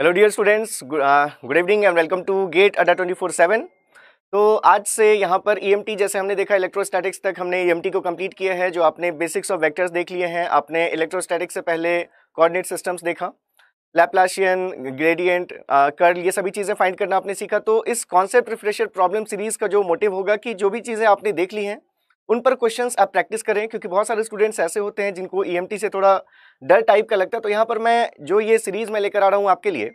Hello dear students good evening and welcome to GATE Adda twenty four seven तो आज से यहाँ पर ईएमटी e जैसे हमने देखा इलेक्ट्रोस्टैटिक्स तक हमने ईएमटी e को कंप्लीट किया है, जो आपने बेसिक्स ऑफ़ वेक्टर्स देख लिए हैं। आपने इलेक्ट्रोस्टैटिक्स से पहले कोऑर्डिनेट सिस्टम्स देखा लैप्लाशियन ग्रेडियंट कर्ल ये सभी चीज़ें फाइंड करना आपने सीखा। तो इस कॉन्सेप्ट रिफ्रेशर प्रॉब्लम सीरीज़ का जो मोटिव होगा कि जो भी चीज़ें आपने देख ली हैं उन पर क्वेश्चंस आप प्रैक्टिस करें क्योंकि बहुत सारे स्टूडेंट्स ऐसे होते हैं जिनको ईएमटी e से थोड़ा डर टाइप का लगता है। तो यहाँ पर मैं जो ये सीरीज़ मैं लेकर आ रहा हूँ आपके लिए,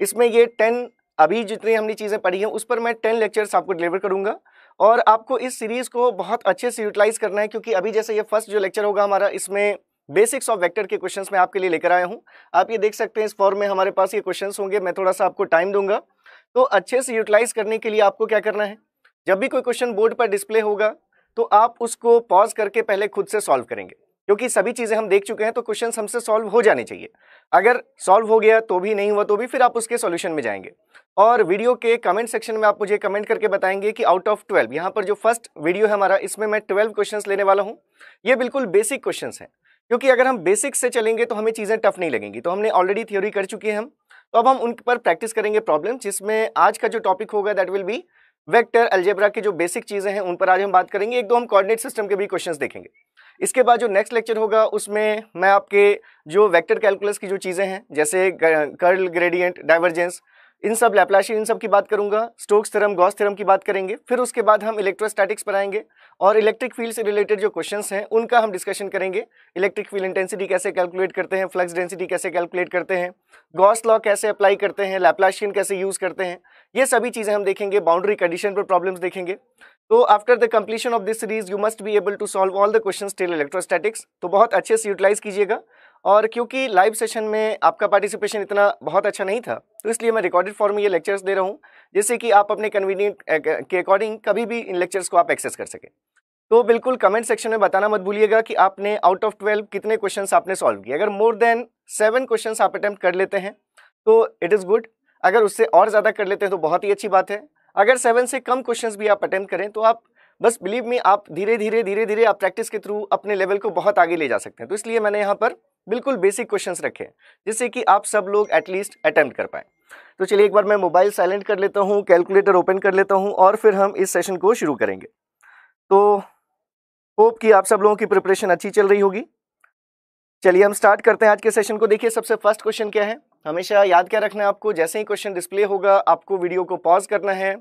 इसमें ये टेन अभी जितनी हमने चीज़ें पढ़ी हैं, उस पर मैं टेन लेक्चर्स आपको डिलीवर करूँगा। और आपको इस सीरीज़ को बहुत अच्छे से यूटिलाइज करना है, क्योंकि अभी जैसे ये फ़र्स्ट जो लेक्चर होगा हमारा, इसमें बेसिक्स ऑफ़ वेक्टर के क्वेश्चंस मैं आपके लिए लेकर आया हूँ। आप ये देख सकते हैं इस फॉर्म में हमारे पास ये क्वेश्चंस होंगे, मैं थोड़ा सा आपको टाइम दूँगा। तो अच्छे से यूटिलाइज करने के लिए आपको क्या करना है? जब भी कोई क्वेश्चन बोर्ड पर डिस्प्ले होगा तो आप उसको पॉज करके पहले खुद से सॉल्व करेंगे। क्योंकि सभी चीज़ें हम देख चुके हैं तो क्वेश्चन हमसे सॉल्व हो जाने चाहिए। अगर सॉल्व हो गया तो भी नहीं हुआ तो भी फिर आप उसके सॉल्यूशन में जाएँगे। और वीडियो के कमेंट सेक्शन में आप मुझे कमेंट करके बताएँगे कि आउट ऑफ़ ट्वेल्व यहाँ पर जो फ़र्स्ट वीडियो है हमारा, इसमें मैं ट्वेल्व क्वेश्चन लेने वाला हूँ। ये बिल्कुल बेसिक क्वेश्चन हैं। क्योंकि अगर हम बेसिक से चलेंगे तो हमें चीज़ें टफ नहीं लगेंगी। तो हमने ऑलरेडी थ्योरी कर चुकी है हम। तो अब हम उन पर प्रैक्टिस करेंगे प्रॉब्लम जिसमें आज का जो टॉपिक होगा that will be vector, algebra की जो बेसिक चीज़ें हैं, उन पर आज हम बात करेंगे। एक दो हम कोऑर्डिनेट सिस्टम के भी क्वेश्चंस देखेंगे। इसके बाद जो नेक्स्ट लेक्चर होगा, उसमें मैं आपके जो वेक्टर कैलकुलस की जो चीज़ें हैं, जैसे कर्ल ग्रेडियंट डाइवर्जेंस इन सब लैप्लाशी इन सब की बात करूँगा। स्टोक्स थ्योरम गॉस थ्योरम की बात करेंगे। फिर उसके बाद हम इलेक्ट्रोस्टैटिक्स पर आएँगे और इलेक्ट्रिक फ़ील्ड से रिलेटेड जो क्वेश्चंस हैं, उनका हम डिस्कशन करेंगे। इलेक्ट्रिक फ़ील्ड इंटेंसिटी कैसे कैलकुलेट करते हैं फ्लक्स डेंसिटी कैसे कैलकुलेट करते हैं गॉस लॉ कैसे अप्लाई करते हैं लैप्लाशियन कैसे यूज़ करते हैं। ये सभी चीज़ें हम देखेंगे बाउंड्री कंडीशन पर प्रॉब्लम्स देखेंगे। तो after the completion of this series you must be able to solve all the question till electrostatics तो बहुत अच्छे से यूटिलाइज कीजिएगा। और क्योंकि लाइव सेशन में आपका पार्टिसिपेशन इतना बहुत अच्छा नहीं था तो इसलिए मैं रिकॉर्डेड फॉर्म में ये लेक्चर्स दे रहा हूँ, जिससे कि आप अपने कन्वीनियंट के अकॉर्डिंग कभी भी इन लेक्चर्स को आप एक्सेस कर सकें। तो बिल्कुल कमेंट सेक्शन में बताना मत भूलिएगा कि आपने आउट ऑफ़ ट्वेल्व कितने क्वेश्चन आपने सॉल्व किए। अगर मोर देन सेवन क्वेश्चन आप अटैम्प्ट कर लेते हैं तो इट इज़ गुड अगर उससे और ज़्यादा कर लेते हैं तो बहुत ही अच्छी बात है। अगर सेवन से कम क्वेश्चंस भी आप अटेम्प्ट करें तो आप बस बिलीव मी आप धीरे धीरे धीरे धीरे आप प्रैक्टिस के थ्रू अपने लेवल को बहुत आगे ले जा सकते हैं। तो इसलिए मैंने यहाँ पर बिल्कुल बेसिक क्वेश्चन रखे जिससे कि आप सब लोग एटलीस्ट अटैम्प्ट कर पाए। तो चलिए एक बार मैं मोबाइल साइलेंट कर लेता हूँ कैलकुलेटर ओपन कर लेता हूँ और फिर हम इस सेशन को शुरू करेंगे। तो होप कि आप सब लोगों की प्रिपरेशन अच्छी चल रही होगी। चलिए हम स्टार्ट करते हैं आज के सेशन को। देखिए सबसे फ़र्स्ट क्वेश्चन क्या है? हमेशा याद क्या रखना है आपको? जैसे ही क्वेश्चन डिस्प्ले होगा, आपको वीडियो को पॉज करना है।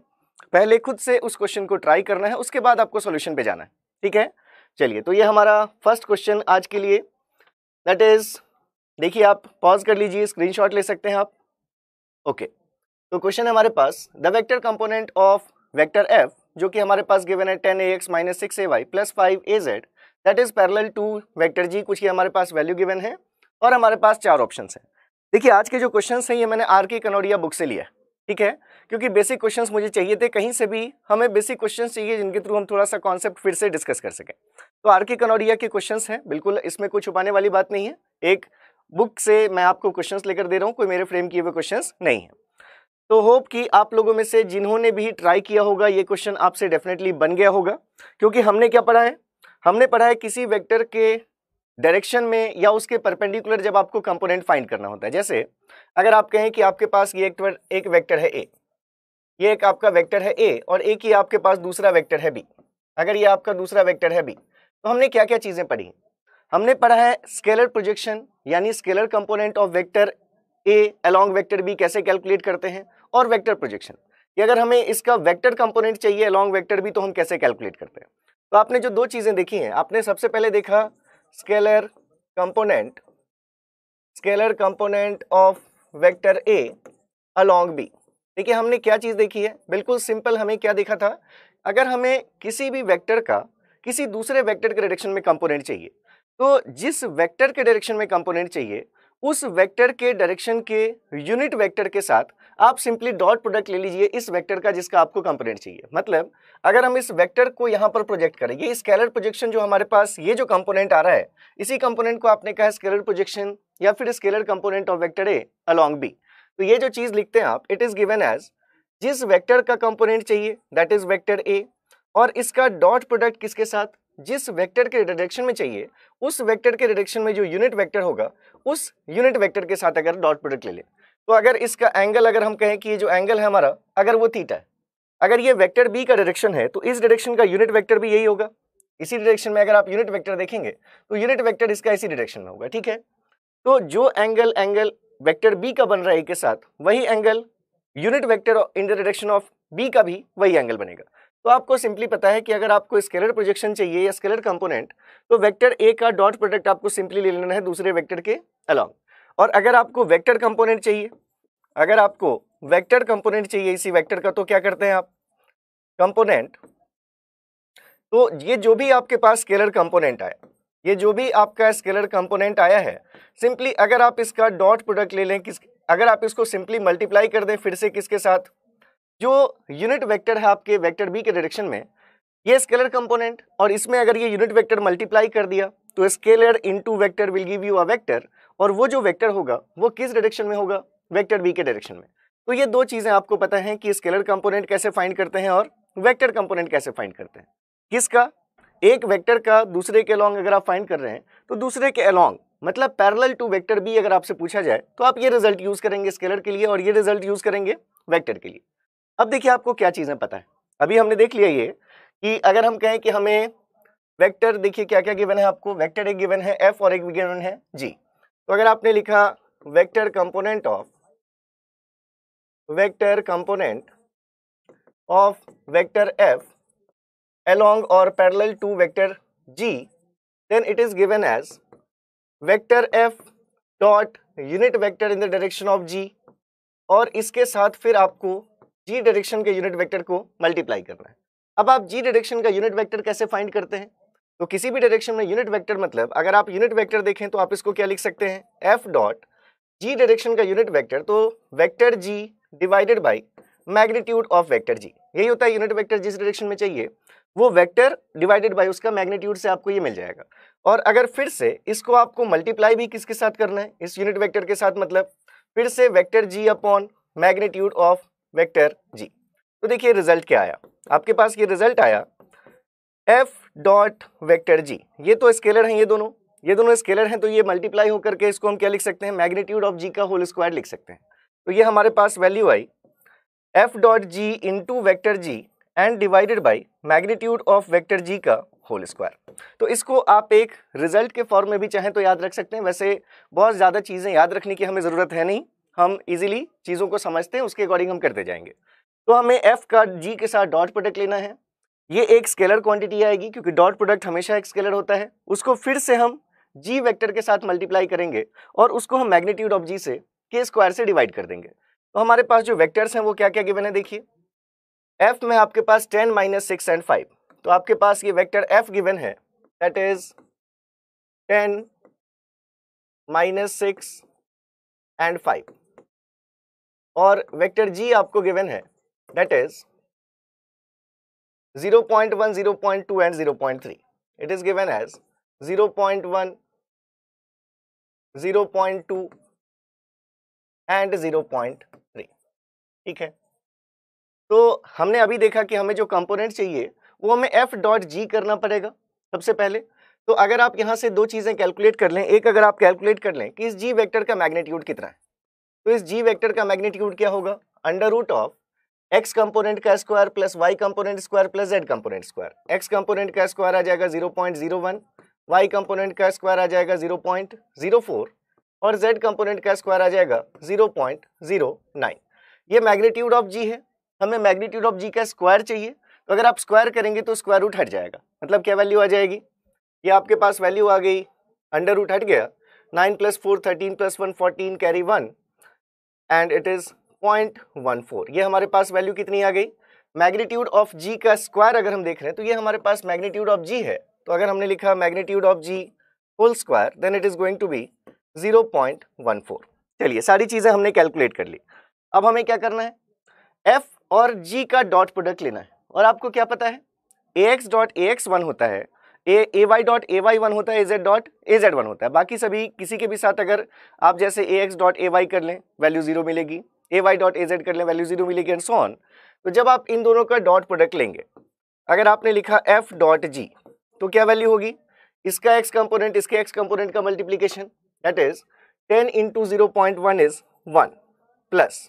पहले खुद से उस क्वेश्चन को ट्राई करना है, उसके बाद आपको सोल्यूशन पे जाना है। ठीक है? चलिए तो ये हमारा फ़र्स्ट क्वेश्चन आज के लिए। दैट इज़ देखिए आप पॉज कर लीजिए स्क्रीनशॉट ले सकते हैं आप। ओके तो क्वेश्चन हमारे पास the vector component of vector F जो कि हमारे पास गिवन है ten A X minus six A Y plus five A Z that is parallel to vector G कुछ ही हमारे पास वैल्यू गिवन है, और हमारे पास चार ऑप्शन हैं। देखिए, आज के जो क्वेश्चन हैं, ये मैंने आर के कनौड़िया बुक से लिया ठीक है? क्योंकि बेसिक क्वेश्चंस मुझे चाहिए थे, कहीं से भी हमें बेसिक क्वेश्चंस चाहिए जिनके थ्रू हम थोड़ा सा कॉन्सेप्ट फिर से डिस्कस कर सकें। तो आर के कनौड़िया के क्वेश्चंस हैं, बिल्कुल इसमें कुछ छुपाने वाली बात नहीं है। एक बुक से मैं आपको क्वेश्चंस लेकर दे रहा हूँ, कोई मेरे फ्रेम किए हुए क्वेश्चंस नहीं है। तो होप कि आप लोगों में से जिन्होंने भी ट्राई किया होगा, ये क्वेश्चन आपसे डेफिनेटली बन गया होगा। क्योंकि हमने क्या पढ़ा है? हमने पढ़ा है किसी वेक्टर के डायरेक्शन में या उसके परपेंडिकुलर जब आपको कंपोनेंट फाइंड करना होता है जैसे अगर आप कहें कि आपके पास ये एक, वेक्टर है ए ये एक आपका वेक्टर है ए और एक ही आपके पास दूसरा वेक्टर है बी अगर ये आपका दूसरा वेक्टर है बी तो हमने क्या क्या चीज़ें पढ़ी? हमने पढ़ा है स्केलर प्रोजेक्शन यानी scalar component of vector A along vector B कैसे कैलकुलेट करते हैं और वेक्टर प्रोजेक्शन। कि अगर हमें इसका वेक्टर कंपोनेंट चाहिए अलॉन्ग वेक्टर बी तो हम कैसे कैलकुलेट करते हैं? तो आपने जो दो चीज़ें देखी हैं आपने सबसे पहले देखा scalar component scalar component of vector A along B देखिए, हमने क्या चीज़ देखी है? बिल्कुल सिंपल हमें क्या देखा था? अगर हमें किसी भी वेक्टर का, किसी दूसरे वेक्टर के डायरेक्शन में कंपोनेंट चाहिए तो जिस वेक्टर के डायरेक्शन में कंपोनेंट चाहिए, उस वेक्टर के डायरेक्शन के यूनिट वेक्टर के साथ आप सिंपली डॉट प्रोडक्ट ले लीजिए इस वेक्टर का जिसका आपको कंपोनेंट चाहिए। मतलब अगर हम इस वेक्टर को यहाँ पर प्रोजेक्ट करें, ये स्केलर प्रोजेक्शन जो हमारे पास, ये जो कंपोनेंट आ रहा है, इसी कंपोनेंट को आपने कहा स्केलर प्रोजेक्शन या फिर scalar component of vector A along B तो ये जो चीज़ लिखते हैं आप इट इज़ गिवन एज जिस वेक्टर का कंपोनेंट चाहिए दैट इज़ वेक्टर ए और इसका डॉट प्रोडक्ट किसके साथ? जिस वेक्टर के डायरेक्शन में चाहिए, उस वेक्टर के डायरेक्शन में जो यूनिट वेक्टर होगा, उस यूनिट वेक्टर के साथ अगर डॉट प्रोडक्ट ले ले। तो अगर इसका एंगल अगर हम कहें कि ये जो एंगल है हमारा, अगर वो थीटा है, अगर ये वेक्टर बी का डायरेक्शन है तो इस डायरेक्शन का यूनिट वेक्टर भी यही होगा। इसी डायरेक्शन में अगर आप यूनिट वेक्टर देखेंगे तो यूनिट वेक्टर इसका इसी डायरेक्शन में होगा, ठीक है? तो जो एंगल एंगल वेक्टर बी का बन रहा है के साथ, वही angle unit vector in the direction of B का भी वही एंगल बनेगा। तो आपको सिंपली पता है कि अगर आपको स्केलर प्रोजेक्शन चाहिए या स्केलर कंपोनेंट तो वेक्टर ए का डॉट प्रोडक्ट आपको सिंपली ले लेना है दूसरे वेक्टर के अलॉन्ग और अगर आपको वेक्टर कंपोनेंट चाहिए, अगर आपको वेक्टर कंपोनेंट चाहिए इसी वेक्टर का तो क्या करते हैं आप? कंपोनेंट तो ये जो भी आपके पास स्केलर कंपोनेंट आया, ये जो भी आपका स्केलर कंपोनेंट आया है सिंपली अगर आप इसका डॉट प्रोडक्ट ले लें, किस, अगर आप इसको सिंपली मल्टीप्लाई कर दें फिर से किसके साथ? जो यूनिट वेक्टर है आपके वेक्टर बी के डायरेक्शन में, ये स्केलर कंपोनेंट और इसमें अगर ये यूनिट वेक्टर मल्टीप्लाई कर दिया तो scalar into vector will give you a vector और वो जो वेक्टर होगा, वो किस डायरेक्शन में होगा? वेक्टर बी के डायरेक्शन में। तो ये दो चीज़ें आपको पता है कि स्केलर कंपोनेंट कैसे फाइंड करते हैं और वेक्टर कंपोनेंट कैसे फाइंड करते हैं। किसका? एक वेक्टर का दूसरे के अलॉन्ग अगर आप फाइंड कर रहे हैं तो दूसरे के अलॉन्ग मतलब पैरेलल टू वेक्टर बी अगर आपसे पूछा जाए तो आप ये रिज़ल्ट यूज़ करेंगे स्केलर के लिए और ये रिज़ल्ट यूज़ करेंगे वेक्टर के लिए। अब देखिए आपको क्या चीज़ें पता है। अभी हमने देख लिया ये कि अगर हम कहें कि हमें वेक्टर देखिए क्या क्या गिवन है आपको? वेक्टर एक गिवन है एफ़ और एक गिवन है जी तो अगर आपने लिखा vector component of vector component of vector F along or parallel to vector g, then it is given as vector f dot unit vector in the direction of g और इसके साथ फिर आपको g डायरेक्शन के unit vector को multiply करना है। अब आप g डायरेक्शन का यूनिट वेक्टर कैसे फाइंड करते हैं? तो किसी भी डायरेक्शन में यूनिट वेक्टर मतलब अगर आप यूनिट वेक्टर देखें तो आप इसको क्या लिख सकते हैं? एफ़ डॉट जी डायरेक्शन का यूनिट वेक्टर तो vector G divided by magnitude of vector G यही होता है यूनिट वेक्टर जिस डायरेक्शन में चाहिए, वो वेक्टर डिवाइडेड बाय उसका मैग्नीट्यूड से आपको ये मिल जाएगा। और अगर फिर से इसको आपको मल्टीप्लाई भी किसके साथ करना है? इस यूनिट वेक्टर के साथ मतलब फिर से vector G upon magnitude of vector G तो देखिए रिज़ल्ट क्या आया? आपके पास ये रिज़ल्ट आया एफ़ डॉट वेक्टर जी ये तो स्केलर हैं ये दोनों। ये दोनों स्केलर हैं तो ये मल्टीप्लाई होकर के इसको हम क्या लिख सकते हैं? मैग्नीट्यूड ऑफ़ जी का होल स्क्वायर लिख सकते हैं। तो ये हमारे पास value I. F dot G into vector G and divided by magnitude of vector G का होल स्क्वायर तो इसको आप एक रिज़ल्ट के फॉर्म में भी चाहें तो याद रख सकते हैं। वैसे बहुत ज़्यादा चीज़ें याद रखने की हमें ज़रूरत है नहीं। हम इजीली चीज़ों को समझते हैं, उसके अकॉर्डिंग हम करते जाएँगे। तो हमें एफ़ का जी के साथ डॉट प्रोडक्ट लेना है। ये एक स्केलर क्वांटिटी आएगी, क्योंकि डॉट प्रोडक्ट हमेशा एक स्केलर होता है। उसको फिर से हम जी वेक्टर के साथ मल्टीप्लाई करेंगे और उसको हम मैग्नीट्यूड ऑफ़ जी से के स्क्वायर से डिवाइड कर देंगे। तो हमारे पास जो वेक्टर्स हैं, वो क्या क्या गिवन है, देखिए। एफ़ में आपके पास ten minus six and five तो आपके पास ये वेक्टर एफ़ गिवन है। That is ten minus six and five और वेक्टर जी आपको गिवन है। That is zero point one zero point two and zero point three it is given as zero point one zero point two and zero point three ठीक है? तो हमने अभी देखा कि हमें जो कंपोनेंट चाहिए, वो हमें एफ़ डॉट जी करना पड़ेगा सबसे पहले। तो अगर आप यहाँ से दो चीज़ें कैलकुलेट कर लें, एक अगर आप कैलकुलेट कर लें कि इस जी वेक्टर का मैग्नीट्यूड कितना है तो इस जी वेक्टर का मैग्नीट्यूड क्या होगा? Under root of X component का square plus Y component square plus Z component square X component का स्क्वायर आ जाएगा zero point zero one Y component का स्क्वायर आ जाएगा ज़ीरो पॉइंट ज़ीरो फोर और जेड कंपोनेंट का स्क्वायर आ जाएगा ज़ीरो पॉइंट ज़ीरो नाइन ये मैग्नीट्यूड ऑफ़ जी है। हमें मैग्नीट्यूड ऑफ़ जी का स्क्वायर चाहिए। तो अगर आप स्क्वायर करेंगे तो स्क्वायर रूट हट जाएगा। मतलब क्या वैल्यू आ जाएगी? ये आपके पास वैल्यू आ गई। अंडर रूट हट गया। Nine plus four thirteen plus one fourteen carry one and it is point one four ये हमारे पास वैल्यू कितनी आ गई? मैग्नीट्यूड ऑफ़ जी का स्क्वायर अगर हम देख रहे हैं तो ये हमारे पास मैग्नीट्यूड ऑफ़ जी है। तो अगर हमने लिखा magnitude of G whole square then it is going to be zero point one four चलिए, सारी चीज़ें हमने कैलकुलेट कर ली। अब हमें क्या करना है? एफ़ और जी का डॉट प्रोडक्ट लेना है। और आपको क्या पता है? A X dot A X one होता है। A A Y dot A Y one होता है A Z dot A Z one होता है। बाकी सभी किसी के भी साथ अगर आप जैसे A X dot A Y कर लें वैल्यू ज़ीरो मिलेगी। A Y dot A Z कर लें वैल्यू ज़ीरो मिलेगी एंड सो ऑन तो जब आप इन दोनों का डॉट प्रोडक्ट लेंगे, अगर आपने लिखा एफ़ डॉट जी तो क्या वैल्यू होगी? इसका एक्स कंपोनेंट इसके एक्स कंपोनेंट का multiplication that is ten into zero point one is one plus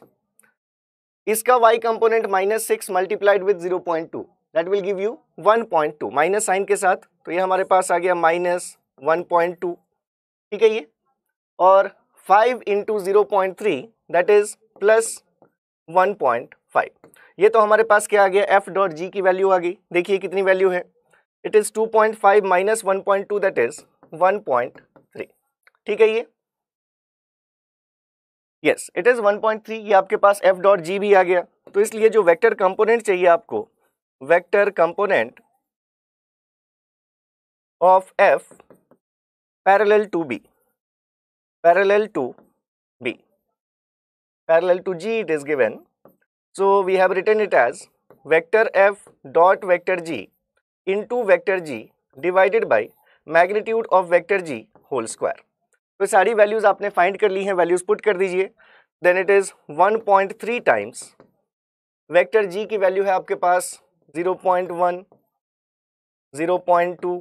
इसका Y component minus six multiplied with zero point two that will give you one point two minus sign के साथ. तो ये हमारे पास आ गया माइनस वन पॉइंट टू ठीक है ये? और five into zero point three that is plus one point five ये तो हमारे पास क्या आ गया? एफ़ डॉट जी की वैल्यू आ गई। देखिए कितनी वैल्यू है। It is two point five minus one point two that is one point three ठीक है ये? Yes it is one point three ये आपके पास एफ़ डॉट जी भी आ गया। तो इसलिए जो वेक्टर कंपोनेंट चाहिए आपको vector component of F parallel to B parallel to parallel to G it is given So we have written it as vector f dot vector g into vector g divided by magnitude of vector g whole square. तो सारी values आपने find कर ली हैं values put कर दीजिए then it is 1.3 times vector G की value है आपके पास 0.1 0.2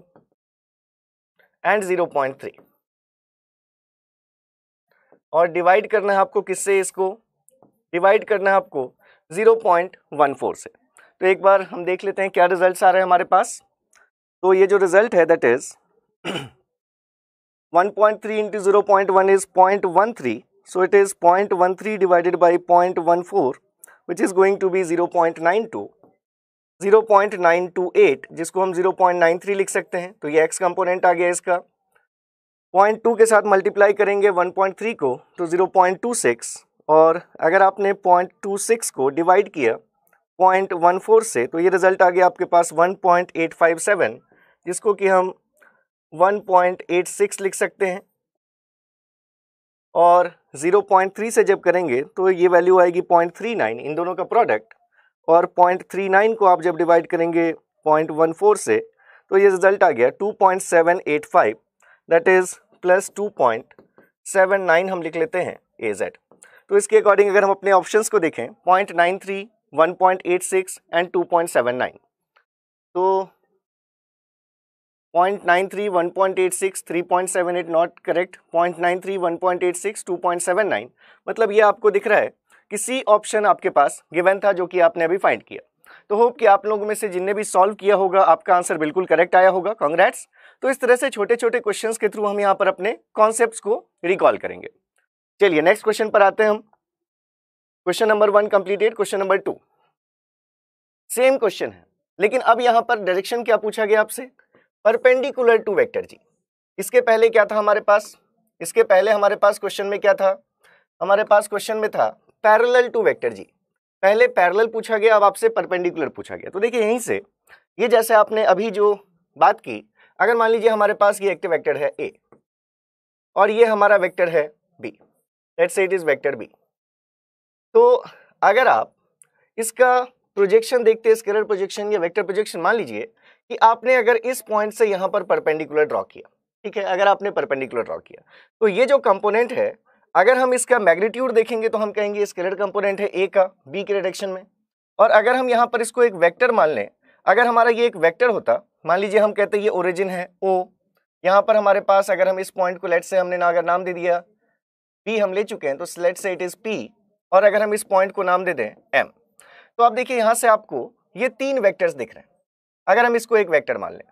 एंड 0.3 और डिवाइड करना है आपको किससे इसको? डिवाइड करना है आपको 0.14 से। तो एक बार हम देख लेते हैं क्या रिजल्ट्स आ रहे हैं हमारे पास। तो ये जो रिज़ल्ट है that is 1.3 point three into zero point one is point one three so it is point one three divided by point one four which is going to be zero point nine two zero point nine two eight जिसको हम zero point nine three लिख सकते हैं। तो ये x component आ गया इसका। Point two के साथ मल्टीप्लाई करेंगे वन पॉइंट थ्री को तो ज़ीरो पॉइंट टू सिक्स। और अगर आपने पॉइंट टू सिक्स को डिवाइड किया पॉइंट वन फोर से तो ये रिज़ल्ट आ गया आपके पास one point eight five seven, जिसको कि हम वन पॉइंट एट सिक्स लिख सकते हैं। और ज़ीरो पॉइंट थ्री से जब करेंगे तो ये वैल्यू आएगी पॉइंट थ्री नाइन इन दोनों का प्रोडक्ट और पॉइंट थ्री नाइन को आप जब डिवाइड करेंगे पॉइंट वन फोर से तो ये रिज़ल्ट आ गया two point seven eight five. That is plus two point seven nine हम लिख लेते हैं ए जेड तो इसके अकॉर्डिंग अगर हम अपने ऑप्शंस को देखें point nine three one point eight six and two point seven nine तो point nine three one point eight six three point seven eight not correct point nine three one point eight six two point seven nine मतलब ये आपको दिख रहा है कि C option आपके पास given था जो कि आपने अभी फाइंड किया। तो होप कि आप लोगों में से जिनने भी सॉल्व किया होगा, आपका आंसर बिल्कुल करेक्ट आया होगा। कांग्रेट्स तो इस तरह से छोटे छोटे क्वेश्चन के थ्रू हम यहाँ पर अपने कॉन्सेप्ट को रिकॉल करेंगे। चलिए नेक्स्ट क्वेश्चन पर आते हैं हम। Question number one completed question number two same question है, लेकिन अब यहाँ पर डायरेक्शन क्या पूछा गया आपसे? Perpendicular to vector G. इसके पहले क्या था हमारे पास? इसके पहले हमारे पास क्वेश्चन में क्या था? हमारे पास क्वेश्चन में था पैरेलल टू वेक्टर जी। पहले पैरेलल पूछा गया, अब आपसे परपेंडिकुलर पूछा गया। तो देखिए, यहीं से, ये जैसे आपने अभी जो बात की, अगर मान लीजिए हमारे पास ये एक्टिव वेक्टर है ए और ये हमारा वेक्टर है B let's say it is vector B तो अगर आप इसका प्रोजेक्शन देखते हैं स्केलर प्रोजेक्शन या वेक्टर प्रोजेक्शन मान लीजिए कि आपने अगर इस पॉइंट से यहाँ पर परपेंडिकुलर ड्रॉ किया, ठीक है, अगर आपने परपेंडिकुलर ड्रॉ किया तो ये जो कंपोनेंट है अगर हम इसका मैग्नीट्यूड देखेंगे तो हम कहेंगे स्केलर कंपोनेंट है ए का बी के डायरेक्शन में। और अगर हम यहाँ पर इसको एक वेक्टर मान लें, अगर हमारा ये एक वेक्टर होता, मान लीजिए हम कहते हैं ये ओरिजिन है ओ यहाँ पर हमारे पास अगर हम इस पॉइंट को लेट से हमने ना अगर नाम दे दिया पी हम ले चुके हैं तो late say it is P और अगर हम इस पॉइंट को नाम दे दें एम तो आप देखिए यहाँ से आपको ये तीन वेक्टर्स दिख रहे हैं, अगर हम इसको एक वेक्टर मान लें।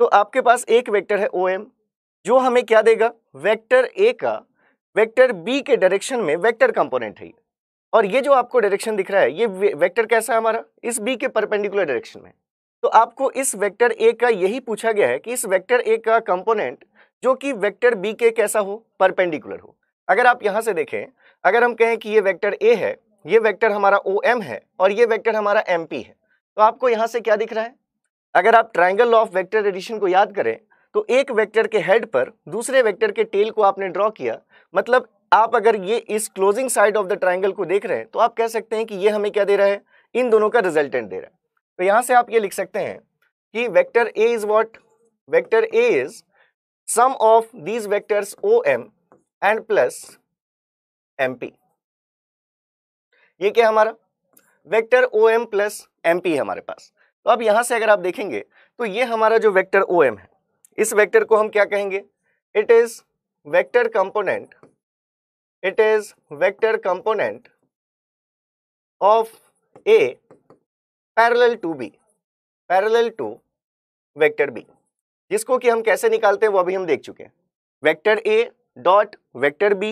तो आपके पास एक वेक्टर है ओ एम जो हमें क्या देगा? वेक्टर ए का वेक्टर बी के डायरेक्शन में वेक्टर कंपोनेंट है और ये जो आपको डायरेक्शन दिख रहा है, ये वेक्टर कैसा है हमारा? इस बी के परपेंडिकुलर डायरेक्शन में। तो आपको इस वेक्टर ए का यही पूछा गया है कि इस वेक्टर ए का कंपोनेंट जो कि वेक्टर बी के कैसा हो? परपेंडिकुलर हो। अगर आप यहाँ से देखें, अगर हम कहें कि ये वेक्टर ए है, ये वेक्टर हमारा ओ एम है और ये वेक्टर हमारा एम पी है तो आपको यहाँ से क्या दिख रहा है? अगर आप ट्राइंगल ऑफ़ वेक्टर एडिशन को याद करें तो एक वेक्टर के हेड पर दूसरे वेक्टर के टेल को आपने ड्रॉ किया मतलब आप अगर ये इस closing side of the triangle को देख रहे हैं तो आप कह सकते हैं कि ये हमें क्या दे रहा है? इन दोनों का रिजल्टेंट दे रहा है। तो यहाँ से आप ये लिख सकते हैं कि vector A is what vector A is sum of these vectors O M and plus M P ये क्या हमारा? Vector O M plus M P है हमारे पास। तो अब यहाँ से अगर आप देखेंगे तो ये हमारा जो वेक्टर ओ एम है, इस वेक्टर को हम क्या कहेंगे? It is vector component it is vector component of A parallel to B parallel to vector B जिसको कि हम कैसे निकालते हैं वो अभी हम देख चुके हैं। Vector A dot vector B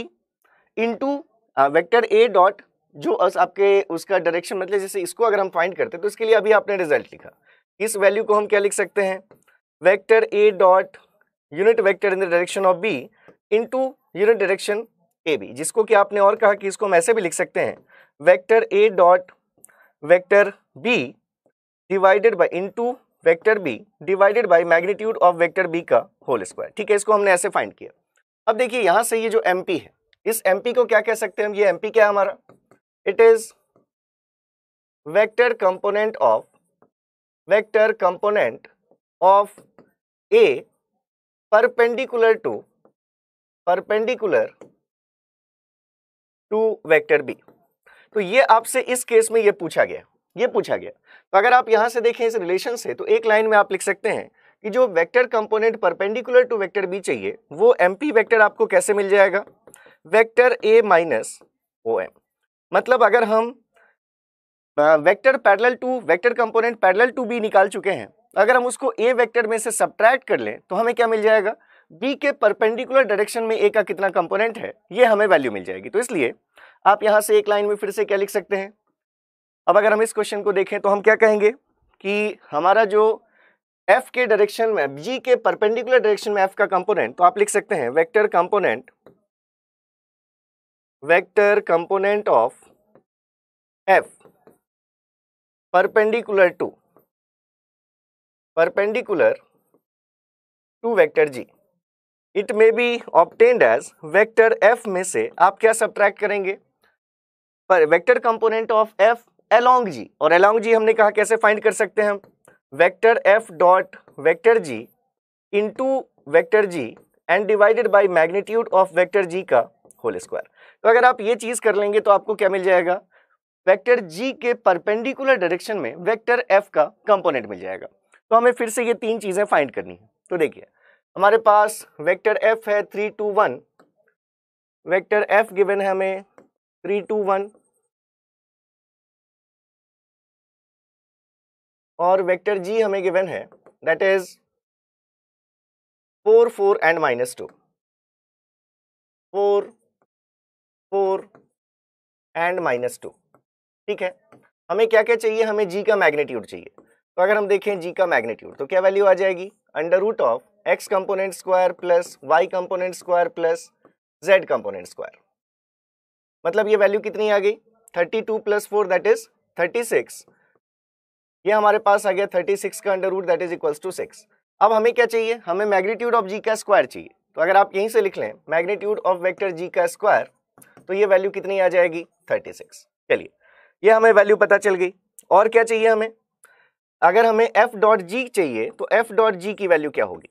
into vector A dot जो आपके, उसका डायरेक्शन मतलब जैसे इसको अगर हम फाइंड करते हैं तो इसके लिए अभी आपने रिज़ल्ट लिखा। इस वैल्यू को हम क्या लिख सकते हैं? Vector A dot unit vector in the direction of B into unit direction A B जिसको कि आपने और कहा कि इसको हम ऐसे भी लिख सकते हैं vector A dot vector B divided by into vector B divided by magnitude of vector B का होल स्क्वायर ठीक है, इसको हमने ऐसे फाइंड किया। अब देखिए, यहाँ से ये जो एमपी है, इस एमपी को क्या कह सकते हैं हम? ये एम क्या है हमारा? It is vector component of, vector component of A perpendicular to perpendicular to vector B. तो ये आपसे इस केस में ये पूछा गया, ये पूछा गया। तो अगर आप यहाँ से देखें इस रिलेशन से तो एक लाइन में आप लिख सकते हैं कि जो vector component perpendicular to vector B चाहिए, वो एमपी वेक्टर आपको कैसे मिल जाएगा? Vector A minus O M मतलब अगर हम vector parallel to, vector component parallel to B निकाल चुके हैं, अगर हम उसको ए वेक्टर में से सब्ट्रैक्ट कर लें तो हमें क्या मिल जाएगा? बी के परपेंडिकुलर डायरेक्शन में ए का कितना कंपोनेंट है, ये हमें वैल्यू मिल जाएगी। तो इसलिए आप यहाँ से एक लाइन में फिर से क्या लिख सकते हैं? अब अगर हम इस क्वेश्चन को देखें तो हम क्या कहेंगे? कि हमारा जो एफ़ के डायरेक्शन में जी के परपेंडिकुलर डायरेक्शन में एफ़ का कंपोनेंट तो आप लिख सकते हैं vector component vector component of F perpendicular to perpendicular to vector g it may be obtained as vector F में से आप क्या सब्ट्रैक्ट करेंगे? पर vector component of F along G और एलोंग जी हमने कहा कैसे फाइंड कर सकते हैं हम? Vector F dot vector g into vector G and divided by magnitude of vector G का होल स्क्वायर तो अगर आप ये चीज़ कर लेंगे तो आपको क्या मिल जाएगा? वेक्टर जी के परपेंडिकुलर डायरेक्शन में वेक्टर एफ़ का कंपोनेंट मिल जाएगा। तो हमें फिर से ये तीन चीज़ें फाइंड करनी है। तो देखिए हमारे पास वेक्टर एफ़ है three two one vector F given है हमें थ्री टू वन और वेक्टर जी हमें गिवन है that is four four and minus two four four and minus two ठीक है? हमें क्या क्या चाहिए? हमें जी का मैग्नीट्यूड चाहिए। तो अगर हम देखें जी का मैग्नीट्यूड तो क्या वैल्यू आ जाएगी? Under root of X component square plus Y component square plus Z component square मतलब ये वैल्यू कितनी आ गई? Thirty two plus four that is thirty six ये हमारे पास आ गया थर्टी सिक्स का under root that is equals to six अब हमें क्या चाहिए? हमें मैग्नीट्यूड ऑफ़ जी का स्क्वायर चाहिए। तो अगर आप यहीं से लिख लें मैग्नीट्यूड ऑफ़ वेक्टर जी का स्क्वायर तो ये वैल्यू कितनी आ जाएगी? थर्टी सिक्स चलिए, ये हमें वैल्यू पता चल गई। और क्या चाहिए हमें? अगर हमें एफ़ डॉट जी चाहिए तो एफ़ डॉट जी की वैल्यू क्या होगी?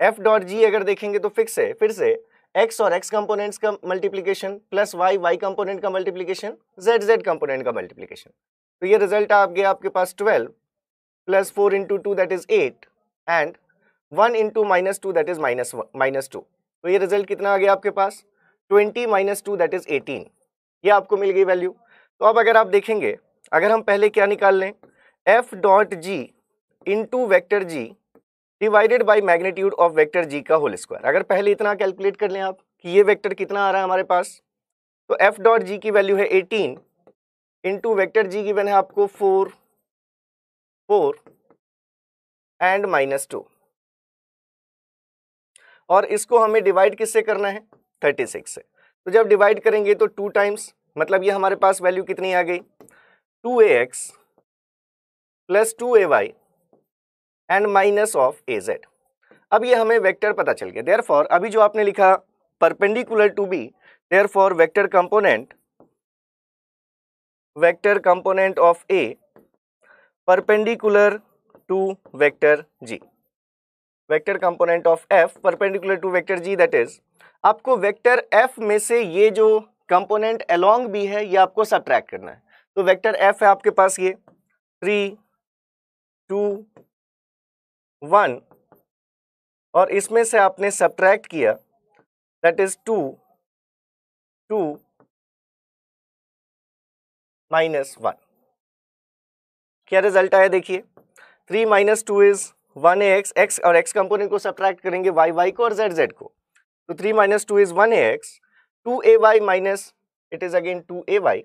एफ़ डॉट जी अगर देखेंगे तो फिक्स है, फिर से एक्स और एक्स कंपोनेंट्स का multiplication plus Y Y component का मल्टीप्लीकेशन जेड जेड कंपोनेंट का मल्टीप्लीकेशन तो ये रिज़ल्ट आ गया आपके पास twelve plus four into two that is eight and one into minus two that is minus minus two तो ये रिज़ल्ट कितना आ गया आपके पास? Twenty minus two that is eighteen ये आपको मिल गई वैल्यू तो अब अगर आप देखेंगे, अगर हम पहले क्या निकाल लें? F dot G into vector G divided by magnitude of vector G का होल स्क्वायर। अगर पहले इतना कैलकुलेट कर लें आप कि ये वेक्टर कितना आ रहा है हमारे पास तो एफ़ डॉट जी की वैल्यू है एटीन इंटू वैक्टर जी की है आपको four four and minus two और इसको हमें डिवाइड किससे करना है? थर्टी सिक्स से। तो जब डिवाइड करेंगे तो टू टाइम्स मतलब ये हमारे पास वैल्यू कितनी आ गई? Two A X plus two A Y and minus of A Z अब ये हमें वेक्टर पता चल गया। देयर अभी जो आपने लिखा perpendicular to B therefore vector component vector component of A perpendicular to vector G vector component of F perpendicular to vector G that is आपको वेक्टर एफ़ में से ये जो कंपोनेंट अलोंग भी है, ये आपको सब्ट्रैक्ट करना है। तो वेक्टर एफ़ है आपके पास ये। Three two one. और इसमें से आपने सब्ट्रैक्ट किया that is two two minus one क्या रिज़ल्ट आया देखिए? Three minus two is one X X और एक्स कंपोनेंट को सब्ट्रैक्ट करेंगे वाई वाई को और जेड जेड को। तो three minus two is one X two A Y minus it is again two A Y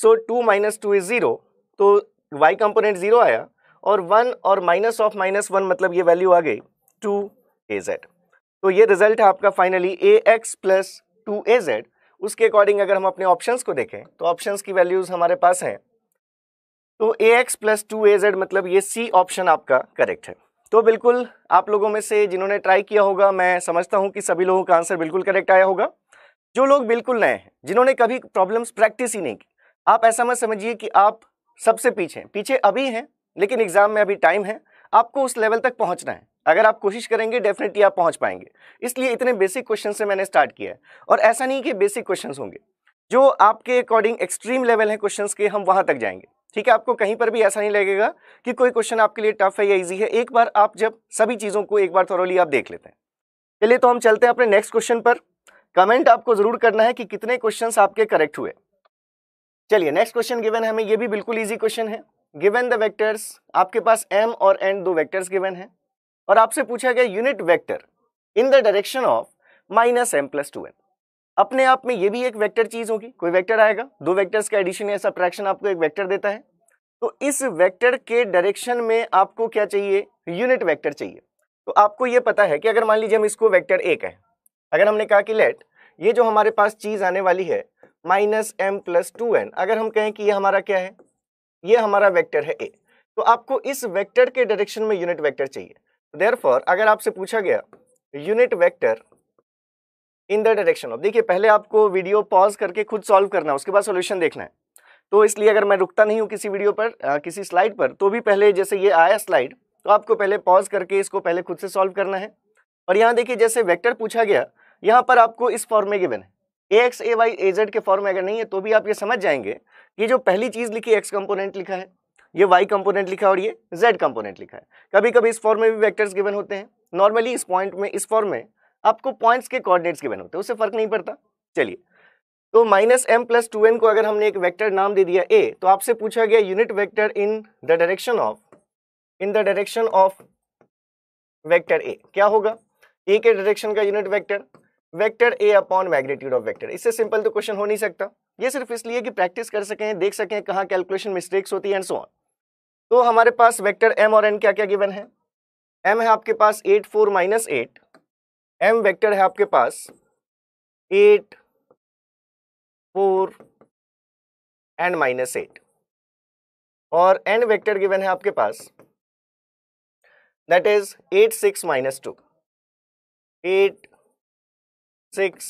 so two minus two is zero तो Y component zero आया और one और minus of minus one मतलब ये value आ गई two ए Z. तो ये रिज़ल्ट है आपका finally A X plus two A Z. उसके अकॉर्डिंग अगर हम अपने ऑप्शंस को देखें तो ऑप्शंस की वैल्यूज़ हमारे पास हैं। तो A X plus two A Z मतलब ये सी ऑप्शन आपका करेक्ट है। तो बिल्कुल आप लोगों में से जिन्होंने ट्राई किया होगा, मैं समझता हूँ कि सभी लोगों का आंसर बिल्कुल करेक्ट आया होगा। जो लोग बिल्कुल नए हैं, जिन्होंने कभी प्रॉब्लम्स प्रैक्टिस ही नहीं की, आप ऐसा मत समझिए कि आप सबसे पीछे हैं। पीछे अभी हैं लेकिन एग्ज़ाम में अभी टाइम है, आपको उस लेवल तक पहुँचना है। अगर आप कोशिश करेंगे, डेफिनेटली आप पहुँच पाएँगे। इसलिए इतने बेसिक क्वेश्चन से मैंने स्टार्ट किया है। और ऐसा नहीं कि बेसिक क्वेश्चन होंगे। जो आपके अकॉर्डिंग एक्सट्रीम लेवल है क्वेश्चन के, हम वहाँ तक जाएँगे। ठीक है? आपको कहीं पर भी ऐसा नहीं लगेगा कि कोई क्वेश्चन आपके लिए टफ है या इजी है। एक बार आप जब सभी चीज़ों को एक बार थोरोली आप देख लेते हैं। चलिए तो हम चलते हैं अपने नेक्स्ट क्वेश्चन पर। कमेंट आपको ज़रूर करना है कि कितने क्वेश्चन आपके करेक्ट हुए। चलिए नेक्स्ट क्वेश्चन गिवन है, हमें ये भी बिल्कुल इजी क्वेश्चन है। गिवन द वेक्टर्स, आपके पास एम और एन दो वेक्टर्स गिवन है, और आपसे पूछा गया unit vector in the direction of minus M plus two N अपने आप में ये भी एक वेक्टर चीज़ होगी, कोई वेक्टर आएगा, दो वेक्टर्स का एडिशन या सब्ट्रैक्शन आपको एक वेक्टर देता है। तो इस वेक्टर के डायरेक्शन में आपको क्या चाहिए? यूनिट वेक्टर चाहिए। तो आपको ये पता है कि अगर मान लीजिए हम इसको वेक्टर ए कहें, अगर हमने कहा कि लेट ये जो हमारे पास चीज़ आने वाली है, minus M plus two N अगर हम कहें कि ये हमारा क्या है? ये हमारा वेक्टर है ए तो आपको इस वेक्टर के डायरेक्शन में यूनिट वेक्टर चाहिए। देयरफॉर अगर आपसे पूछा गया unit vector in the direction of देखिए पहले आपको वीडियो पॉज करके खुद सॉल्व करना है उसके बाद सॉल्यूशन देखना है। तो इसलिए अगर मैं रुकता नहीं हूँ किसी वीडियो पर आ, किसी स्लाइड पर तो भी पहले जैसे ये आया स्लाइड तो आपको पहले पॉज करके इसको पहले खुद से सॉल्व करना है। और यहाँ देखिए जैसे वेक्टर पूछा गया यहाँ पर आपको इस फॉर्म में गिवन है। X A Y A Z के फॉर्म में अगर नहीं है तो भी आप ये समझ जाएँगे कि जो पहली चीज़ लिखी, एक्स कंपोनेंट लिखा है, ये वाई कंपोनेंट लिखा है और ये जेड कंपोनेंट लिखा है। कभी कभी इस फॉर्म में भी वेक्टर्स गिवन होते हैं। नॉर्मली इस पॉइंट में, इस फॉर्म में आपको पॉइंट्स के कोऑर्डिनेट्स गिवन होते हैं, उससे फ़र्क नहीं पड़ता। चलिए तो minus M plus two N को अगर हमने एक वेक्टर नाम दे दिया ए तो आपसे पूछा गया unit vector in the direction of, in the direction of vector A, क्या होगा? ए के डायरेक्शन का unit vector vector A upon magnitude of vector. इससे सिंपल तो क्वेश्चन हो नहीं सकता। ये सिर्फ़ इसलिए कि प्रैक्टिस कर सकें, देख सकें कहाँ कैलकुलेशन मिस्टेक्स होती है एंड सो ऑन तो हमारे पास वेक्टर एम और एन क्या क्या गिवन है? एम है आपके पास eight four minus eight M vector है आपके पास eight four and minus eight और एन वेक्टर गिवन है आपके पास that is eight six minus two eight six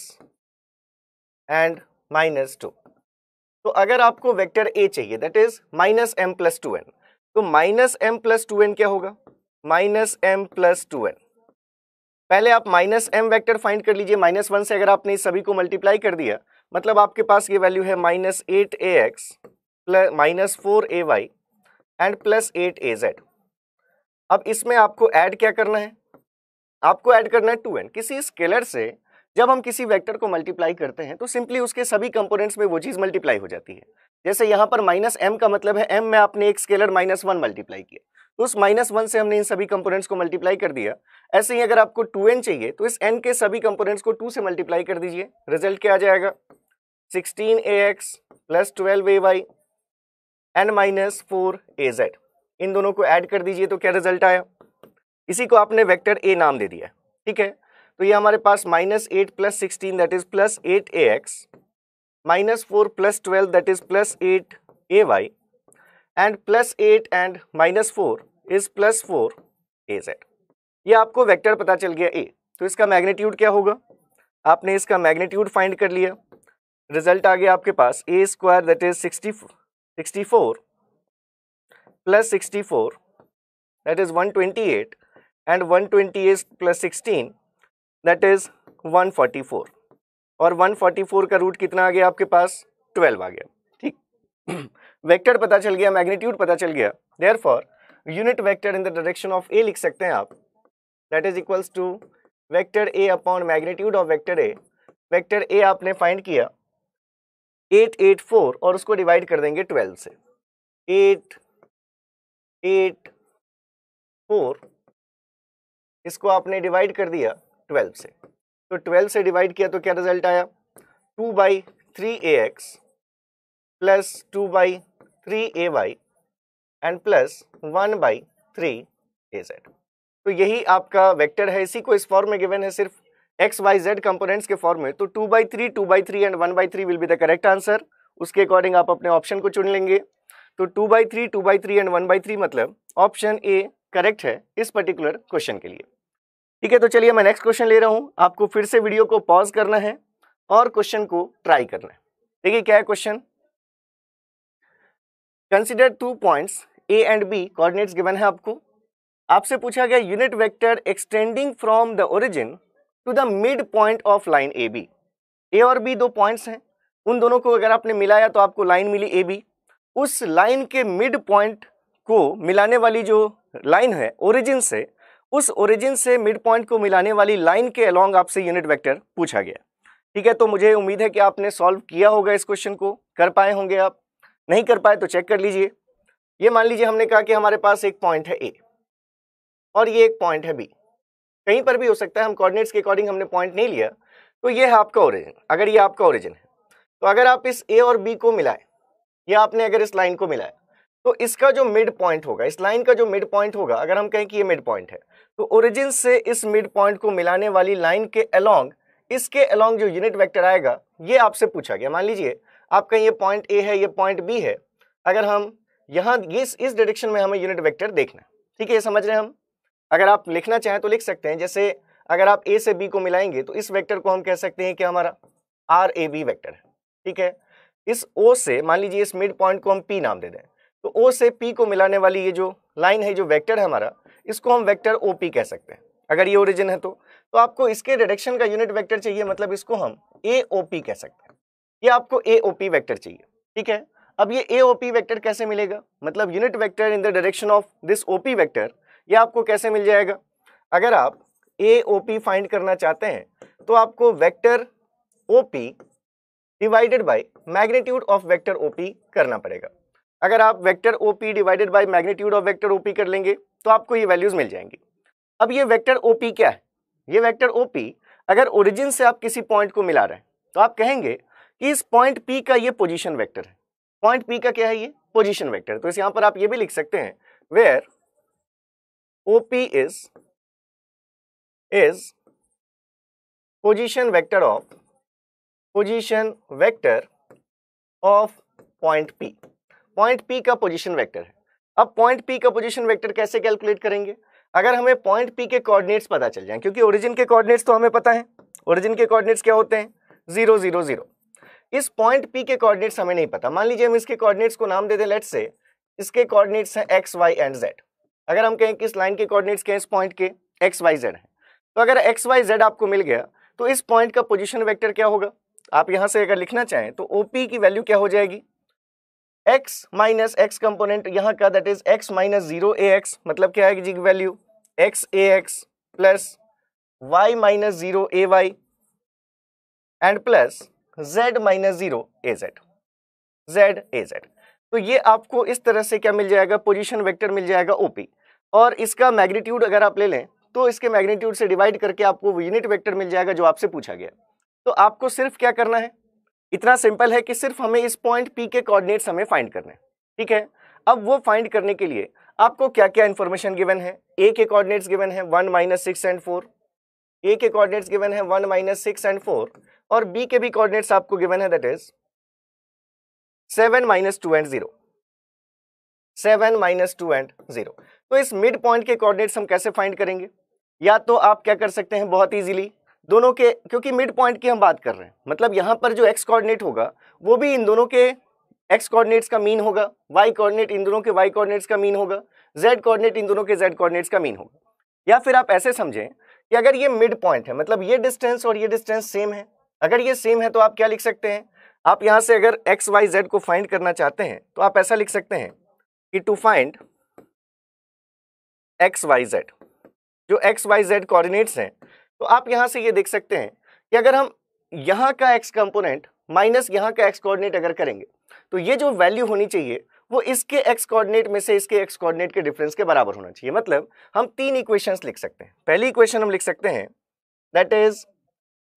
and minus two. तो अगर आपको वेक्टर ए चाहिए that is minus M plus two N तो minus M plus two N क्या होगा? Minus M plus two N पहले आप माइनस एम वैक्टर फाइंड कर लीजिए, माइनस वन से अगर आपने सभी को मल्टीप्लाई कर दिया मतलब आपके पास ये वैल्यू है minus eight A X plus minus four A Y and plus eight A Z. अब इसमें आपको ऐड क्या करना है? आपको ऐड करना है टू एन। किसी स्केलर से जब हम किसी वेक्टर को मल्टीप्लाई करते हैं तो सिंपली उसके सभी कंपोनेंट्स में वो चीज़ मल्टीप्लाई हो जाती है। जैसे यहाँ पर माइनस एम का मतलब है एम में आपने एक स्केलर माइनस वन मल्टीप्लाई किया। तो उस माइनस वन से हमने इन सभी कंपोनेंट्स को मल्टीप्लाई कर दिया। ऐसे ही अगर आपको टू एन चाहिए तो इस एन के सभी कंपोनेंट्स को टू से मल्टीप्लाई कर दीजिए। रिज़ल्ट क्या आ जाएगा? Sixteen A X plus twelve A Y and minus four A Z इन दोनों को ऐड कर दीजिए तो क्या रिज़ल्ट आया? इसी को आपने वेक्टर ए नाम दे दिया ठीक है? तो ये हमारे पास minus eight plus sixteen that is plus eight A X minus four plus twelve that is plus eight A Y and plus eight and minus four is plus four A Z ये आपको vector पता चल गया ए तो इसका magnitude क्या होगा? आपने इसका मैग्नीट्यूड फाइंड कर लिया। रिज़ल्ट आ गया आपके पास A square that is sixty sixty four plus sixty four that is one twenty eight and one twenty eight plus sixteen that is 144 और 144 का रूट कितना आ गया आपके पास? 12 आ गया। ठीक? वेक्टर पता चल गया मैग्नीट्यूड पता चल गया। Therefore unit vector in the direction of A लिख सकते हैं आप। That is equals to vector A upon magnitude of vector A vector A आपने फाइंड किया। एट एट फोर और उसको डिवाइड कर देंगे ट्वेल्व से। एट एट फोर इसको आपने डिवाइड कर दिया। ट्वेल्व से। तो ट्वेल्व से डिवाइड किया तो क्या रिज़ल्ट आया? Two by three A X plus two by three A Y and plus one by three A Z. तो यही आपका वेक्टर है, इसी को इस फॉर्म में गिवन है सिर्फ़ एक्स वाई जेड कंपोनेंट्स के फॉर्म में। तो two by three, two by three and one by three will be the correct answer. उसके अकॉर्डिंग आप अपने ऑप्शन को चुन लेंगे। तो two by three, two by three and one by three मतलब ऑप्शन ए करेक्ट है इस पर्टिकुलर क्वेश्चन के लिए। ठीक है तो चलिए मैं नेक्स्ट क्वेश्चन ले रहा हूँ। आपको फिर से वीडियो को पॉज करना है और क्वेश्चन को ट्राई करना है। देखिए, क्या है question consider two points A and B coordinates given है आपको। आपसे पूछा गया unit vector extending from the origin to the mid point of line A B A और बी दो पॉइंट्स हैं। उन दोनों को अगर आपने मिलाया तो आपको लाइन मिली ए बी उस लाइन के मिड पॉइंट को मिलाने वाली जो लाइन है ओरिजिन से उस ओरिजिन से मिड पॉइंट को मिलाने वाली लाइन के अलॉन्ग आपसे यूनिट वेक्टर पूछा गया। ठीक है तो मुझे उम्मीद है कि आपने सॉल्व किया होगा इस क्वेश्चन को। कर पाए होंगे आप। नहीं कर पाए तो चेक कर लीजिए। ये मान लीजिए हमने कहा कि हमारे पास एक पॉइंट है ए और ये एक पॉइंट है बी कहीं पर भी हो सकता है, हम कोऑर्डिनेट्स के अकॉर्डिंग हमने पॉइंट नहीं लिया। तो ये है आपका ओरिजिन अगर ये आपका ओरिजिन है तो अगर आप इस ए और बी को मिलाएँ, या आपने अगर इस लाइन को मिलाया तो इसका जो मिड पॉइंट होगा, इस लाइन का जो मिड पॉइंट होगा, अगर हम कहें कि ये मिड पॉइंट है तो ओरिजिन से इस मिड पॉइंट को मिलाने वाली लाइन के अलोंग इसके अलोंग जो यूनिट वेक्टर आएगा, ये आपसे पूछा गया। मान लीजिए आपका ये पॉइंट ए है, ये पॉइंट बी है, अगर हम यहाँ, ये इस डायरेक्शन में हमें यूनिट वेक्टर देखना ठीक है, ये समझ रहे हैं हम? अगर आप लिखना चाहें तो लिख सकते हैं, जैसे अगर आप ए से बी को मिलाएँगे तो इस वेक्टर को हम कह सकते हैं कि हमारा आर ए बी वैक्टर है, ठीक है? इस ओ से, मान लीजिए इस मिड पॉइंट को हम पी नाम दे दें तो ओ से पी को मिलाने वाली ये जो लाइन है, जो वेक्टर है हमारा, इसको हम वेक्टर ओ पी कह सकते हैं। अगर ये ओरिजिन है तो। तो आपको इसके डायरेक्शन का यूनिट वेक्टर चाहिए मतलब इसको हम ए ओ पी कह सकते हैं। ये आपको ए ओ पी वैक्टर चाहिए, ठीक है? अब ये ए ओ पी वैक्टर कैसे मिलेगा? मतलब unit vector in the direction of this O P vector ये आपको कैसे मिल जाएगा? अगर आप ए ओ पी फाइंड करना चाहते हैं तो आपको vector O P divided by magnitude of vector O P करना पड़ेगा। अगर आप vector O P divided by magnitude of vector O P कर लेंगे तो आपको ये वैल्यूज़ मिल जाएँगी। अब ये वेक्टर ओ पी क्या है? ये वेक्टर ओ पी अगर ओरिजिन से आप किसी पॉइंट को मिला रहे हैं तो आप कहेंगे कि इस पॉइंट पी का ये पोजीशन वेक्टर है। पॉइंट पी का क्या है ये? पोजीशन वेक्टर तो इस यहाँ पर आप ये भी लिख सकते हैं where O P is is position vector of position vector of point P point P का पोजिशन वैक्टर है। अब पॉइंट पी का पोजिशन वैक्टर कैसे कैलकुलेट करेंगे? अगर हमें पॉइंट पी के कोऑर्डिनेट्स पता चल जाए, क्योंकि ओरिजिन के कोऑर्डिनेट्स तो हमें पता है। ओरिजिन के कोऑर्डिनेट्स क्या होते हैं? ज़ीरो ज़ीरो ज़ीरो इस पॉइंट पी के कोऑर्डिनेट्स हमें नहीं पता। मान लीजिए हम इसके कोऑर्डिनेट्स को नाम दे दें लेट्स से इसके कोऑर्डिनेट्स हैं एक्स वाई एंड जेड अगर हम कहें कि इस लाइन के कोऑर्डिनेट्स के इस पॉइंट के एक्स वाई जेड हैं। तो अगर एक्स वाई जेड आपको मिल गया तो इस पॉइंट का पोजिशन वैक्टर क्या होगा? आप यहाँ से अगर लिखना चाहें तो ओपी की वैल्यू क्या हो जाएगी? एक्स माइनस एक्स कंपोनेंट यहाँ का that is x minus zero a x मतलब क्या है जी value x a x plus y minus zero a y and plus z minus zero a z z a z तो ये आपको इस तरह से क्या मिल जाएगा? पोजीशन वेक्टर मिल जाएगा ओपी और इसका मैग्नीट्यूड अगर आप ले लें तो इसके मैग्नीट्यूड से डिवाइड करके आपको यूनिट वेक्टर मिल जाएगा जो आपसे पूछा गया। तो आपको सिर्फ़ क्या करना है? इतना सिंपल है कि सिर्फ़ हमें इस पॉइंट पी के कोऑर्डिनेट्स हमें फाइंड करने ठीक है? अब वो फाइंड करने के लिए आपको क्या क्या इन्फॉर्मेशन गिवन है? ए के कोऑर्डिनेट्स गिवन है one minus six and four A के कोऑर्डिनेट्स गिवन है one minus six and four और बी के भी कोऑर्डिनेट्स आपको गिवन है that is seven minus two and zero seven minus two and zero तो इस मिड पॉइंट के कोऑर्डिनेट्स हम कैसे फाइंड करेंगे? या तो आप क्या कर सकते हैं बहुत इजीली दोनों के, क्योंकि मिड पॉइंट की हम बात कर रहे हैं। मतलब यहाँ पर जो एक्स कोऑर्डिनेट होगा, वो भी इन दोनों के एक्स कोऑर्डिनेट्स का मीन होगा वाई कोऑर्डिनेट इन दोनों के वाई कोऑर्डिनेट्स का मीन होगा जेड कोऑर्डिनेट इन दोनों के जेड कोऑर्डिनेट्स का मीन होगा। या फिर आप ऐसे समझें कि अगर ये मिड पॉइंट है मतलब ये डिस्टेंस और ये डिस्टेंस सेम है। अगर ये सेम है तो आप क्या लिख सकते हैं? आप यहाँ से अगर एक्स वाई जेड को फाइंड करना चाहते हैं तो आप ऐसा लिख सकते हैं कि to find x y z जो एक्स वाई जेड कोऑर्डिनेट्स हैं तो आप यहाँ से ये देख सकते हैं कि अगर हम यहाँ का एक्स कंपोनेंट माइनस यहाँ का एक्स कोऑर्डिनेट अगर करेंगे तो ये जो वैल्यू होनी चाहिए, वो इसके एक्स कोऑर्डिनेट में से इसके एक्स कोऑर्डिनेट के डिफरेंस के बराबर होना चाहिए। मतलब हम तीन इक्वेशंस लिख सकते हैं। पहली इक्वेशन हम लिख सकते हैं that is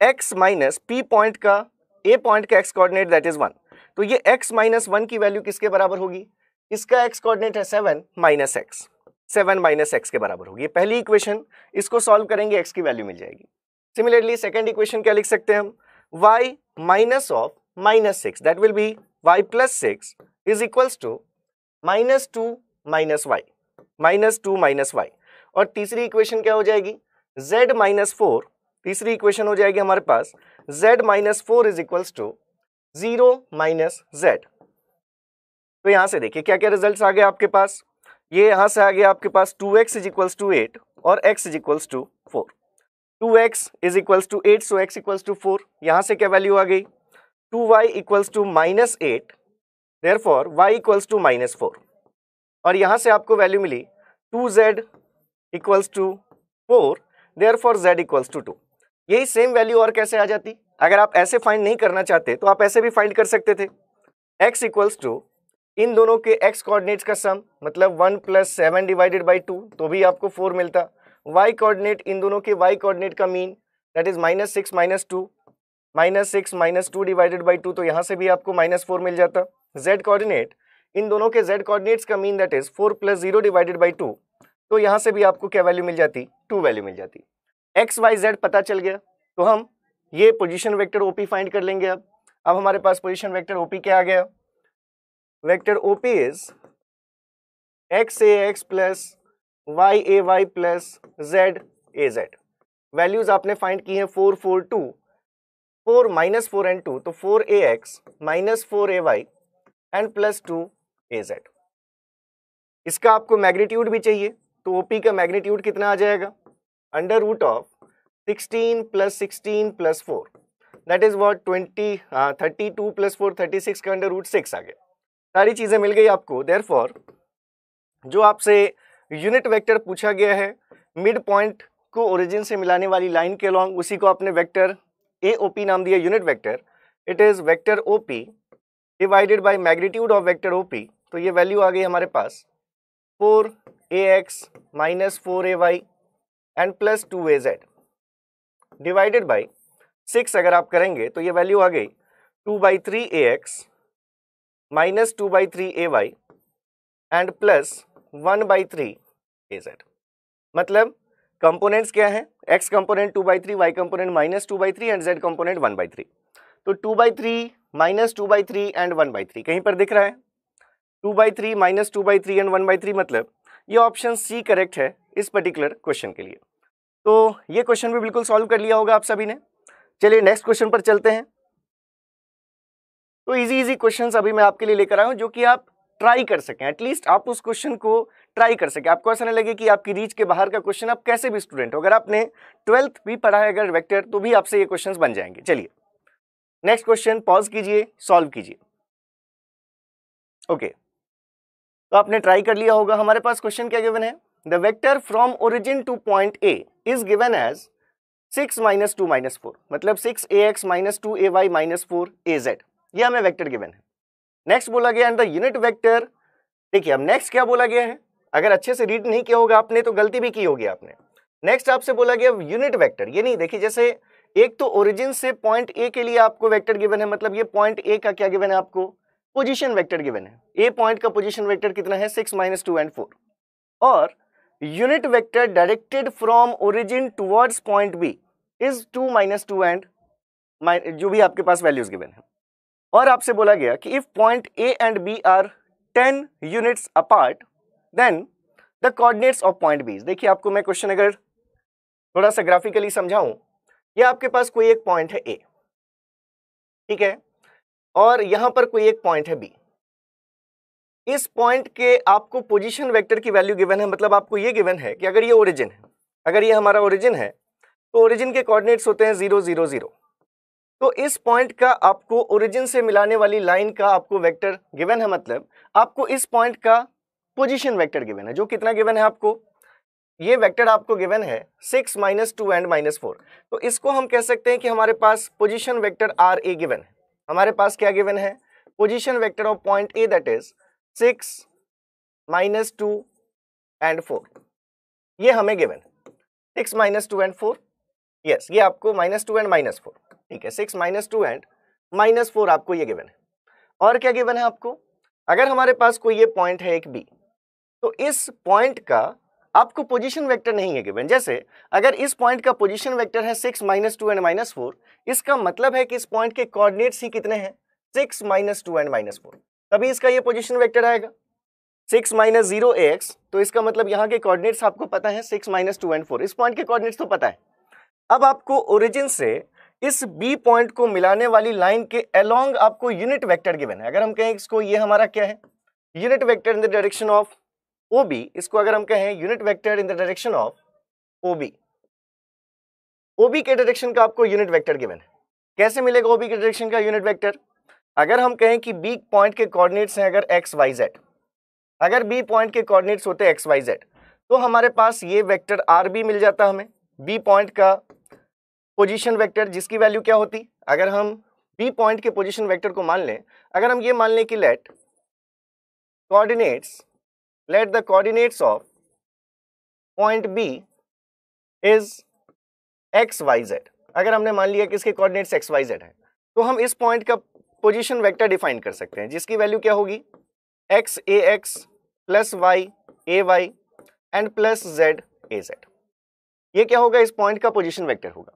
x minus P point का ए पॉइंट का x coordinate that is one तो ये एक्स माइनस वन की वैल्यू किसके बराबर होगी? इसका एक्स कोऑर्डिनेट है seven minus x seven minus x के बराबर होगी। पहली इक्वेशन, इसको सॉल्व करेंगे एक्स की वैल्यू मिल जाएगी। सिमिलरली, सेकेंड इक्वेशन क्या लिख सकते हैं हम? y minus of minus 6 that will be y plus 6 is equals to minus 2 minus y, minus 2 minus y और तीसरी इक्वेशन क्या हो जाएगी? z माइनस फोर तीसरी इक्वेशन हो जाएगी हमारे पास, z minus four is equals to zero minus z तो यहाँ से देखिए क्या क्या रिजल्ट्स आ गए आपके पास? ये यहाँ से आ गया आपके पास two x is equals to eight और x is equals to four two x is equals to eight so x equals to four यहाँ से क्या वैल्यू आ गई? Two y equals to minus eight therefore y equals to minus four और यहाँ से आपको value milli two z equals to four therefore z equals to two यही सेम वैल्यू और कैसे आ जाती? अगर आप ऐसे फाइंड नहीं करना चाहते तो आप ऐसे भी फाइंड कर सकते थे. x इक्वल्स टू इन दोनों के एक्स कोऑर्डिनेट्स का सम मतलब one plus seven divided by two तो भी आपको फोर मिलता। वाई कोऑर्डिनेट इन दोनों के वाई कोऑर्डिनेट का mean that is minus six minus two minus six minus two divided by two तो यहाँ से भी आपको माइनस फोर मिल जाता। जेड कोऑर्डिनेट इन दोनों के जेड कोऑर्डिनेट्स का mean that is four plus zero divided by two तो यहाँ से भी आपको क्या वैल्यू मिल जाती? टू वैल्यू मिल जाती। एक्स वाई जेड पता चल गया तो हम ये पोजिशन वेक्टर ओपी फाइंड कर लेंगे अब। अब हमारे पास पोजिशन वेक्टर ओपी क्या आ गया? Vector OP is x a x plus y a y plus z a z values आपने फाइंड की हैं four four two four minus four and two तो four a x minus four a y and plus two a z इसका आपको magnitude भी चाहिए तो OP का मैग्नीट्यूड कितना आ जाएगा? Under root of sixteen plus sixteen plus four that is what twenty thirty two plus four thirty six का अंडर रूट सिक्स आ गया। सारी चीज़ें मिल गई आपको। देर जो आपसे यूनिट वेक्टर पूछा गया है मिड पॉइंट को ओरिजिन से मिलाने वाली लाइन के अलॉन्ग उसी को आपने वेक्टर ए ओ पी नाम दिया unit vector it is vector O P divided by magnitude of vector O P तो ये वैल्यू आ गई हमारे पास four a x minus four a y and plus two a z divided by six अगर आप करेंगे तो ये वैल्यू आ गई two by three a x minus two by three a y and plus one by three a z. मतलब components क्या है? X component two by three, y component minus two by three and z component one by three. तो two by three minus two by three and one by three कहीं पर दिख रहा है? Two by three minus two by three and one by three मतलब ये option C correct है इस पर्टिकुलर क्वेश्चन के लिए। तो ये क्वेश्चन भी बिल्कुल सॉल्व कर लिया होगा आप सभी ने। चलिए नेक्स्ट क्वेश्चन पर चलते हैं। तो इजी इजी क्वेश्चंस अभी मैं आपके लिए लेकर आया हूँ, जो कि आप ट्राई कर सकें। एटलीस्ट आप उस क्वेश्चन को ट्राई कर सकें। आपको ऐसा नहीं लगे कि आपकी रीच के बाहर का क्वेश्चन आप कैसे भी स्टूडेंट हो, अगर आपने ट्वेल्थ भी पढ़ा है, अगर वेक्टर तो भी आपसे ये क्वेश्चन बन जाएँगे। चलिए नेक्स्ट क्वेश्चन पॉज कीजिए सॉल्व कीजिए। ओके तो आपने ट्राई कर लिया होगा। हमारे पास क्वेश्चन क्या गिवन है? The vector from origin to point A is given as six minus two minus four मतलब six a x minus two a y minus four a z ये हमें वेक्टर गिवन है। नेक्स्ट बोला गया and the unit vector देखिए, अब next क्या बोला गया है? अगर अच्छे से रीड नहीं किया होगा आपने तो गलती भी की होगी आपने। नेक्स्ट आपसे बोला गया यूनिट वेक्टर ये नहीं, देखिए, जैसे एक तो ओरिजिन से पॉइंट ए के लिए आपको वेक्टर गिवन है मतलब ये पॉइंट ए का क्या गिवन है आपको? पोजीशन वेक्टर गिवन है। ए पॉइंट का पोजीशन वेक्टर कितना है? Six minus two and four और unit vector directed from origin towards point B is two minus two and जो भी आपके पास वैल्यूज़ गिवन है। और आपसे बोला गया कि if point A and B are ten units apart then the coordinates of point B देखिए, आपको मैं क्वेश्चन अगर थोड़ा सा ग्राफिकली समझाऊं, ये आपके पास कोई एक पॉइंट है ए ठीक है? और यहाँ पर कोई एक पॉइंट है बी इस पॉइंट के आपको पोजीशन वेक्टर की वैल्यू गिवन है मतलब आपको ये गिवन है कि अगर ये ओरिजिन है, अगर ये हमारा ओरिजिन है तो ओरिजिन के कोऑर्डिनेट्स होते हैं ज़ीरो ज़ीरो ज़ीरो तो इस पॉइंट का आपको ओरिजिन से मिलाने वाली लाइन का आपको वेक्टर गिवन है मतलब आपको इस पॉइंट का पोजीशन वेक्टर गिवन है। जो कितना गिवन है आपको? ये वेक्टर आपको गिवन है six minus two and minus four तो इसको हम कह सकते हैं कि हमारे पास position vector r A given है। हमारे पास क्या गिवन है? Position vector of point A that is six minus two and four ये हमें given six minus two and four yes ये आपको minus two and minus four ठीक है six minus two and minus four आपको ये given है। और क्या गिवन है आपको? अगर हमारे पास कोई ये पॉइंट है एक बी तो इस पॉइंट का आपको पोजीशन वेक्टर नहीं है गिवन जैसे, अगर इस पॉइंट का पोजीशन वेक्टर है six minus two and minus four इसका मतलब है कि इस पॉइंट के कोऑर्डिनेट्स ही कितने हैं? Six minus two and minus four तभी इसका ये पोजीशन वेक्टर आएगा। सिक्स माइनस ज़ीरो एक्स तो इसका मतलब यहाँ के कोऑर्डिनेट्स आपको पता है six minus two and four इस पॉइंट के कोऑर्डिनेट्स तो पता है। अब आपको ओरिजिन से इस बी पॉइंट को मिलाने वाली लाइन के अलोंग आपको यूनिट वेक्टर गिवन है। अगर हम कहें इसको ये हमारा क्या है? Unit vector in the direction of O B इसको अगर हम कहें unit vector in the direction of O B O B के डायरेक्शन का आपको यूनिट वेक्टर गिवन है। कैसे मिलेगा ओ बी के डायरेक्शन का यूनिट वेक्टर अगर हम कहें कि बी पॉइंट के कोऑर्डिनेट्स हैं अगर एक्स वाई जेड अगर बी पॉइंट के कोऑर्डिनेट्स होते एक्स वाई जेड तो हमारे पास ये वेक्टर आर बी मिल जाता हमें। बी पॉइंट का पोजीशन वेक्टर जिसकी वैल्यू क्या होती? अगर हम बी पॉइंट के पोजीशन वेक्टर को मान लें, अगर हम ये मान लें कि let coordinates let the coordinates of point B is x y z अगर हमने मान लिया कि इसके कोऑर्डिनेट्स एक्स वाई जेड है तो हम इस पॉइंट का पोजीशन वेक्टर डिफाइन कर सकते हैं, जिसकी वैल्यू क्या होगी? X a x plus y a y and plus z a z ये क्या होगा? इस पॉइंट का पोजीशन वेक्टर होगा।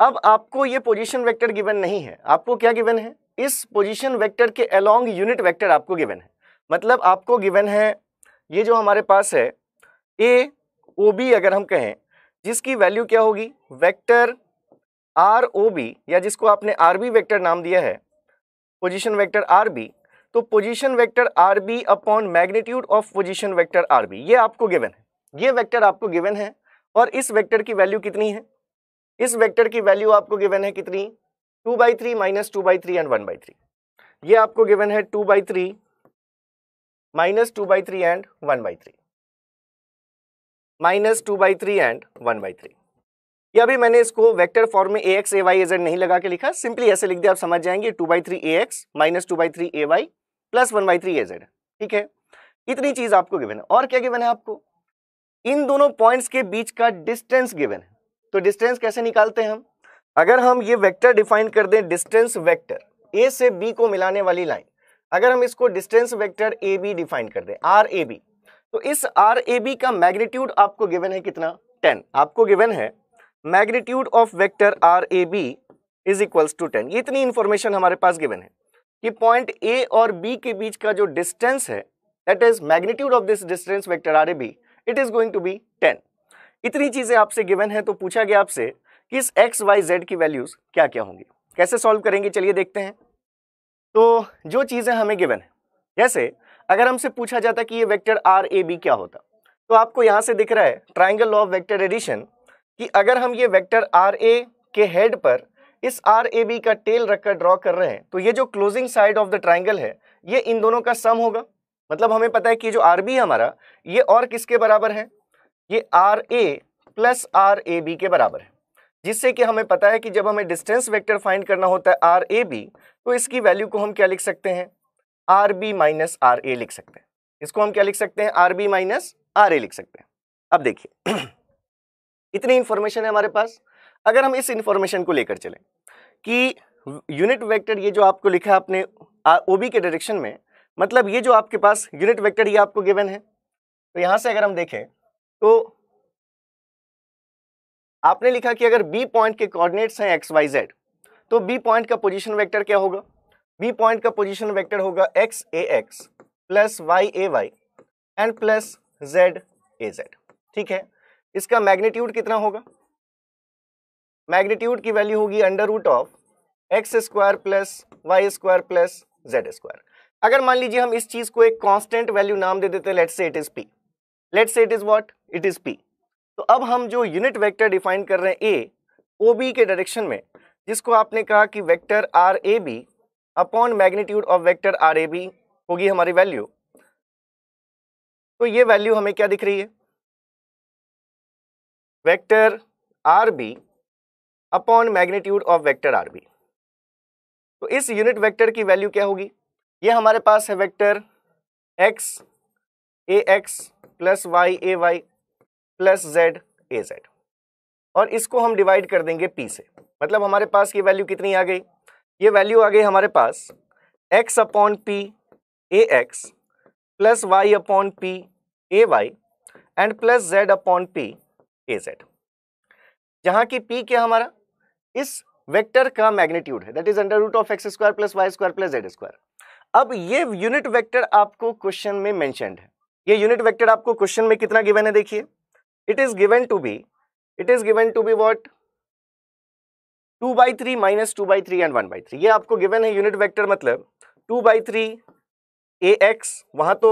अब आपको ये पोजीशन वेक्टर गिवन नहीं है। आपको क्या गिवन है? इस पोजीशन वेक्टर के अलोंग यूनिट वेक्टर आपको गिवन है। मतलब आपको गिवन है, ये जो हमारे पास है ए ओ बी अगर हम कहें, जिसकी वैल्यू क्या होगी? वेक्टर आर ओ बी या जिसको आपने आर बी वेक्टर नाम दिया है पोजीशन वेक्टर आर बी तो position vector r B upon magnitude of position vector r B ये आपको गिवन है। ये वेक्टर आपको गिवन है और इस वेक्टर की वैल्यू कितनी है? इस वेक्टर की वैल्यू आपको गिवन है कितनी? Two by three minus two by three and one by three. ये आपको गिवन है two by three minus two by three and one by three. Minus two by three and one by three. ये अभी मैंने इसको vector form में ए x ए Y ए नहीं लगा के लिखा। सिंपली ऐसे लिख दिया, आप समझ जाएँगे। Two by three a x minus two by three a y plus one by three a z ठीक है? इतनी चीज़ आपको गिवन है। और क्या गिवन है आपको? इन दोनों पॉइंट्स के बीच का डिस्टेंस गिवन है। तो डिस्टेंस कैसे निकालते हैं हम? अगर हम ये वेक्टर डिफाइन कर दें डिस्टेंस वेक्टर ए से बी को मिलाने वाली लाइन अगर हम इसको distance vector A B define कर दें आर ए बी तो इस आर ए बी का मैग्नीट्यूड आपको गिवन है कितना? टेन आपको गिवन है magnitude of vector r A B is equals to ten इतनी इंफॉर्मेशन हमारे पास गिवन है कि पॉइंट ए और बी के बीच का जो डिस्टेंस है that is magnitude of this distance vector r A B it is going to be ten इतनी चीज़ें आपसे गिवन है तो पूछा गया आपसे कि इस एक्स वाई जेड की वैल्यूज़ क्या क्या होंगी। कैसे सॉल्व करेंगे, चलिए देखते हैं। तो जो चीज़ें हमें गिवन है, जैसे अगर हमसे पूछा जाता कि ये वेक्टर आर ए बी क्या होता तो आपको यहाँ से दिख रहा है ट्राइंगल ऑफ़ वेक्टर एडिशन कि अगर हम ये वेक्टर आर ए के हेड पर इस आर ए बी का टेल रखकर ड्रॉ कर रहे हैं तो ये जो closing side of the triangle है, ये इन दोनों का सम होगा। मतलब हमें पता है कि जो आर बी है हमारा, ये और किसके बराबर है? ये r A plus r A B के बराबर है, जिससे कि हमें पता है कि जब हमें डिस्टेंस वेक्टर फाइंड करना होता है आर ए बी तो इसकी वैल्यू को हम क्या लिख सकते हैं? R B minus r A लिख सकते हैं। इसको हम क्या लिख सकते हैं? R B minus r A लिख सकते हैं। अब देखिए, इतनी इंफॉर्मेशन है हमारे पास। अगर हम इस इंफॉर्मेशन को लेकर चलें कि यूनिट वेक्टर ये जो आपको लिखा है आपने बी के डायरेक्शन में मतलब ये जो आपके पास यूनिट वेक्टर ये आपको गिवन है तो यहाँ से अगर हम देखें तो आपने लिखा कि अगर बी पॉइंट के कोऑर्डिनेट्स हैं एक्स वाई जेड तो बी पॉइंट का पोजीशन वेक्टर क्या होगा? बी पॉइंट का पोजीशन वेक्टर होगा x a x plus y a y and plus z a z ठीक है? इसका मैग्नीट्यूड कितना होगा? मैग्नीट्यूड की वैल्यू होगी under root of x square plus y square plus z square अगर मान लीजिए हम इस चीज़ को एक कांस्टेंट वैल्यू नाम दे देते let's say it is p let's say it is what it is p. तो अब हम जो यूनिट वेक्टर डिफाइन कर रहे हैं ए ओ बी के डायरेक्शन में, जिसको आपने कहा कि vector r a b upon magnitude of vector r a b होगी हमारी वैल्यू। तो ये वैल्यू हमें क्या दिख रही है? Vector r b upon magnitude of vector r b. तो इस यूनिट वेक्टर की वैल्यू क्या होगी? ये हमारे पास है vector x, a x plus y, a y. Plus z a z. और इसको हम डिवाइड कर देंगे पी से। मतलब हमारे पास ये वैल्यू कितनी आ गई? ये वैल्यू आ गई हमारे पास x upon p a x plus y upon p a y and plus z upon p a z. जहाँ की पी क्या हमारा? इस वेक्टर का मैग्नीट्यूड है। That is under root of X square plus Y square plus Z square अब ये unit vector आपको क्वेश्चन में मेंशनड है। ये यूनिट वेक्टर आपको क्वेश्चन में कितना गिवन है देखिए। It is given to be it is given to be what two by three minus two by three and one by three ये आपको गिवन है यूनिट वेक्टर मतलब two by three a x वहाँ तो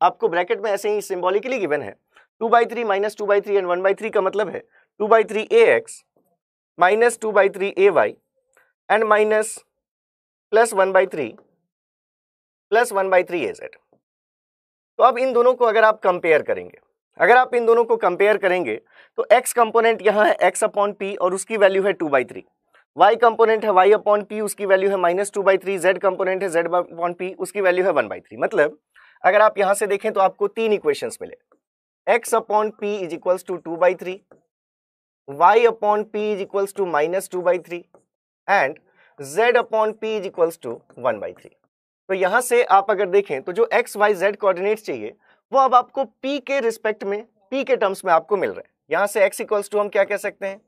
आपको bracket में ऐसे ही सिंबॉलिकली गिवन है two by three minus two by three and one by three का मतलब है two by three a x minus two by three a y and minus plus one by three plus one by three a z तो अब इन दोनों को अगर आप compare करेंगे अगर आप इन दोनों को कंपेयर करेंगे तो x कंपोनेंट यहाँ है x अपॉन पी और उसकी वैल्यू है two by three y component है y अपॉन पी उसकी वैल्यू है minus two by three z component है z अपॉन पी उसकी वैल्यू है वन बाई थ्री मतलब अगर आप यहाँ से देखें तो आपको तीन इक्वेशंस मिले। x upon p is equals to two by three y upon p is equals to minus two by three and z upon p is equals to one by three तो यहाँ से आप अगर देखें तो जो एक्स वाई जेड कोऑर्डिनेट्स चाहिए वो अब आपको पी के रिस्पेक्ट में पी के टर्म्स में आपको मिल रहे हैं। यहाँ से एक्स इक्वल्स टू हम क्या कह सकते हैं?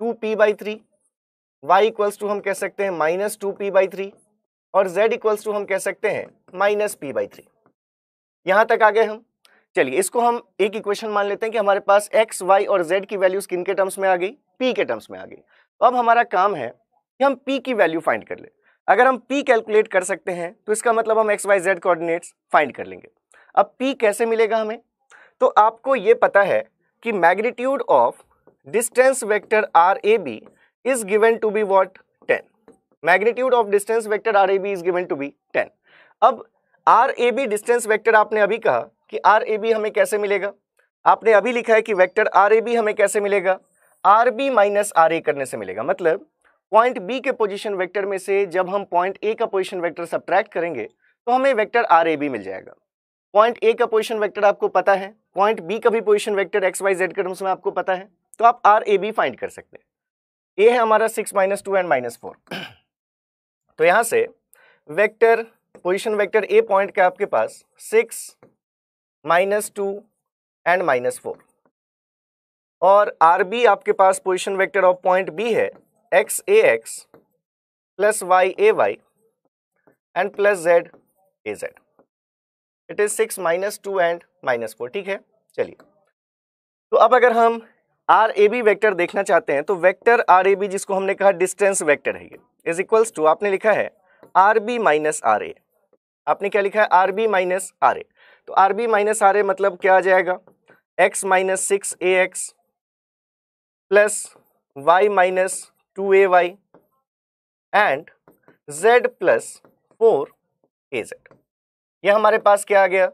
Two p by three y equals to हम कह सकते हैं minus two p by three और जेड इक्वल्स टू हम कह सकते हैं माइनस पी बाई थ्री यहाँ तक आ गए हम। चलिए, इसको हम एक इक्वेशन मान लेते हैं कि हमारे पास एक्स वाई और जेड की वैल्यूज़ किन के टर्म्स में आ गई? पी के टर्म्स में आ गई। तो अब हमारा काम है कि हम पी की वैल्यू फाइंड कर ले। अगर हम p कैलकुलेट कर सकते हैं तो इसका मतलब हम x y z coordinates find कर लेंगे। अब p कैसे मिलेगा हमें? तो आपको ये पता है कि magnitude of distance vector r a b is given to be what ten magnitude of distance vector r a b is given to be ten अब r a b distance vector आपने अभी कहा कि आर ए बी हमें कैसे मिलेगा? आपने अभी लिखा है कि वेक्टर आर ए बी हमें कैसे मिलेगा? R b minus r a करने से मिलेगा। मतलब पॉइंट बी के पोजीशन वेक्टर में से जब हम पॉइंट ए का पोजीशन वेक्टर सब्ट्रैक्ट करेंगे तो हमें वेक्टर आर ए बी मिल जाएगा। पॉइंट ए का पोजिशन वैक्टर आपको पता है, पॉइंट बी का भी position vector x y z के में आपको पता है तो आप आर ए बी फाइंड कर सकते हैं। ए है हमारा six minus two and minus four तो यहाँ से vector, position vector a point का आपके पास six minus two and minus four और आर बी आपके पास position vector of point b है x a x plus y a y and plus z a z it is six minus two and minus four ठीक है? चलिए। तो अब अगर हम आर ए बी वैक्टर देखना चाहते हैं तो वेक्टर आर ए बी जिसको हमने कहा डिस्टेंस वेक्टर है ये। इज़ इक्वल्स टू आपने लिखा है r b minus r a आपने क्या लिखा है? R b minus r a तो r b minus r a मतलब क्या आ जाएगा? X minus six a x plus y minus two a y and z plus four a z ये हमारे पास क्या आ गया?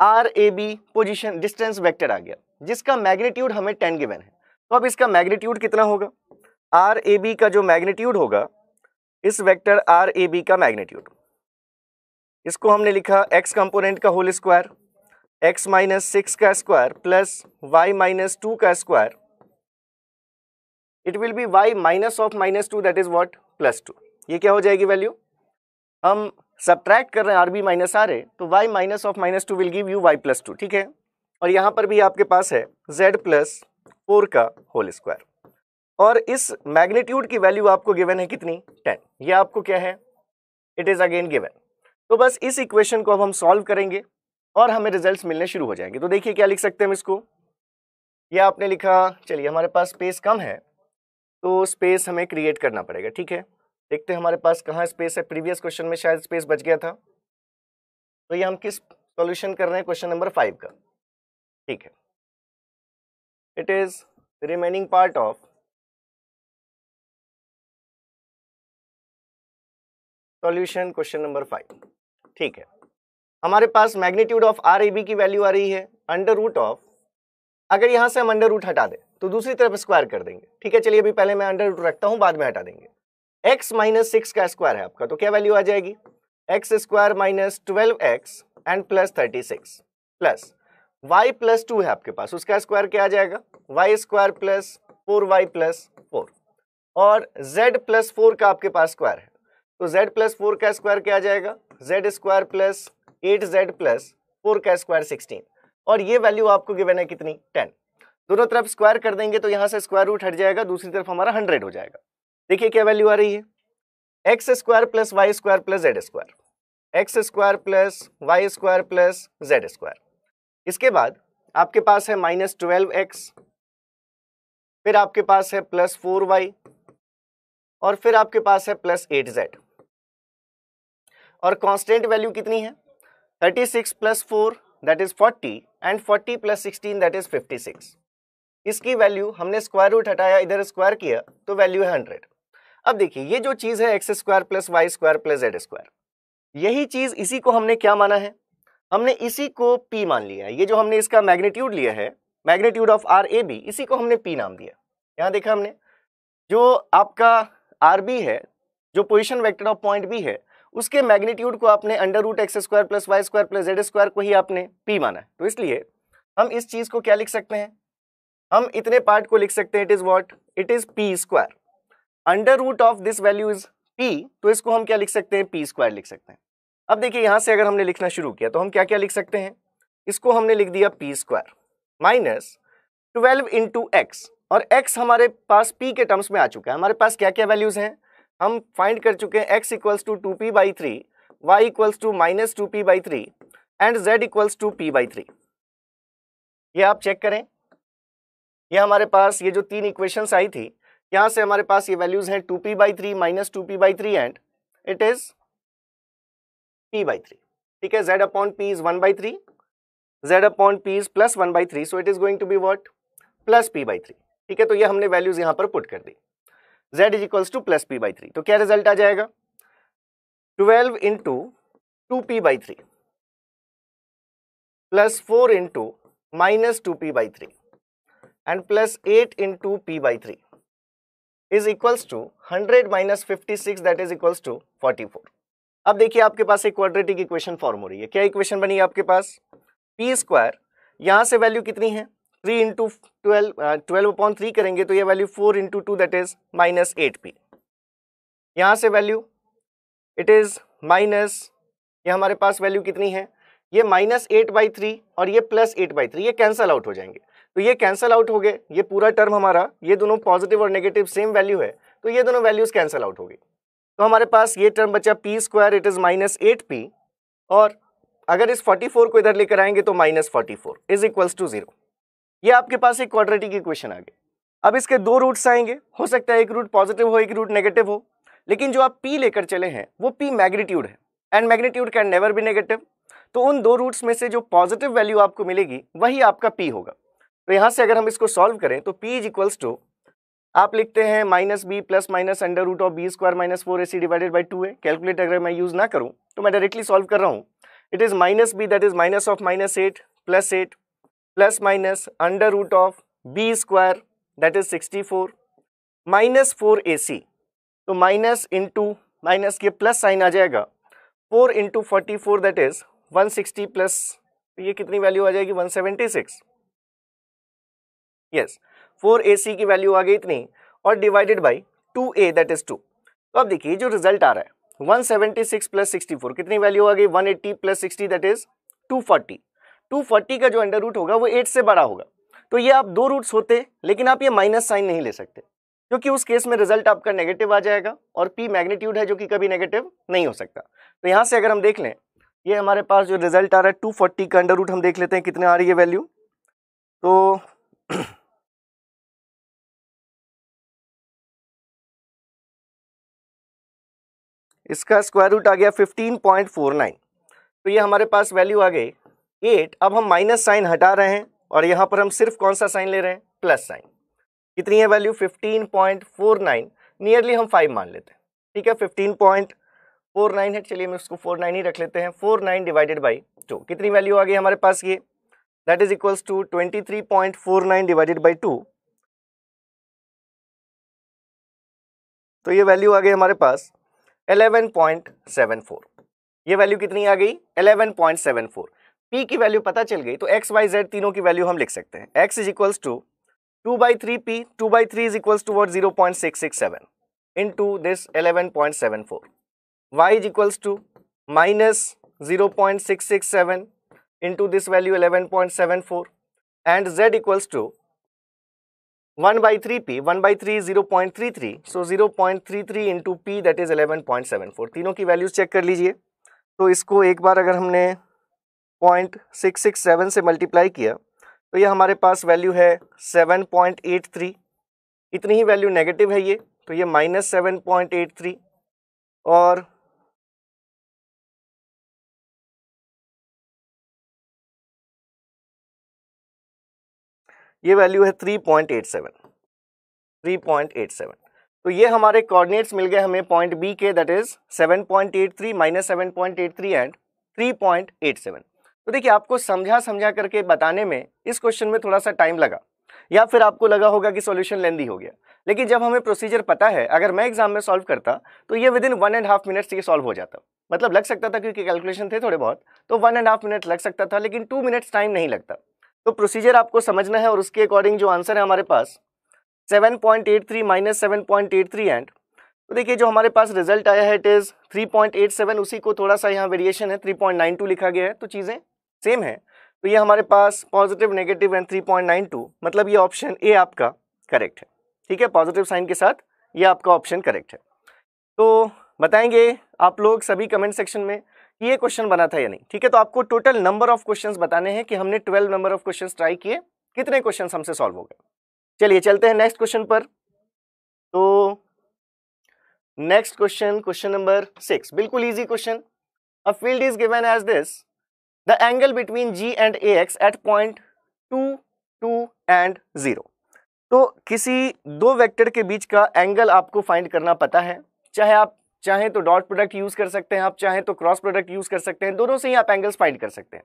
R a b position distance vector आ गया, जिसका मैग्नीट्यूड हमें टेन गिवन है। तो अब इसका मैग्नीट्यूड कितना होगा? आर ए बी का जो मैग्नीट्यूड होगा, इस वेक्टर आर ए बी का मैग्नीट्यूड इसको हमने लिखा एक्स कंपोनेंट का whole square x minus six का square plus y minus two का square it will be y minus of minus two that is what plus two ये क्या हो जाएगी वैल्यू हम सब्ट्रैक्ट कर रहे हैं r b minus r a तो y minus of minus two will give you y plus two ठीक है? और यहाँ पर भी आपके पास है जेड प्लस फोर का होल स्क्वायर और इस मैग्नीट्यूड की वैल्यू आपको गिवन है कितनी? टेन ये आपको क्या है? इट इज़ अगेन गिवन तो बस इस इक्वेशन को अब हम सॉल्व करेंगे और हमें रिजल्ट्स मिलने शुरू हो जाएँगे। तो देखिए क्या लिख सकते हैं हम इसको? यह आपने लिखा, चलिए हमारे पास स्पेस कम है तो स्पेस हमें क्रिएट करना पड़ेगा, ठीक है? देखते हैं हमारे पास कहाँ स्पेस है। प्रीवियस क्वेश्चन में शायद स्पेस बच गया था। तो ये हम किस सॉल्यूशन कर रहे हैं क्वेश्चन नंबर फाइव का? ठीक है। It is remaining part of solution question number five ठीक है। हमारे पास magnitude of r a b की वैल्यू आ रही है। अंडर रूट ऑफ़ अगर यहाँ से हम अंडर रूट हटा दें तो दूसरी तरफ़ स्क्वायर कर देंगे। ठीक है, चलिए अभी पहले मैं अंडर रूट रखता हूँ, बाद में हटा देंगे। एक्स माइनस सिक्स का स्क्वायर है आपका तो क्या वैल्यू आ जाएगी? X square minus twelve x and plus thirty six plus y plus two है आपके पास, उसका स्क्वायर क्या आ जाएगा? Y square plus four y plus four और z प्लस फोर का आपके पास स्क्वायर है तो z प्लस फोर का स्क्वायर क्या आ जाएगा? Z square plus eight z plus four का स्क्वायर सिक्सटीन और ये वैल्यू आपको गिवन है कितनी? टेन दोनों तरफ़ स्क्वायर कर देंगे तो यहाँ से स्क्वायर रूट हट जाएगा, दूसरी तरफ़ हमारा हंड्रेड हो जाएगा। देखिए क्या वैल्यू आ रही है? X square plus y square plus z square x square plus y square plus z square इसके बाद आपके पास है माइनस ट्वेल्व एक्स फिर आपके पास है प्लस फोर वाई और फिर आपके पास है प्लस एट जेड और कांस्टेंट वैल्यू कितनी है? Thirty six plus four that is forty and forty plus sixteen that is fifty six इसकी वैल्यू हमने स्क्वायर रूट हटाया, इधर स्क्वायर किया तो वैल्यू है हंड्रेड अब देखिए, ये जो चीज़ है x square plus y square plus z square, यही चीज़ इसी को हमने क्या माना है? हमने इसी को पी मान लिया है। ये जो हमने इसका मैग्नीट्यूड लिया है, magnitude of r a b, इसी को हमने पी नाम दिया। यहाँ देखा हमने, जो आपका आर बी है, जो position vector of point b है, उसके मैग्नीट्यूड को आपने under root x square plus y square plus z square को ही आपने पी माना है। तो इसलिए हम इस चीज़ को क्या लिख सकते हैं? हम इतने पार्ट को लिख सकते हैं, it is what? It is p square. Under root of this value is p तो इसको हम क्या लिख सकते हैं? पी स्क्वायर लिख सकते हैं। अब देखिए, यहाँ से अगर हमने लिखना शुरू किया तो हम क्या क्या लिख सकते हैं? इसको हमने लिख दिया p square minus twelve into x. और x हमारे पास p के टर्म्स में आ चुका है। हमारे पास क्या क्या वैल्यूज़ हैं? हम फाइंड कर चुके हैं x equals to two p by three, y equals to minus two p by three, and z equals to p by three. ये आप चेक करें। ये हमारे पास ये जो तीन इक्वेशंस आई थी यहाँ से हमारे पास ये वैल्यूज़ हैं two p by three minus two p by three and it is p by three ठीक है z upon p is one by three z upon p is plus one by three so it is going to be what plus p by three ठीक है तो ये हमने values यहाँ पर put कर दी। Z is equals to plus p by three तो क्या रिज़ल्ट आ जाएगा? Twelve into two p by three plus four into minus two p by three and plus eight into p by three is equals to hundred minus fifty six that is equals to forty four अब देखिए आपके पास एक quadratic equation form हो रही है। क्या equation बनी है आपके पास? पी स्क्वायर यहाँ से वैल्यू कितनी है? Three into twelve twelve upon three करेंगे तो ये value four into two that is minus eight p यहाँ से वैल्यू इट इज़ माइनस ये हमारे पास वैल्यू कितनी है? ये माइनस एट बाई थ्री और ये प्लस एट बाई थ्री ये कैंसल आउट हो जाएँगे। तो ये कैंसल आउट हो गए। ये पूरा टर्म हमारा, ये दोनों पॉजिटिव और नेगेटिव सेम वैल्यू है तो ये दोनों वैल्यूज़ कैंसल आउट हो गई। तो हमारे पास ये टर्म बचा p square it is minus eight p और अगर इस फोर्टी फोर को इधर लेकर आएँगे तो minus forty four is equals to zero ये आपके पास एक क्वाड्रेटिक इक्वेशन आ गई। अब इसके दो रूट्स आएँगे। हो सकता है एक रूट पॉजिटिव हो, एक रूट नेगेटिव हो, लेकिन जो आप पी लेकर चले हैं, वो पी मैग्नीट्यूड है and magnitude can never be negative तो उन दो रूट्स में से जो पॉजिटिव वैल्यू आपको मिलेगी, वही आपका पी होगा। तो यहाँ से अगर हम इसको सॉल्व करें तो पी इज़ इक्वल्स टू आप लिखते हैं minus b plus minus under root of b square minus four a c divided by two है कैलकुलेट अगर मैं यूज़ ना करूँ तो मैं डायरेक्टली सॉल्व कर रहा हूँ। It is minus b that is minus of minus eight plus eight plus minus under root of b square that is sixty four minus four a c तो माइनस इंटू माइनस के plus sign आ जाएगा। Four into forty four that is one sixty plus ये कितनी value आ जाएगी? One seventy six yes four a c की value आ गई इतनी और divided by two a that is two तो अब देखिए, जो रिज़ल्ट आ रहा है one seventy six plus sixty four कितनी वैल्यू आ गई? One eighty plus sixty that is two forty two forty का जो अंडर रूट होगा, वो एट से बड़ा होगा। तो ये आप दो रूट्स होते, लेकिन आप ये माइनस साइन नहीं ले सकते, क्योंकि उस केस में रिज़ल्ट आपका नेगेटिव आ जाएगा और पी मैग्नीट्यूड है जो कि कभी नेगेटिव नहीं हो सकता। तो यहाँ से अगर हम देख लें, ये हमारे पास जो रिज़ल्ट आ रहा है टू फोर्टी का अंडर रूट हम देख लेते हैं, कितने आ रही है वैल्यू तो इसका स्क्वायर रूट आ गया फिफ्टीन पॉइंट फोर नाइन तो ये हमारे पास वैल्यू आ गई। एट अब हम माइनस साइन हटा रहे हैं और यहाँ पर हम सिर्फ़ कौन सा साइन ले रहे हैं? प्लस साइन कितनी है value fifteen point four nine nearly हम फाइव मान लेते हैं। ठीक है फिफ्टीन पॉइंट फोर नाइन है। चलिए हम उसको फोर नाइन ही रख लेते हैं। Four nine divided by two कितनी वैल्यू आ गई हमारे पास ये? That is equals to twenty three point four nine divided by two तो ये वैल्यू आ गई हमारे पास 11.74 ये वैल्यू कितनी आ गई? 11.74 पी की वैल्यू पता चल गई तो एक्स वाई जेड तीनों की वैल्यू हम लिख सकते हैं। X is equals to two by three P two by three is equals to what zero point six six seven into this eleven point seven four Y is equals to minus zero point six six seven into this value 11.74 and z equals to 1 by 3p 1 by 3 is 0.33 so 0.33 into p that is 11.74 तीनों की values check कर लीजिए। तो इसको एक बार अगर हमने 0.667 से मल्टीप्लाई किया तो ये हमारे पास वैल्यू है 7.83 इतनी ही वैल्यू नेगेटिव है ये तो ये minus seven point eight three और ये वैल्यू है 3.87 3.87 तो ये हमारे कोऑर्डिनेट्स मिल गए हमें पॉइंट बी के that is 7.83 minus seven point eight three and 3.87 तो देखिए, आपको समझा समझा करके बताने में इस क्वेश्चन में थोड़ा सा टाइम लगा। या फिर आपको लगा होगा कि सॉल्यूशन लेंदी हो गया। लेकिन जब हमें प्रोसीजर पता है, अगर मैं एग्ज़ाम में सॉल्व करता तो ये within one and half minutes ये सॉल्व हो जाता। मतलब लग सकता था क्योंकि कैलकुलेशन थे थोड़े बहुत तो वन एंड हाफ़ मिनट लग सकता था, लेकिन टू मिनट्स टाइम नहीं लगता। तो प्रोसीजर आपको समझना है और उसके अकॉर्डिंग जो आंसर है हमारे पास 7.83 point eight three minus seven point eight three and तो देखिए जो हमारे पास रिज़ल्ट आया है इट इज़ 3.87 उसी को थोड़ा सा यहाँ वेरिएशन है 3.92 लिखा गया है तो चीज़ें सेम है। तो ये हमारे पास पॉजिटिव नेगेटिव एंड 3.92 मतलब ये ऑप्शन ए आपका करेक्ट है। ठीक है? पॉजिटिव साइन के साथ ये आपका ऑप्शन करेक्ट है। तो बताएँगे आप लोग सभी कमेंट सेक्शन में ये क्वेश्चन बना था या नहीं? ठीक है तो आपको टोटल नंबर ऑफ़ क्वेश्चंस बताने हैं कि हमने twelve number of questions try किए, कितने क्वेश्चंस हमसे सॉल्व हो गए। चलिए चलते हैं नेक्स्ट क्वेश्चन पर। तो next question question number six बिल्कुल easy question a field is given as this the angle between G and A X at point two two and zero तो किसी दो वेक्टर के बीच का एंगल आपको फाइंड करना पता है, चाहे आप चाहे तो डॉट प्रोडक्ट यूज़ कर सकते हैं आप, चाहे तो क्रॉस प्रोडक्ट यूज़ कर सकते हैं, दोनों से ही आप एंगल्स फाइंड कर सकते हैं।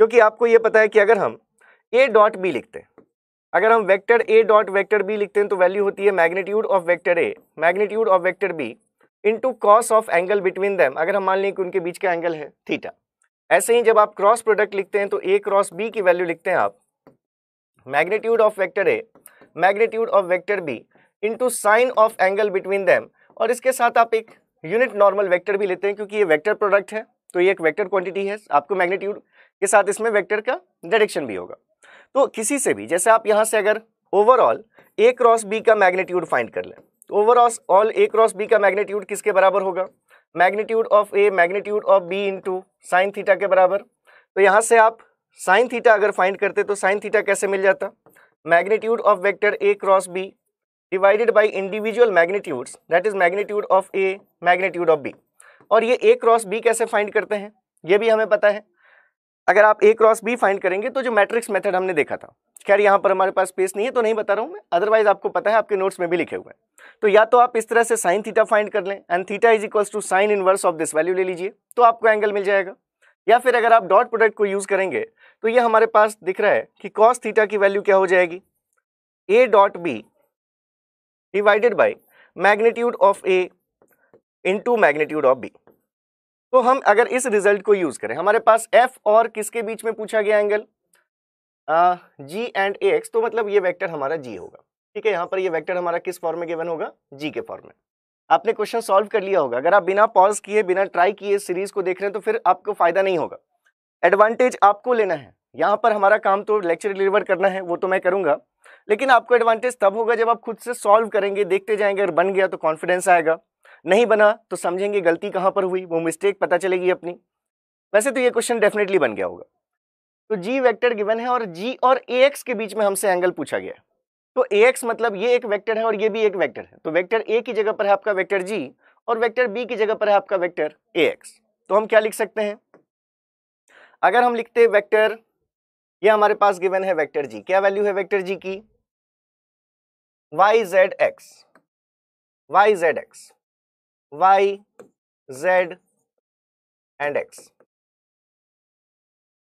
क्योंकि आपको ये पता है कि अगर हम ए डॉट बी लिखते हैं, अगर हम vector A dot vector B लिखते हैं तो वैल्यू होती है magnitude of vector A magnitude of vector B into cos of angle between them अगर हम मान लें कि उनके बीच का एंगल है थीटा ऐसे ही जब आप क्रॉस प्रोडक्ट लिखते हैं तो ए क्रॉस बी की वैल्यू लिखते हैं आप, magnitude of vector A magnitude of vector B into sine of angle between them और इसके साथ आप एक यूनिट नॉर्मल वेक्टर भी लेते हैं क्योंकि ये वेक्टर प्रोडक्ट है तो ये एक वेक्टर क्वांटिटी है, आपको मैग्नीट्यूड के साथ इसमें वेक्टर का डायरेक्शन भी होगा। तो किसी से भी, जैसे आप यहाँ से अगर ओवरऑल ए क्रॉस बी का मैग्नीट्यूड फाइंड कर लें overall all A cross B का मैग्नीट्यूड किसके बराबर होगा? Magnitude of A magnitude of B into sine theta के बराबर। तो यहाँ से आप साइन थीटा अगर फाइंड करते तो साइन थीटा कैसे मिल जाता? Magnitude of vector A cross B divided by individual magnitudes that is magnitude of A magnitude of B और ये ए क्रॉस बी कैसे फाइंड करते हैं? ये भी हमें पता है। अगर आप ए क्रॉस बी फाइंड करेंगे तो जो मैट्रिक्स मेथड हमने देखा था। खैर, यहाँ पर हमारे पास स्पेस नहीं है तो नहीं बता रहा हूँ मैं। अदरवाइज़ आपको पता है, आपके नोट्स में भी लिखे हुए हैं। तो या तो आप इस तरह से साइन थीटा फाइंड कर लें and theta is equals to sine inverse of this value ले लीजिए तो आपको एंगल मिल जाएगा। या फिर अगर आप डॉट प्रोडक्ट को यूज़ करेंगे तो ये हमारे पास दिख रहा है कि कॉस थीटा की वैल्यू क्या हो जाएगी? A dot B divided by magnitude of A into magnitude of B तो हम अगर इस रिज़ल्ट को यूज़ करें, हमारे पास एफ़ और किसके बीच में पूछा गया angle G and A X तो मतलब ये वेक्टर हमारा जी होगा। ठीक है, यहाँ पर ये वेक्टर हमारा किस फॉर्म में गिवन होगा? जी के फॉर्म में। आपने क्वेश्चन सॉल्व कर लिया होगा। अगर आप बिना पॉज किए, बिना ट्राई किए सीरीज़ को देख रहे हैं तो फिर आपको फ़ायदा नहीं होगा। एडवांटेज आपको लेना है। यहाँ पर हमारा काम तो लेक्चर डिलीवर करना है, वो तो मैं करूँगा। लेकिन आपको एडवांटेज तब होगा जब आप खुद से सॉल्व करेंगे, देखते जाएँगे अगर बन गया तो कॉन्फिडेंस आएगा। नहीं बना तो समझेंगे गलती कहाँ पर हुई, वो मिस्टेक पता चलेगी अपनी। वैसे तो ये क्वेश्चन डेफिनेटली बन गया होगा। तो जी वेक्टर गिवन है और जी और ए एक्स के बीच में हमसे एंगल पूछा गया तो ए एक्स मतलब ये एक वेक्टर है और ये भी एक वेक्टर है। तो वेक्टर ए की जगह पर है आपका वेक्टर जी और वेक्टर बी की जगह पर है आपका वेक्टर ए एक्स तो हम क्या लिख सकते हैं? अगर हम लिखते वेक्टर ये हमारे पास गिवन है वेक्टर जी क्या वैल्यू है वेक्टर जी की? Y Z X Y Z X Y Z and X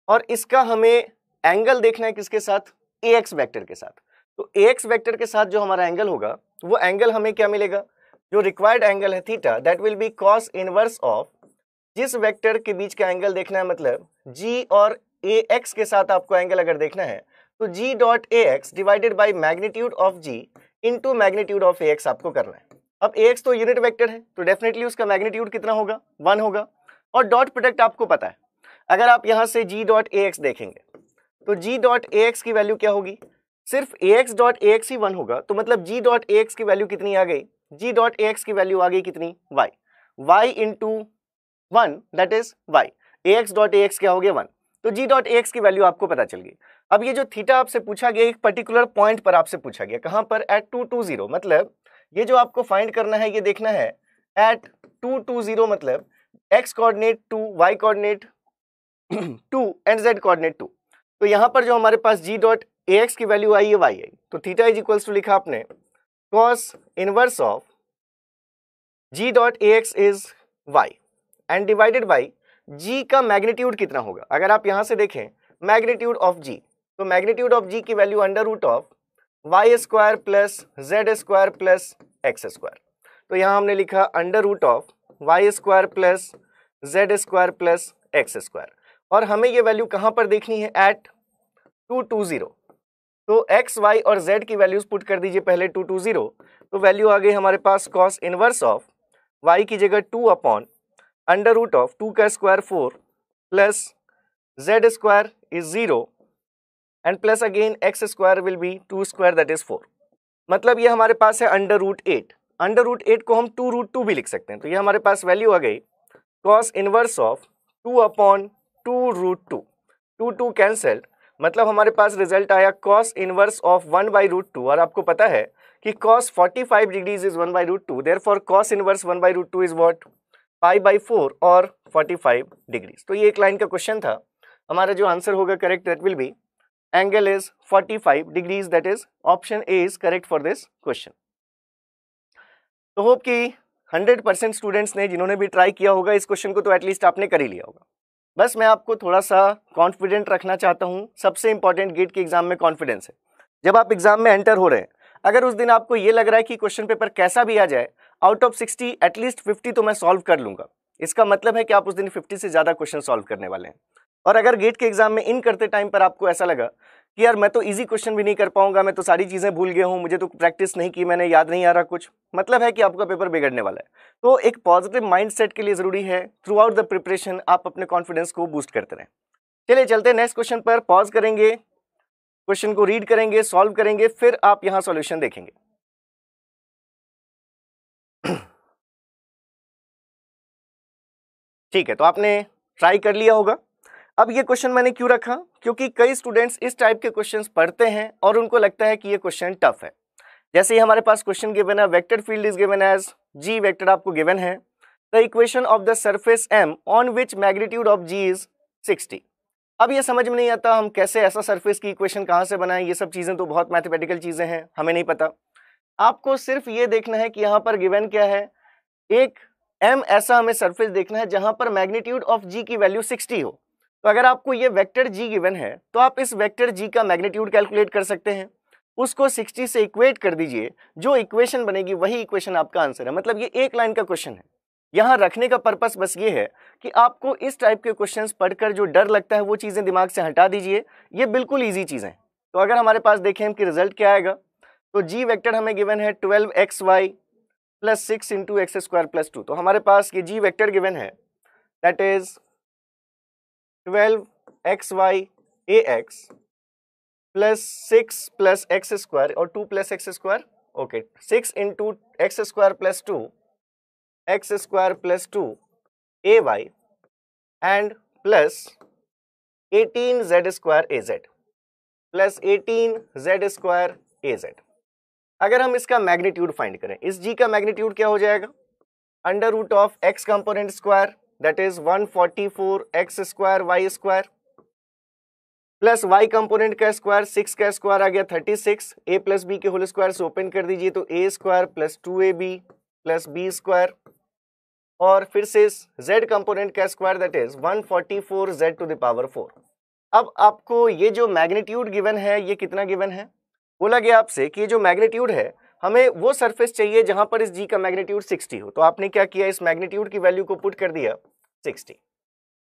और इसका हमें एंगल देखना है किसके साथ? ए एक्स वैक्टर के साथ। तो ए एक्स वैक्टर के साथ जो हमारा एंगल होगा, वो एंगल हमें क्या मिलेगा? जो रिक्वायर्ड एंगल है theta that will be cos inverse of जिस वेक्टर के बीच का एंगल देखना है मतलब जी और ए एक्स के साथ आपको एंगल अगर देखना है तो G dot A X divided by magnitude of G into magnitude of A X आपको करना है अब ए एक्स तो यूनिट वेक्टर है तो डेफिनेटली उसका मैग्नीट्यूड कितना होगा वन होगा और डॉट प्रोडक्ट आपको पता है अगर आप यहाँ से जी डॉट ए एक्स देखेंगे तो जी डॉट ए एक्स की वैल्यू क्या होगी सिर्फ़ A X dot A X he one होगा तो मतलब जी डॉट ए एक्स की वैल्यू कितनी आ गई जी डॉट ए एक्स की वैल्यू आ गई कितनी Y Y into one that is Y A X dot A X क्या हो गया वन तो जी डॉट एक्स की वैल्यू आपको पता चल गई। अब ये जो थीटा आपसे पूछा गया, एक पर्टिकुलर पॉइंट पर आपसे पूछा गया, कहाँ पर? एट टू टू ज़ीरो मतलब ये जो आपको फाइंड करना है, ये देखना है। एट टू टू ज़ीरो मतलब X coordinate two Y coordinate two and Z coordinate two तो यहाँ पर जो हमारे पास जी डॉट ए एक्स की वैल्यू आई है वाई आई। तो थीटा इज़ इक्वल्स टू लिखा आपने cos inverse of G dot A X is Y and divided by G का मैग्नीट्यूड कितना होगा? अगर आप यहाँ से देखें मैग्नीट्यूड ऑफ़ जी तो मैग्नीट्यूड ऑफ़ जी की value under root of Y square plus Z square plus X square तो यहाँ हमने लिखा under root of Y square plus Z square plus X square और हमें ये वैल्यू कहाँ पर देखनी है? एट टू टू ज़ीरो तो एक्स वाई और जेड की वैल्यूज़ पुट कर दीजिए पहले टू टू ज़ीरो तो वैल्यू आ गई हमारे पास कॉस इनवर्स ऑफ़ वाई की जगह two upon under root of two का square four plus Z square is zero and plus again X square will be two square that is four मतलब ये हमारे पास है under root eight under root eight को हम to root to भी लिख सकते हैं। तो ये हमारे पास वैल्यू आ गई cos inverse of two upon two root two two two cancelled मतलब हमारे पास रिज़ल्ट आया cos inverse of one by root two और आपको पता है कि cos forty five degrees is one by root two therefore cos inverse one by root two is what five by four और फोर्टी फाइव डिग्रीज। तो ये एक line का क्वेश्चन था। हमारा जो आंसर होगा correct that will be angle is forty five degrees, that is option A is correct for this question. तो होप कि हंड्रेड परसेंट स्टूडेंट्स ने, जिन्होंने भी ट्राई किया होगा इस क्वेश्चन को तो एटलीस्ट आपने कर ही लिया होगा। बस मैं आपको थोड़ा सा कॉन्फिडेंट रखना चाहता हूँ। सबसे इंपॉर्टेंट गेट के एग्ज़ाम में कॉन्फिडेंस है। जब आप एग्ज़ाम में एंटर हो रहे हैं, अगर उस दिन आपको ये लग रहा है कि क्वेश्चन पेपर कैसा भी आ जाए out of sixty at least fifty तो मैं सॉल्व कर लूँगा। इसका मतलब है कि आप उस दिन फिफ्टी से ज़्यादा क्वेश्चन सॉल्व करने वाले हैं। और अगर गेट के एग्ज़ाम में इन करते टाइम पर आपको ऐसा लगा कि यार, मैं तो इजी क्वेश्चन भी नहीं कर पाऊँगा, मैं तो सारी चीज़ें भूल गया हूँ, मुझे तो प्रैक्टिस नहीं की मैंने, याद नहीं आ रहा कुछ मतलब है कि आपका पेपर बिगड़ने वाला है। तो एक पॉजिटिव माइंड सेट के लिए ज़रूरी है थ्रू आउट द प्रिपरेशन आप अपने कॉन्फिडेंस को बूस्ट करते रहें। चलिए चलते नेक्स्ट क्वेश्चन पर पॉज करेंगे क्वेश्चन को रीड करेंगे सॉल्व करेंगे, फिर आप यहाँ सॉल्यूशन देखेंगे। ठीक है तो आपने ट्राई कर लिया होगा। अब ये क्वेश्चन मैंने क्यों रखा? क्योंकि कई स्टूडेंट्स इस टाइप के क्वेश्चंस पढ़ते हैं और उनको लगता है कि ये क्वेश्चन टफ है। जैसे ही हमारे पास क्वेश्चन गिवन है vector field is given as G vector आपको गिवन है। The equation of the surface M on which magnitude of G is 60 अब ये समझ में नहीं आता हम कैसे ऐसा सरफेस की इक्वेशन कहाँ से बनाएँ? ये सब चीज़ें तो बहुत मैथमेटिकल चीज़ें हैं, हमें नहीं पता। आपको सिर्फ़ ये देखना है कि यहाँ पर गिवन क्या है। एक एम ऐसा हमें सरफेस देखना है जहाँ पर मैग्नीट्यूड ऑफ़ जी की वैल्यू 60 हो। तो अगर आपको ये वेक्टर जी गिवन है तो आप इस वेक्टर जी का मैग्नीट्यूड कैलकुलेट कर सकते हैं। उसको 60 से इक्वेट कर दीजिए, जो इक्वेशन बनेगी वही इक्वेशन आपका आंसर है। मतलब ये एक लाइन का क्वेश्चन है। यहाँ रखने का पर्पस बस ये है कि आपको इस टाइप के क्वेश्चन पढ़कर जो डर लगता है वो चीज़ें दिमाग से हटा दीजिए। ये बिल्कुल ईजी चीज़ें तो अगर हमारे पास देखें कि रिज़ल्ट क्या आएगा तो जी वेक्टर हमें गिवन है twelve X Y plus six into X square plus two. तो हमारे पास ये जी वेक्टर गिवन है। That is twelve X Y A X plus six plus X square और two plus X square. Okay six into X square plus two, X square plus two A Y and plus eighteen Z square A Z plus eighteen Z square A Z अगर हम इसका magnitude find करें, इस जी का magnitude क्या हो जाएगा? Under root of X component square, that is 144 X square Y square plus Y component का स्क्वायर सिक्स का स्क्वायर आ गया 36 ए प्लस बी के होल स्क्वायर से ओपन कर दीजिए तो A square plus two A B plus B square और फिर से z कंपोनेंट का square that is 144 z to the power 4 अब आपको ये जो मैग्नीट्यूड गिवन है, ये कितना गिवन है? बोला गया आपसे कि जो मैग्नीट्यूड है, हमें वो सरफेस चाहिए जहाँ पर इस जी का मैग्नीट्यूड 60 हो। तो आपने क्या किया? इस मैग्नीट्यूड की वैल्यू को पुट कर दिया 60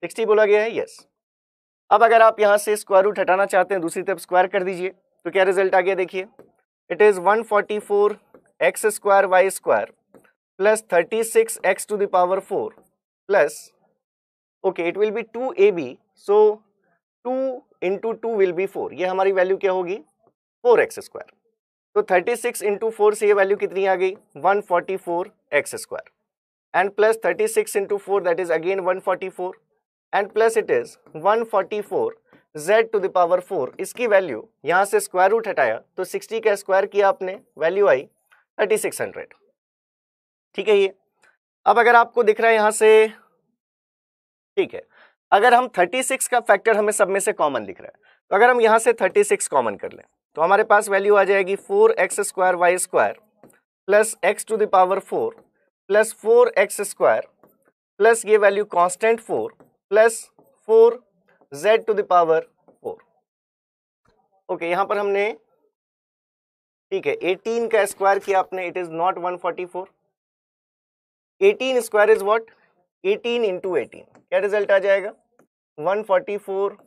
60 बोला गया है? यस अब अगर आप यहाँ से स्क्वायर रूट हटाना चाहते हैं, दूसरी तरफ़ स्क्वायर कर दीजिए तो क्या रिज़ल्ट आ गया देखिए? It is 144 X square Y square plus 36 X to the power four plus okay it will be two A B so two into two will be four ये हमारी वैल्यू क्या होगी? Four X square. तो 36 six into four से ये value कितनी आ गई? 144 x square. And plus 36 six into four that is again 144 and plus it is 144 z to the power four इसकी वैल्यू यहाँ से स्क्वायर रूट हटाया तो 60 का स्क्वायर किया आपने, वैल्यू आई 3600 ठीक है ये? अब अगर आपको दिख रहा है यहाँ से, ठीक है, अगर हम 36 का फैक्टर हमें सब में से कॉमन दिख रहा है तो अगर हम यहाँ से 36 कॉमन कर लें तो हमारे पास वैल्यू आ जाएगी four X square Y square plus X to the power four plus four X square plus ये value constant four plus four Z to the power four okay यहाँ पर हमने, ठीक है 18 का स्क्वायर किया आपने it is not 144 18 square is what 18 into eighteen क्या रिज़ल्ट आ जाएगा? 144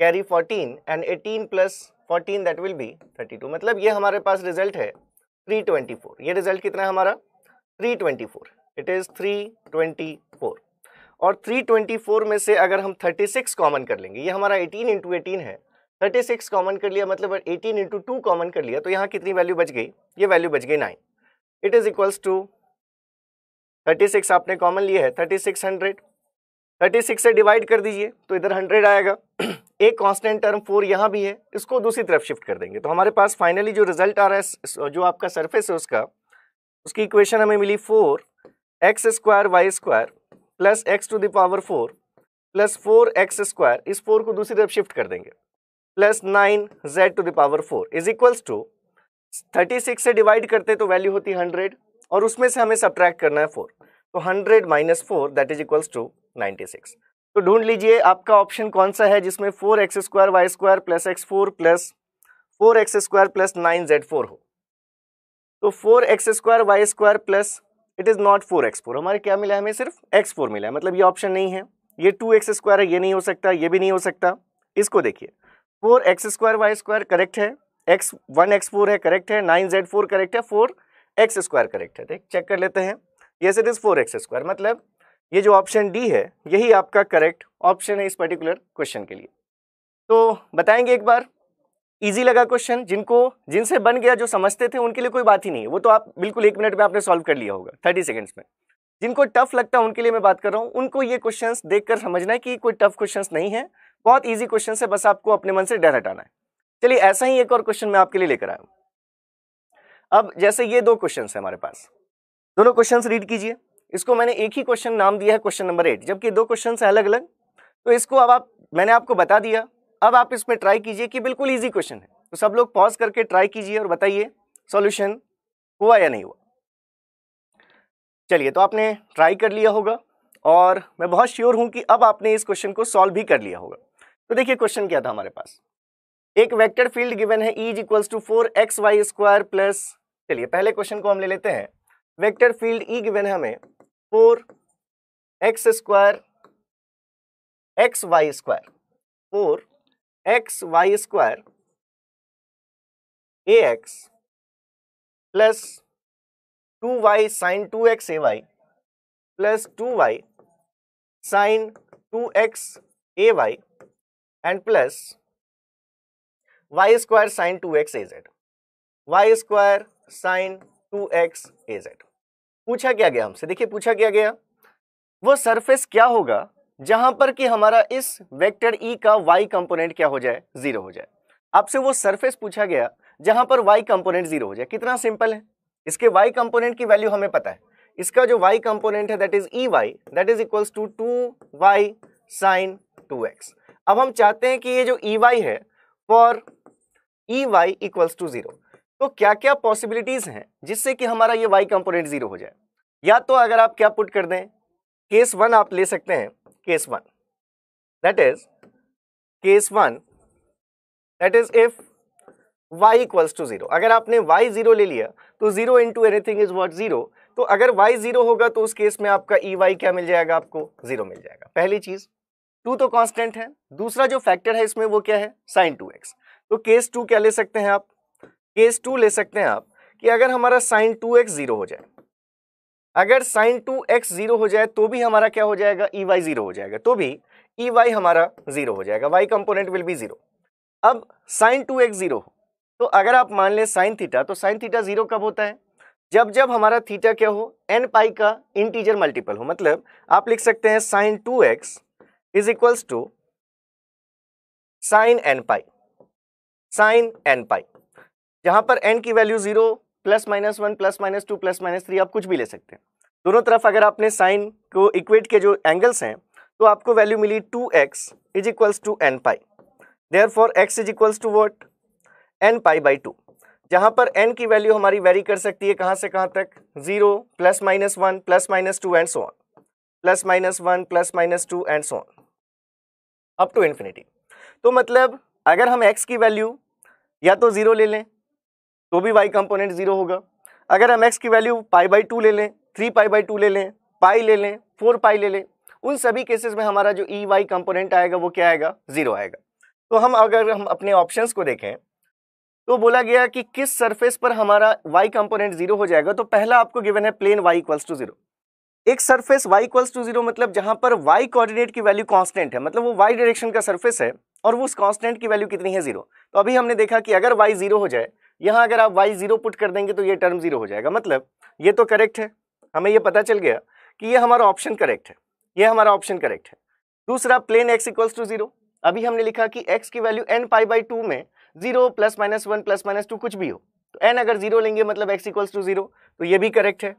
carry 14 and 18 plus 14 that will be 32 मतलब ये हमारे पास रिज़ल्ट है 324 ये रिज़ल्ट कितना है हमारा? 324 इट इज़ 324 और 324 में से अगर हम 36 कॉमन कर लेंगे, ये हमारा 18 इंटू एटीन है। 36 कॉमन कर लिया मतलब 18 इंटू टू कॉमन कर लिया तो यहाँ कितनी वैल्यू बच गई? ये वैल्यू बच गई nine it is equals to 36 आपने कॉमन लिया है 3600 36 से डिवाइड कर दीजिए तो इधर 100 आएगा। एक कांस्टेंट टर्म फोर यहाँ भी है, इसको दूसरी तरफ़ शिफ्ट कर देंगे। तो हमारे पास फाइनली जो रिज़ल्ट आ रहा है जो आपका सरफेस है उसका, उसकी इक्वेशन हमें मिली four, x square, y square, plus x to the power four, plus four x square, इस फोर को दूसरी तरफ़ शिफ्ट कर देंगे। Plus nine z to the power four is equals to, thirty six से डिवाइड करते तो वैल्यू होती है हंड्रेड, और उसमें से हमें सब्ट्रैक्ट करना है फोर। तो hundred minus four, that is equals to ninety six. तो ढूंढ लीजिए आपका ऑप्शन कौन सा है जिसमें four x square, y square plus x four plus four x square plus nine z four हो। तो four x square, y square plus it is not four x four. हमारे क्या मिला है? हमें सिर्फ़ एक्स फोर मिला है। मतलब ये ऑप्शन नहीं है। ये टू एक्स स्क्वायर है, ये नहीं हो सकता, ये भी नहीं हो सकता। इसको देखिए। Four x square, y square correct है। एक्स वन एक्स फोर है, करेक्ट है। नाइन जेड फोर करेक्ट है। फोर एक्स स्क्वायर करेक्ट है। देख, चेक कर लेते हैं। ये it is four x square. मतलब ये जो ऑप्शन डी है, यही आपका करेक्ट ऑप्शन है इस पर्टिकुलर क्वेश्चन के लिए। तो बताएँगे एक बार। इजी लगा क्वेश्चन जिनको, जिनसे बन गया, जो समझते थे, उनके लिए कोई बात ही नहीं है। वो तो आप, बिल्कुल एक मिनट में आपने सॉल्व कर लिया होगा थर्टी सेकेंड्स में। जिनको टफ लगता है, उनके लिए मैं बात कर रहा हूँ। उनको ये क्वेश्चंस देखकर समझना है कि कोई टफ क्वेश्चंस नहीं है। बहुत ईजी क्वेश्चन है, बस आपको अपने मन से डर हटाना है। चलिए, ऐसा ही एक और क्वेश्चन मैं आपके लिए लेकर आया हूँ। अब जैसे ये दो क्वेश्चन है हमारे पास। दोनों क्वेश्चन रीड कीजिए। इसको मैंने एक ही क्वेश्चन नाम दिया है क्वेश्चन नंबर एट जबकि दो क्वेश्चन है अलग अलग तो इसको अब आप, मैंने आपको बता दिया। अब आप इसमें ट्राई कीजिए कि बिल्कुल ईजी क्वेश्चन है। तो सब लोग पॉज करके ट्राई कीजिए और बताइए सॉल्यूशन हुआ या नहीं हुआ? चलिए तो आपने ट्राई कर लिया होगा और मैं बहुत श्योर हूँ कि अब आपने इस क्वेश्चन को सॉल्व भी कर लिया होगा। तो देखिए क्वेश्चन क्या था हमारे पास? एक वेक्टर फ़ील्ड गिवन है E equals to four x y square plus चलिए, पहले क्वेश्चन को हम ले लेते हैं। वेक्टर फ़ील्ड ई गिवन है हमें 4 x square x y square. 4 x y square ax plus 2y sine 2x ay plus 2y sine 2x ay and plus y square sine 2x az y square sine 2x az पूछा क्या गया हमसे? देखिए, पूछा क्या गया? वो surface क्या होगा जहाँ पर कि हमारा इस वेक्टर ई e का वाई कंपोनेंट क्या हो जाए? ज़ीरो हो जाए। आपसे वो सरफेस पूछा गया जहाँ पर वाई कंपोनेंट ज़ीरो हो जाए। कितना सिंपल है। इसके वाई कंपोनेंट की वैल्यू हमें पता है। इसका जो वाई कंपोनेंट है that is E y that is equals to two y sine two x अब हम चाहते हैं कि ये जो ई e वाई है for E y equals to zero तो क्या क्या पॉसिबिलिटीज हैं जिससे कि हमारा ये वाई कंपोनेंट ज़ीरो हो जाए? या तो अगर आप क्या पुट कर दें? केस वन आप ले सकते हैं case one that is case one that is if y equals to zero अगर आपने y ज़ीरो ले लिया तो zero into anything is what zero तो अगर y ज़ीरो होगा तो उस केस में आपका ई वाई क्या मिल जाएगा? आपको ज़ीरो मिल जाएगा। पहली चीज़ टू तो कांस्टेंट है। दूसरा जो फैक्टर है, इसमें वो क्या है? साइन टू एक्स तो केस टू क्या ले सकते हैं आप? केस टू ले सकते हैं आप, कि अगर हमारा साइन टू एक्स ज़ीरो हो जाए। अगर साइन टू एक्स ज़ीरो हो जाए तो भी हमारा क्या हो जाएगा? ई वाई ज़ीरो हो जाएगा। तो भी ई वाई हमारा ज़ीरो हो जाएगा। Y component will be zero अब साइन टू एक्स ज़ीरो हो तो अगर आप मान लें साइन थीटा तो साइन थीटा ज़ीरो कब होता है? जब जब हमारा थीटा क्या हो? एन पाई का इंटीजर मल्टीपल हो। मतलब आप लिख सकते हैं sine two x is equals to sine n pi. Sine n pi. जहाँ पर एन की value zero plus minus one plus minus two plus minus three आप कुछ भी ले सकते हैं। दोनों तरफ़ अगर आपने साइन को इक्वेट के जो एंगल्स हैं तो आपको value milli two x is equals to n pi therefore x is equals to what n pi by two जहाँ पर एन की वैल्यू हमारी वेरी कर सकती है कहाँ से कहाँ तक? Zero plus minus one plus minus two and so on plus minus one plus minus two and so on up to infinity तो मतलब अगर हम एक्स की वैल्यू या तो ज़ीरो ले लें तो भी वाई कंपोनेंट ज़ीरो होगा। अगर हम एक्स की वैल्यू पाई बाई टू ले लें थ्री पाई बाई टू ले लें पाई ले लें फोर पाई ले लें, उन सभी केसेस में हमारा जो ई वाई कंपोनेंट आएगा, वो क्या आएगा? ज़ीरो आएगा। तो हम अगर हम अपने ऑप्शंस को देखें तो बोला गया कि किस सरफेस पर हमारा वाई कंपोनेंट ज़ीरो हो जाएगा तो पहला आपको गिवन है plane y equals to zero एक surface y equals to zero मतलब जहाँ पर वाई कोऑर्डिनेट की वैल्यू कांस्टेंट है मतलब वो वाई डायरेक्शन का सरफेस है, और वो उस कांस्टेंट की वैल्यू कितनी है? ज़ीरो तो अभी हमने देखा कि अगर वाई ज़ीरो हो जाए यहाँ अगर आप वाई ज़ीरो पुट कर देंगे तो ये टर्म ज़ीरो हो जाएगा। मतलब ये तो करेक्ट है। हमें ये पता चल गया कि ये हमारा ऑप्शन करेक्ट है। ये हमारा ऑप्शन करेक्ट है। दूसरा plane x equals to zero अभी हमने लिखा कि एक्स की value n pi by two में zero plus minus one plus minus two कुछ भी हो। तो एन अगर ज़ीरो लेंगे मतलब एक्स इक्वल्स टू ज़ीरो तो ये भी करेक्ट है।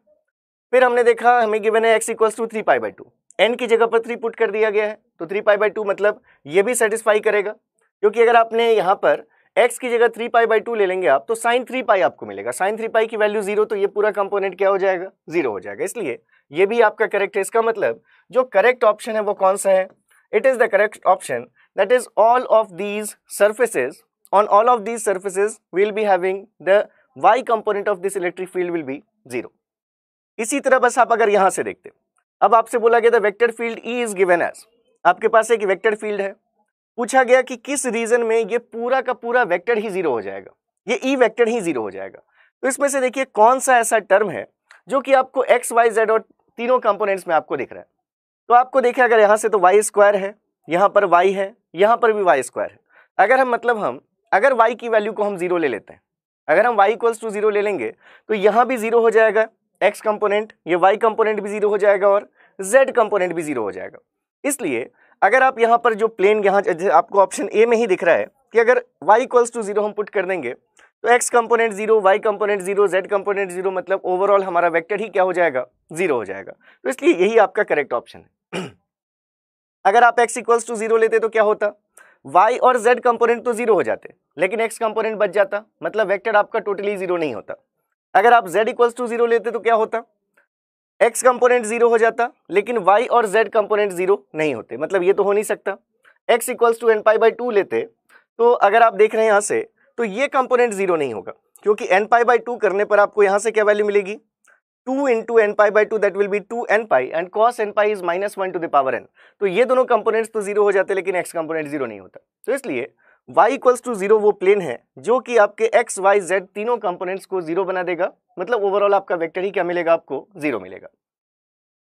फिर हमने देखा, हमें गिवन है x equals to three pi by two n की जगह पर थ्री पुट कर दिया गया है। तो थ्री पाई बाई टू मतलब ये भी सेटिस्फाई करेगा। क्योंकि अगर आपने यहाँ पर एक्स की जगह थ्री पाई बाई टू ले लेंगे आप तो साइन थ्री पाई आपको मिलेगा। साइन थ्री पाई की वैल्यू ज़ीरो तो ये पूरा कंपोनेंट क्या हो जाएगा? ज़ीरो हो जाएगा। इसलिए ये भी आपका करेक्ट है। इसका मतलब जो करेक्ट ऑप्शन है, वो कौन सा है? It is the correct option that is all of these surfaces on all of these surfaces will be having the y component of this electric field will be zero इसी तरह बस आप अगर यहाँ से देखते अब आपसे बोला गया था vector field E is given as आपके पास एक वेक्टर फ़ील्ड है। पूछा गया कि किस रीजन में ये पूरा का पूरा वेक्टर ही ज़ीरो हो जाएगा। ये ई e वेक्टर ही ज़ीरो हो जाएगा। तो इसमें से देखिए कौन सा ऐसा टर्म है जो कि आपको एक्स वाई जेड और तीनों कंपोनेंट्स में आपको दिख रहा है। तो आपको देखे अगर यहाँ से तो वाई स्क्वायर है, यहाँ पर वाई है, यहाँ पर भी वाई स्क्वायर है। अगर हम मतलब हम, अगर वाई की वैल्यू को हम ज़ीरो ले लेते हैं, अगर हम वाई इक्वल्स टू ज़ीरो ले लेंगे तो यहाँ भी ज़ीरो हो जाएगा एक्स कंपोनेंट ये वाई कंपोनेंट भी ज़ीरो हो जाएगा और जेड कंपोनेंट भी ज़ीरो हो जाएगा। इसलिए अगर आप यहाँ पर जो प्लेन यहाँ आपको ऑप्शन ए में ही दिख रहा है कि अगर y इक्वल्स टू ज़ीरो हम पुट कर देंगे तो x component zero y component zero z component zero मतलब ओवरऑल हमारा वेक्टर ही क्या हो जाएगा? ज़ीरो हो जाएगा। तो इसलिए यही आपका करेक्ट ऑप्शन है। अगर आप x इक्वल्स टू ज़ीरो लेते तो क्या होता? y और z कंपोनेंट तो ज़ीरो हो जाते, लेकिन x कंपोनेंट बच जाता मतलब वेक्टर आपका टोटली ज़ीरो नहीं होता। अगर आप z इक्वल्स टू ज़ीरो लेते तो क्या होता? एक्स कंपोनेंट ज़ीरो हो जाता, लेकिन वाई और जेड कंपोनेंट ज़ीरो नहीं होते। मतलब ये तो हो नहीं सकता। X equals to n pi by two लेते तो अगर आप देख रहे हैं यहाँ से तो ये कंपोनेंट ज़ीरो नहीं होगा, क्योंकि एन पाई बाई टू करने पर आपको यहाँ से क्या वैल्यू मिलेगी? Two into n pi by two that will be two n pi and cos n pi is minus one to the power n तो ये दोनों कंपोनेंट्स तो ज़ीरो हो जाते, लेकिन एक्स कंपोनेंट ज़ीरो नहीं होता। तो इसलिए y इक्वल्स टू ज़ीरो वो प्लेन है जो कि आपके x, y, z तीनों कंपोनेंट्स को ज़ीरो बना देगा। मतलब ओवरऑल आपका वेक्टर ही क्या मिलेगा? आपको ज़ीरो मिलेगा।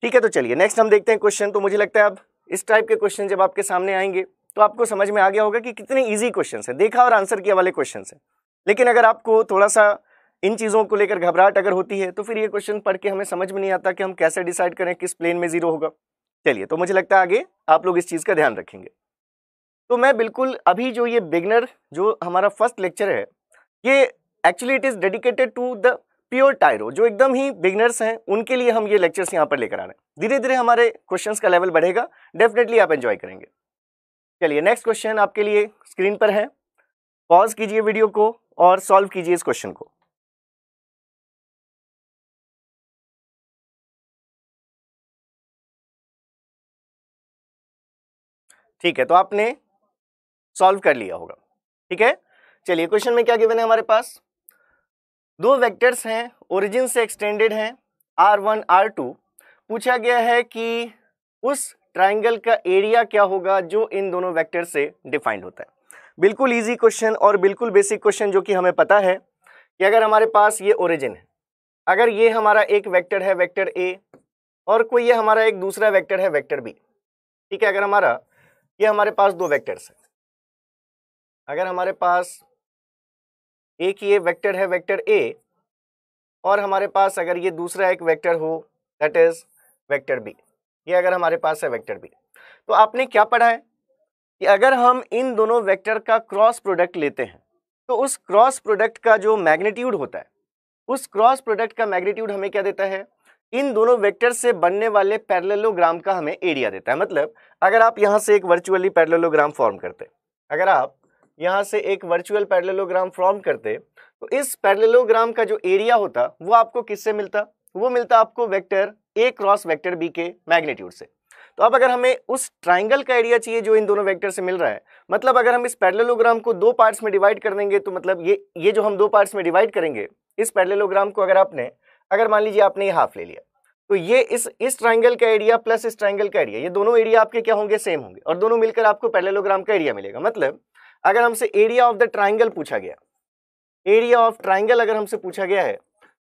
ठीक है तो चलिए नेक्स्ट हम देखते हैं क्वेश्चन तो मुझे लगता है अब इस टाइप के क्वेश्चन जब आपके सामने आएँगे तो आपको समझ में आ गया होगा कि कितने ईजी क्वेश्चन है। देखा और आंसर किया वाले क्वेश्चन है। लेकिन अगर आपको थोड़ा सा इन चीज़ों को लेकर घबराहट अगर होती है तो फिर ये क्वेश्चन पढ़ के हमें समझ में नहीं आता कि हम कैसे डिसाइड करें किस प्लेन में ज़ीरो होगा। चलिए तो मुझे लगता है आगे आप लोग इस चीज़ का ध्यान रखेंगे। तो मैं बिल्कुल अभी जो ये बिगनर जो हमारा फ़र्स्ट लेक्चर है, ये actually it is dedicated to the pure tyro जो एकदम ही बिगनर्स हैं, उनके लिए हम ये लेक्चर्स यहाँ पर लेकर आ रहे हैं। धीरे धीरे हमारे क्वेश्चन का लेवल बढ़ेगा डेफिनेटली आप एंजॉय करेंगे। चलिए नेक्स्ट क्वेश्चन आपके लिए स्क्रीन पर है। पॉज कीजिए वीडियो को और सॉल्व कीजिए इस क्वेश्चन को। ठीक है तो आपने सॉल्व कर लिया होगा। ठीक है? चलिए, क्वेश्चन में क्या गिवन है हमारे पास? दो वेक्टर्स हैं ओरिजिन से एक्सटेंडेड हैं आर वन आर टू पूछा गया है कि उस ट्राइंगल का एरिया क्या होगा जो इन दोनों वेक्टर से डिफाइंड होता है। बिल्कुल इजी क्वेश्चन और बिल्कुल बेसिक क्वेश्चन जो कि हमें पता है कि अगर हमारे पास ये ओरिजिन है, अगर ये हमारा एक वेक्टर है वेक्टर ए और कोई ये हमारा एक दूसरा वेक्टर है वेक्टर बी ठीक है, अगर हमारा, ये हमारे पास दो वेक्टर्स है। अगर हमारे पास एक ये वेक्टर है, वेक्टर ए और हमारे पास अगर ये दूसरा एक वेक्टर हो दैट इज़ वेक्टर बी ये अगर हमारे पास है वेक्टर बी तो आपने क्या पढ़ा है? कि अगर हम इन दोनों वेक्टर का क्रॉस प्रोडक्ट लेते हैं तो उस क्रॉस प्रोडक्ट का जो मैग्नीट्यूड होता है, उस क्रॉस प्रोडक्ट का मैग्नीट्यूड हमें क्या देता है? इन दोनों वेक्टर से बनने वाले पैरेललोग्राम का हमें एरिया देता है। मतलब अगर आप यहाँ से एक वर्चुअली पैरेललोग्राम फॉर्म करते अगर आप यहाँ से एक वर्चुअल पैरेललोग्राम फॉर्म करते। तो इस पैरेललोग्राम का जो एरिया होता, वो आपको किससे मिलता? वो मिलता आपको vector A cross vector B के मैग्नीट्यूड से। तो अब अगर हमें उस ट्राइंगल का एरिया चाहिए जो इन दोनों वेक्टर से मिल रहा है मतलब अगर हम इस पैरेललोग्राम को दो पार्ट्स में डिवाइड कर देंगे तो मतलब ये ये जो हम दो पार्ट्स में डिवाइड करेंगे, इस पैरेललोग्राम को अगर आपने, अगर मान लीजिए आपने ये हाफ़ ले लिया तो ये इस इस ट्राइंगल का एरिया प्लस इस ट्राइंगल का एरिया ये दोनों एरिया आपके क्या होंगे? सेम होंगे। और दोनों मिलकर आपको पैरेललोग्राम का एरिया मिलेगा। मतलब अगर हमसे एरिया ऑफ़ द ट्राइंगल पूछा गया एरिया ऑफ़ ट्राइंगल अगर हमसे पूछा गया है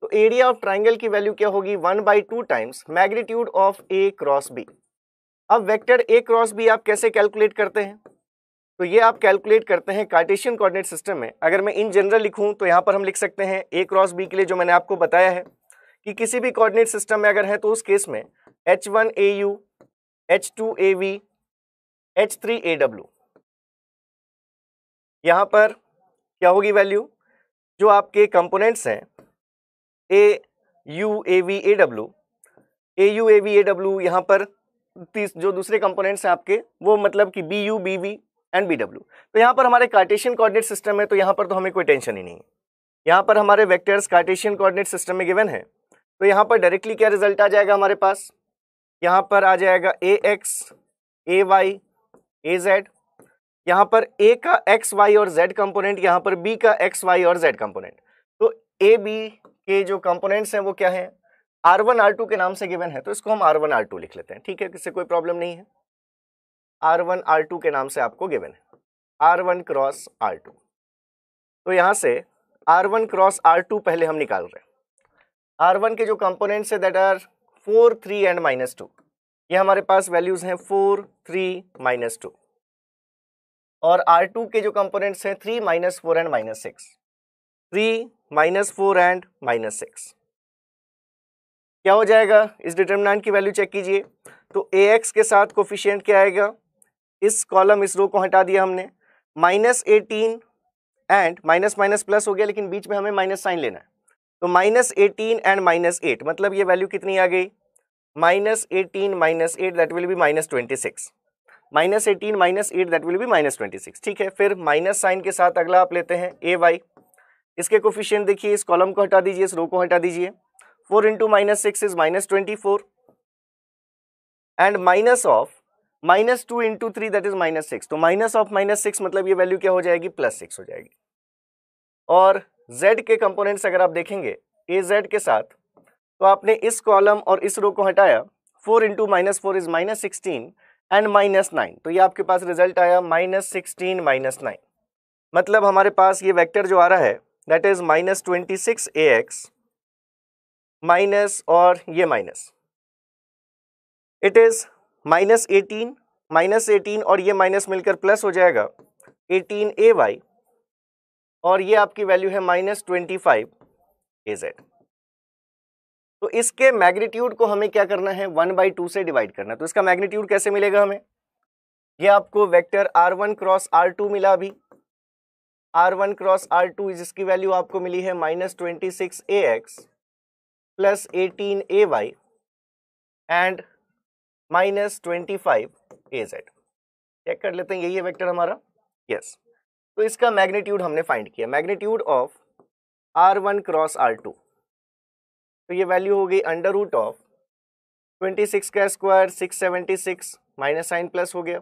तो एरिया ऑफ़ ट्राइंगल की वैल्यू क्या होगी? One by two times magnitude of A cross B अब वेक्टर ए क्रॉस बी आप कैसे कैलकुलेट करते हैं? तो ये आप कैलकुलेट करते हैं कार्टेशियन कोऑर्डिनेट सिस्टम में। अगर मैं इन जनरल लिखूं तो यहाँ पर हम लिख सकते हैं ए क्रॉस बी के लिए जो मैंने आपको बताया है, कि किसी भी कोऑर्डिनेट सिस्टम में अगर है तो उस केस में H one A U H two A V H three A W यहाँ पर क्या होगी वैल्यू जो आपके कंपोनेंट्स हैं A U A V A W A U A V A W यहाँ पर तीस, जो दूसरे कंपोनेंट्स हैं आपके, वो मतलब कि b u b v and b W तो यहाँ पर हमारे कार्टेशियन कोऑर्डिनेट सिस्टम है तो यहाँ पर तो हमें कोई टेंशन ही नहीं है। यहाँ पर हमारे वेक्टर्स कार्टेशियन कोऑर्डिनेट सिस्टम में गिवन है तो यहाँ पर डायरेक्टली क्या रिज़ल्ट आ जाएगा हमारे पास? यहाँ पर आ जाएगा a x a y a z यहाँ पर ए का एक्स वाई और जेड कंपोनेंट यहाँ पर बी का एक्स वाई और जेड कंपोनेंट तो ए बी के जो कंपोनेंट्स हैं, वो क्या है? आर वन आर टू के नाम से गिवन है तो इसको हम आर वन आर टू लिख लेते हैं, ठीक है? किससे कोई प्रॉब्लम नहीं है। आर वन आर टू के नाम से आपको गिवन है। R one cross r two तो यहाँ से r one cross r two पहले हम निकाल रहे हैं। आर वन के जो कंपोनेंट्स है that are four three and minus two ये हमारे पास वैल्यूज़ हैं फोर थ्री माइनस टू और आर टू के जो कंपोनेंट्स हैं three minus four and minus six three minus four and minus six क्या हो जाएगा? इस डिटर्मिनेंट की वैल्यू चेक कीजिए। तो ए एक्स के साथ कोफिशियंट क्या आएगा? इस कॉलम इस रो को हटा दिया हमने। Minus eighteen and minus minus plus हो गया, लेकिन बीच में हमें माइनस साइन लेना है। तो minus eighteen and minus eight मतलब ये वैल्यू कितनी आ गई? Minus eighteen minus eight that will be minus twenty six minus eighteen minus eight that will be minus twenty six ठीक है, फिर माइनस साइन के साथ अगला आप लेते हैं ए वाई इसके कोफिशियंट देखिए, इस कॉलम को हटा दीजिए, इस रो को हटा दीजिए। Four into minus six is minus twenty four and minus of minus two into three that is minus six तो माइनस ऑफ़ माइनस सिक्स मतलब ये वैल्यू क्या हो जाएगी? प्लस सिक्स हो जाएगी। और z के कंपोनेंट्स अगर आप देखेंगे ए जेड के साथ तो आपने इस कॉलम और इस रो को हटाया। Four into minus four is minus sixteen and minus nine. तो ये आपके पास रिज़ल्ट आया माइनस सिक्सटीन, माइनस नाइन। मतलब हमारे पास ये वेक्टर जो आ रहा है that is minus twenty six a x minus और ये minus. It is minus eighteen minus eighteen और ये माइनस मिलकर प्लस हो जाएगा एटीन ए वाई और ये आपकी वैल्यू है minus twenty five a z तो इसके मैग्नीट्यूड को हमें क्या करना है? वन बाई टू से डिवाइड करना है। तो इसका मैग्नीट्यूड कैसे मिलेगा हमें? ये आपको vector r one cross r two मिला अभी। R one cross r two जिसकी वैल्यू आपको मिली है minus twenty six a x plus eighteen a y and minus twenty five a z. Check कर लेते हैं, यही है वेक्टर हमारा? यस। yes. तो इसका मैग्नीट्यूड हमने फाइंड किया। Magnitude of r one cross r two. तो ये वैल्यू हो गई under root of twenty six का square six seventy six minus sign plus हो गया।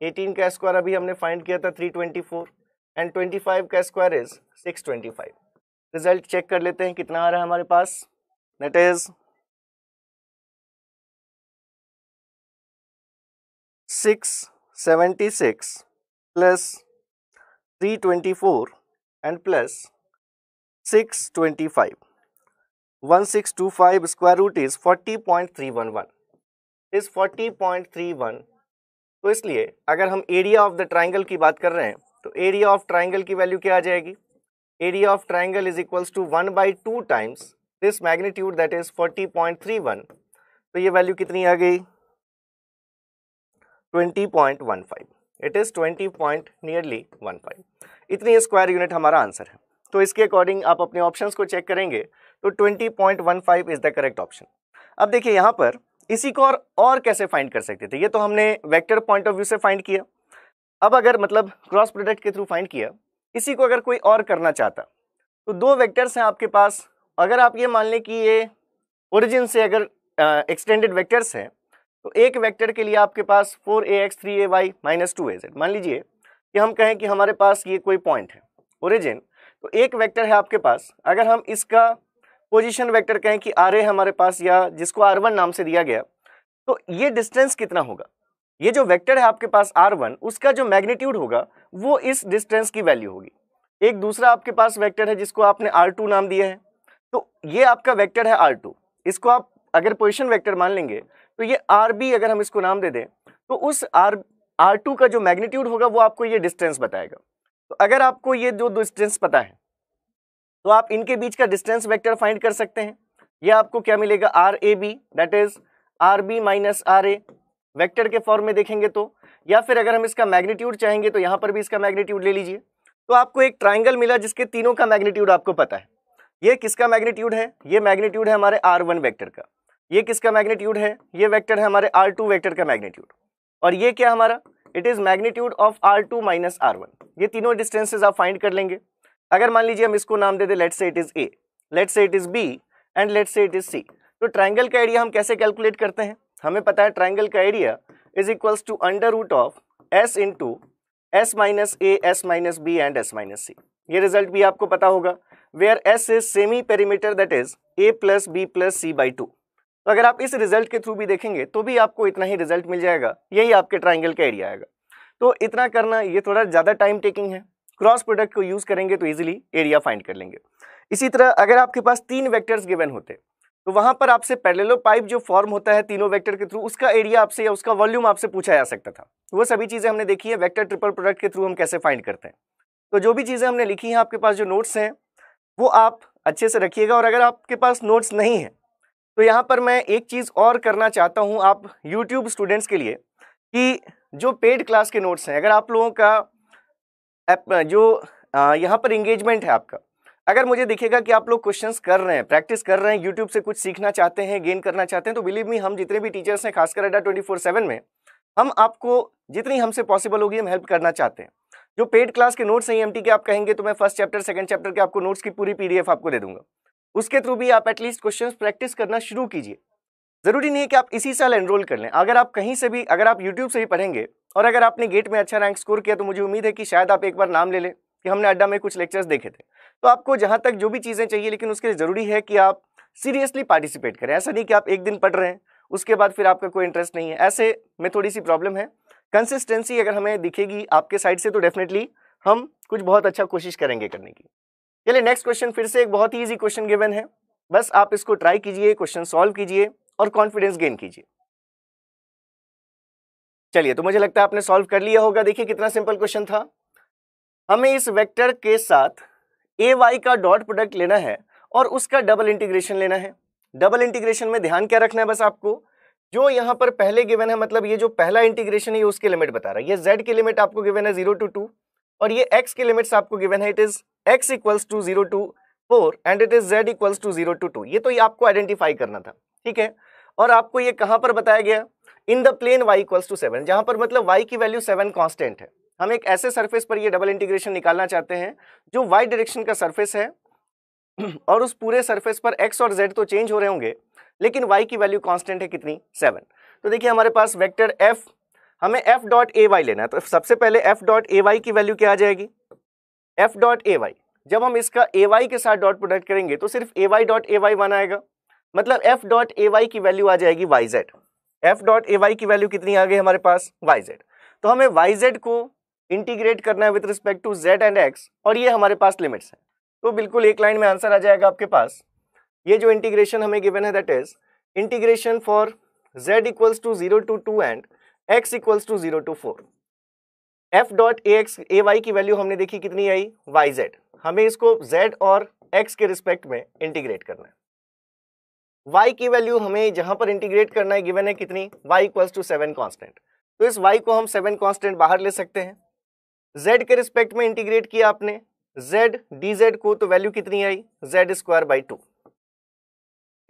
एटीन का स्क्वायर अभी हमने फाइंड किया था three twenty four and twenty five का square is six twenty five result check कर लेते हैं कितना आ रहा है हमारे पास। That is six seventy six plus three twenty four and plus six twenty five one six two five square root is forty point three one one is forty point three one तो इसलिए अगर हम area of the triangle की बात कर रहे हैं तो एरिया ऑफ़ ट्राइंगल की वैल्यू क्या आ जाएगी? Area of triangle is equals to one by two times this magnitude that is forty point three one तो ये वैल्यू कितनी आ गई? Twenty point one five it is twenty point nearly one five इतनी square unit हमारा answer है। तो इसके अकॉर्डिंग आप अपने ऑप्शंस को चेक करेंगे। तो twenty point one five is the correct option अब देखिए यहाँ पर इसी को और, और कैसे फाइंड कर सकते थे? ये तो हमने वेक्टर पॉइंट ऑफ़ व्यू से फाइंड किया। अब अगर मतलब क्रॉस प्रोडक्ट के थ्रू फाइंड किया इसी को अगर कोई और करना चाहता तो दो वेक्टर्स हैं आपके पास। अगर आप ये मान लें कि ये ओरिजिन से अगर एक्सटेंडेड वेक्टर्स हैं तो एक वेक्टर के लिए आपके पास four a x three a y minus two a z मान लीजिए कि हम कहें कि हमारे पास ये कोई पॉइंट है ओरिजिन तो एक वेक्टर है आपके पास। अगर हम इसका पोजीशन वेक्टर कहें कि आर ए हमारे पास या जिसको आर वन नाम से दिया गया तो ये डिस्टेंस कितना होगा? ये जो वेक्टर है आपके पास आर वन उसका जो मैग्नीट्यूड होगा, वो इस डिस्टेंस की वैल्यू होगी। एक दूसरा आपके पास वेक्टर है जिसको आपने आर टू नाम दिया है तो ये आपका वेक्टर है आर टू इसको आप अगर पोजिशन वेक्टर मान लेंगे तो ये आर बी अगर हम इसको नाम दे दें तो उस आर आर टू का जो मैग्नीट्यूड होगा, वो आपको ये डिस्टेंस बताएगा। तो अगर आपको ये जो डिस्टेंस पता है तो आप इनके बीच का डिस्टेंस वेक्टर फाइंड कर सकते हैं। ये आपको क्या मिलेगा? R a b that is r b minus r a vector के फॉर्म में देखेंगे तो या फिर अगर हम इसका मैग्नीट्यूड चाहेंगे तो यहाँ पर भी इसका मैग्नीट्यूड ले लीजिए। तो आपको एक ट्राइंगल मिला जिसके तीनों का मैग्नीट्यूड आपको पता है। ये किसका मैग्नीट्यूड है? ये मैग्नीट्यूड है हमारे आर वन वैक्टर का। ये किसका मैग्नीट्यूड है? ये वैक्टर है हमारे आर टू वैक्टर का मैग्नीट्यूड और ये क्या हमारा? It is magnitude of r two minus r one ये तीनों डिस्टेंसेज आप फाइंड कर लेंगे। अगर मान लीजिए हम इसको नाम दे दे let say it is a let say it is b and let say it is c तो ट्राइंगल का एरिया हम कैसे कैलकुलेट करते हैं? हमें पता है ट्राइंगल का area is equals to under root of s into s minus a s minus b and s minus c ये रिज़ल्ट भी आपको पता होगा where s is semi perimeter that is a plus b plus c by two तो अगर आप इस result के थ्रू भी देखेंगे तो भी आपको इतना ही रिज़ल्ट मिल जाएगा, यही आपके ट्राइंगल का एरिया आएगा। तो इतना करना, ये थोड़ा ज़्यादा टाइम टेकिंग है। क्रॉस प्रोडक्ट को यूज़ करेंगे तो इजीली एरिया फाइंड कर लेंगे। इसी तरह अगर आपके पास तीन वेक्टर्स गिवन होते तो वहाँ पर आपसे पैरेलल पाइप जो फॉर्म होता है तीनों वेक्टर के थ्रू उसका एरिया आपसे या उसका वॉल्यूम आपसे पूछा जा सकता था। वो सभी चीज़ें हमने देखी है वेक्टर ट्रिपल प्रोडक्ट के थ्रू हम कैसे फाइंड करते हैं। तो जो भी चीज़ें हमने लिखी हैं, आपके पास जो नोट्स हैं, वो आप अच्छे से रखिएगा और अगर आपके पास नोट्स नहीं है तो यहाँ पर मैं एक चीज़ और करना चाहता हूँ आप यूट्यूब स्टूडेंट्स के लिए कि जो पेड क्लास के नोट्स हैं, अगर आप लोगों का जो यहाँ पर इंगेजमेंट है आपका। अगर मुझे दिखेगा कि आप लोग क्वेश्चंस कर रहे हैं प्रैक्टिस कर रहे हैं यूट्यूब से कुछ सीखना चाहते हैं गेन करना चाहते हैं तो बिलीव मी हम जितने भी टीचर्स हैं, खासकर अड्डा ट्वेंटी फोर सेवन में, हम आपको जितनी हमसे पॉसिबल होगी, हम हेल्प करना चाहते हैं। जो पेड क्लास के नोट्स हैं एम के आप कहेंगे तो मैं फ़र्स्ट चैप्टर सेकंड चैप्टर के आपको नोट्स की पूरी पीडीएफ आपको दे दूँगा। उसके थ्रू भी आप एटलीस्ट क्वेश्चन प्रैक्टिस करना शुरू कीजिए। ज़रूरी नहीं है कि आप इसी साल एनरोल कर लें। अगर आप कहीं से भी, अगर आप यूट्यूब से ही पढ़ेंगे और अगर आपने गेट में अच्छा रैंक स्कोर किया तो मुझे उम्मीद है कि शायद आप एक बार नाम ले लें कि हमने अड्डा में कुछ लेक्चर्स देखे थे। तो आपको जहाँ तक जो भी चीज़ें चाहिए, लेकिन उसके लिए ज़रूरी है कि आप सीरियसली पार्टिसिपेट करें। ऐसा नहीं कि आप एक दिन पढ़ रहे हैं, उसके बाद फिर आपका कोई इंटरेस्ट नहीं है। ऐसे में थोड़ी सी प्रॉब्लम है। कंसिस्टेंसी अगर हमें दिखेगी आपके साइड से तो डेफिनेटली हम कुछ बहुत अच्छा कोशिश करेंगे करने की। चलिए नेक्स्ट क्वेश्चन फिर से एक बहुत ही ईजी क्वेश्चन गिवन है। बस आप इसको ट्राई कीजिए क्वेश्चन सॉल्व कीजिए। और कॉन्फिडेंस गेन कीजिए। चलिए तो मुझे लगता है आपने सॉल्व कर लिया होगा। देखिए, कितना सिंपल क्वेश्चन था। हमें इस वेक्टर के साथ ए वाई का डॉट प्रोडक्ट लेना है और उसका डबल इंटीग्रेशन लेना है। डबल इंटीग्रेशन में ध्यान क्या रखना है बस आपको? जो यहाँ पर पहले गिवन है मतलब ये जो पहला इंटीग्रेशन है, ये उसके लिमिट बता रहा है। ये जेड की लिमिट आपको गिवन है ज़ीरो टू टू और ये एक्स की लिमिट्स आपको गिवन है it is x equals to zero to four and it is z equals to zero to two ये तो ये आपको आइडेंटिफाई करना था। ठीक है? और आपको ये कहाँ पर बताया गया? In the plane y equals to seven जहाँ पर मतलब वाई की वैल्यू सेवन कॉन्स्टेंट है। हम एक ऐसे सरफेस पर ये डबल इंटीग्रेशन निकालना चाहते हैं, जो वाई डायरेक्शन का सरफेस है, और उस पूरे सरफेस पर एक्स और जेड तो चेंज हो रहे होंगे, लेकिन वाई की वैल्यू कांस्टेंट है कितनी? सेवन तो देखिए, हमारे पास वेक्टर एफ़ हमें एफ़ डॉट ए वाई लेना है। तो सबसे पहले एफ़ डॉट ए वाई की वैल्यू क्या आ जाएगी? एफ़ डॉट ए वाई जब हम इसका ए वाई के साथ डॉट प्रोडक्ट करेंगे तो सिर्फ़ a y dot a y one आएगा। मतलब एफ़ डॉट ए वाई की वैल्यू आ जाएगी y z f dot a y की वैल्यू कितनी आ गई हमारे पास? वाई जेड तो हमें वाई जेड को इंटीग्रेट करना है with respect to z and x और ये हमारे पास लिमिट्स है। तो बिल्कुल एक लाइन में आंसर आ जाएगा आपके पास। ये जो इंटीग्रेशन हमें गिवन है that is integration for z equals to zero to two and x equals to zero to four f dot a x a y की वैल्यू हमने देखी कितनी आई? वाई जेड हमें इसको z और x के रिस्पेक्ट में इंटीग्रेट करना है। Y की वैल्यू हमें जहाँ पर इंटीग्रेट करना है गिवन है कितनी? y equals to seven constant तो इस y को हम सेवन कॉन्स्टेंट बाहर ले सकते हैं। z के रिस्पेक्ट में इंटीग्रेट किया आपने। z dz को तो वैल्यू कितनी आई? z स्क्वायर बाई टू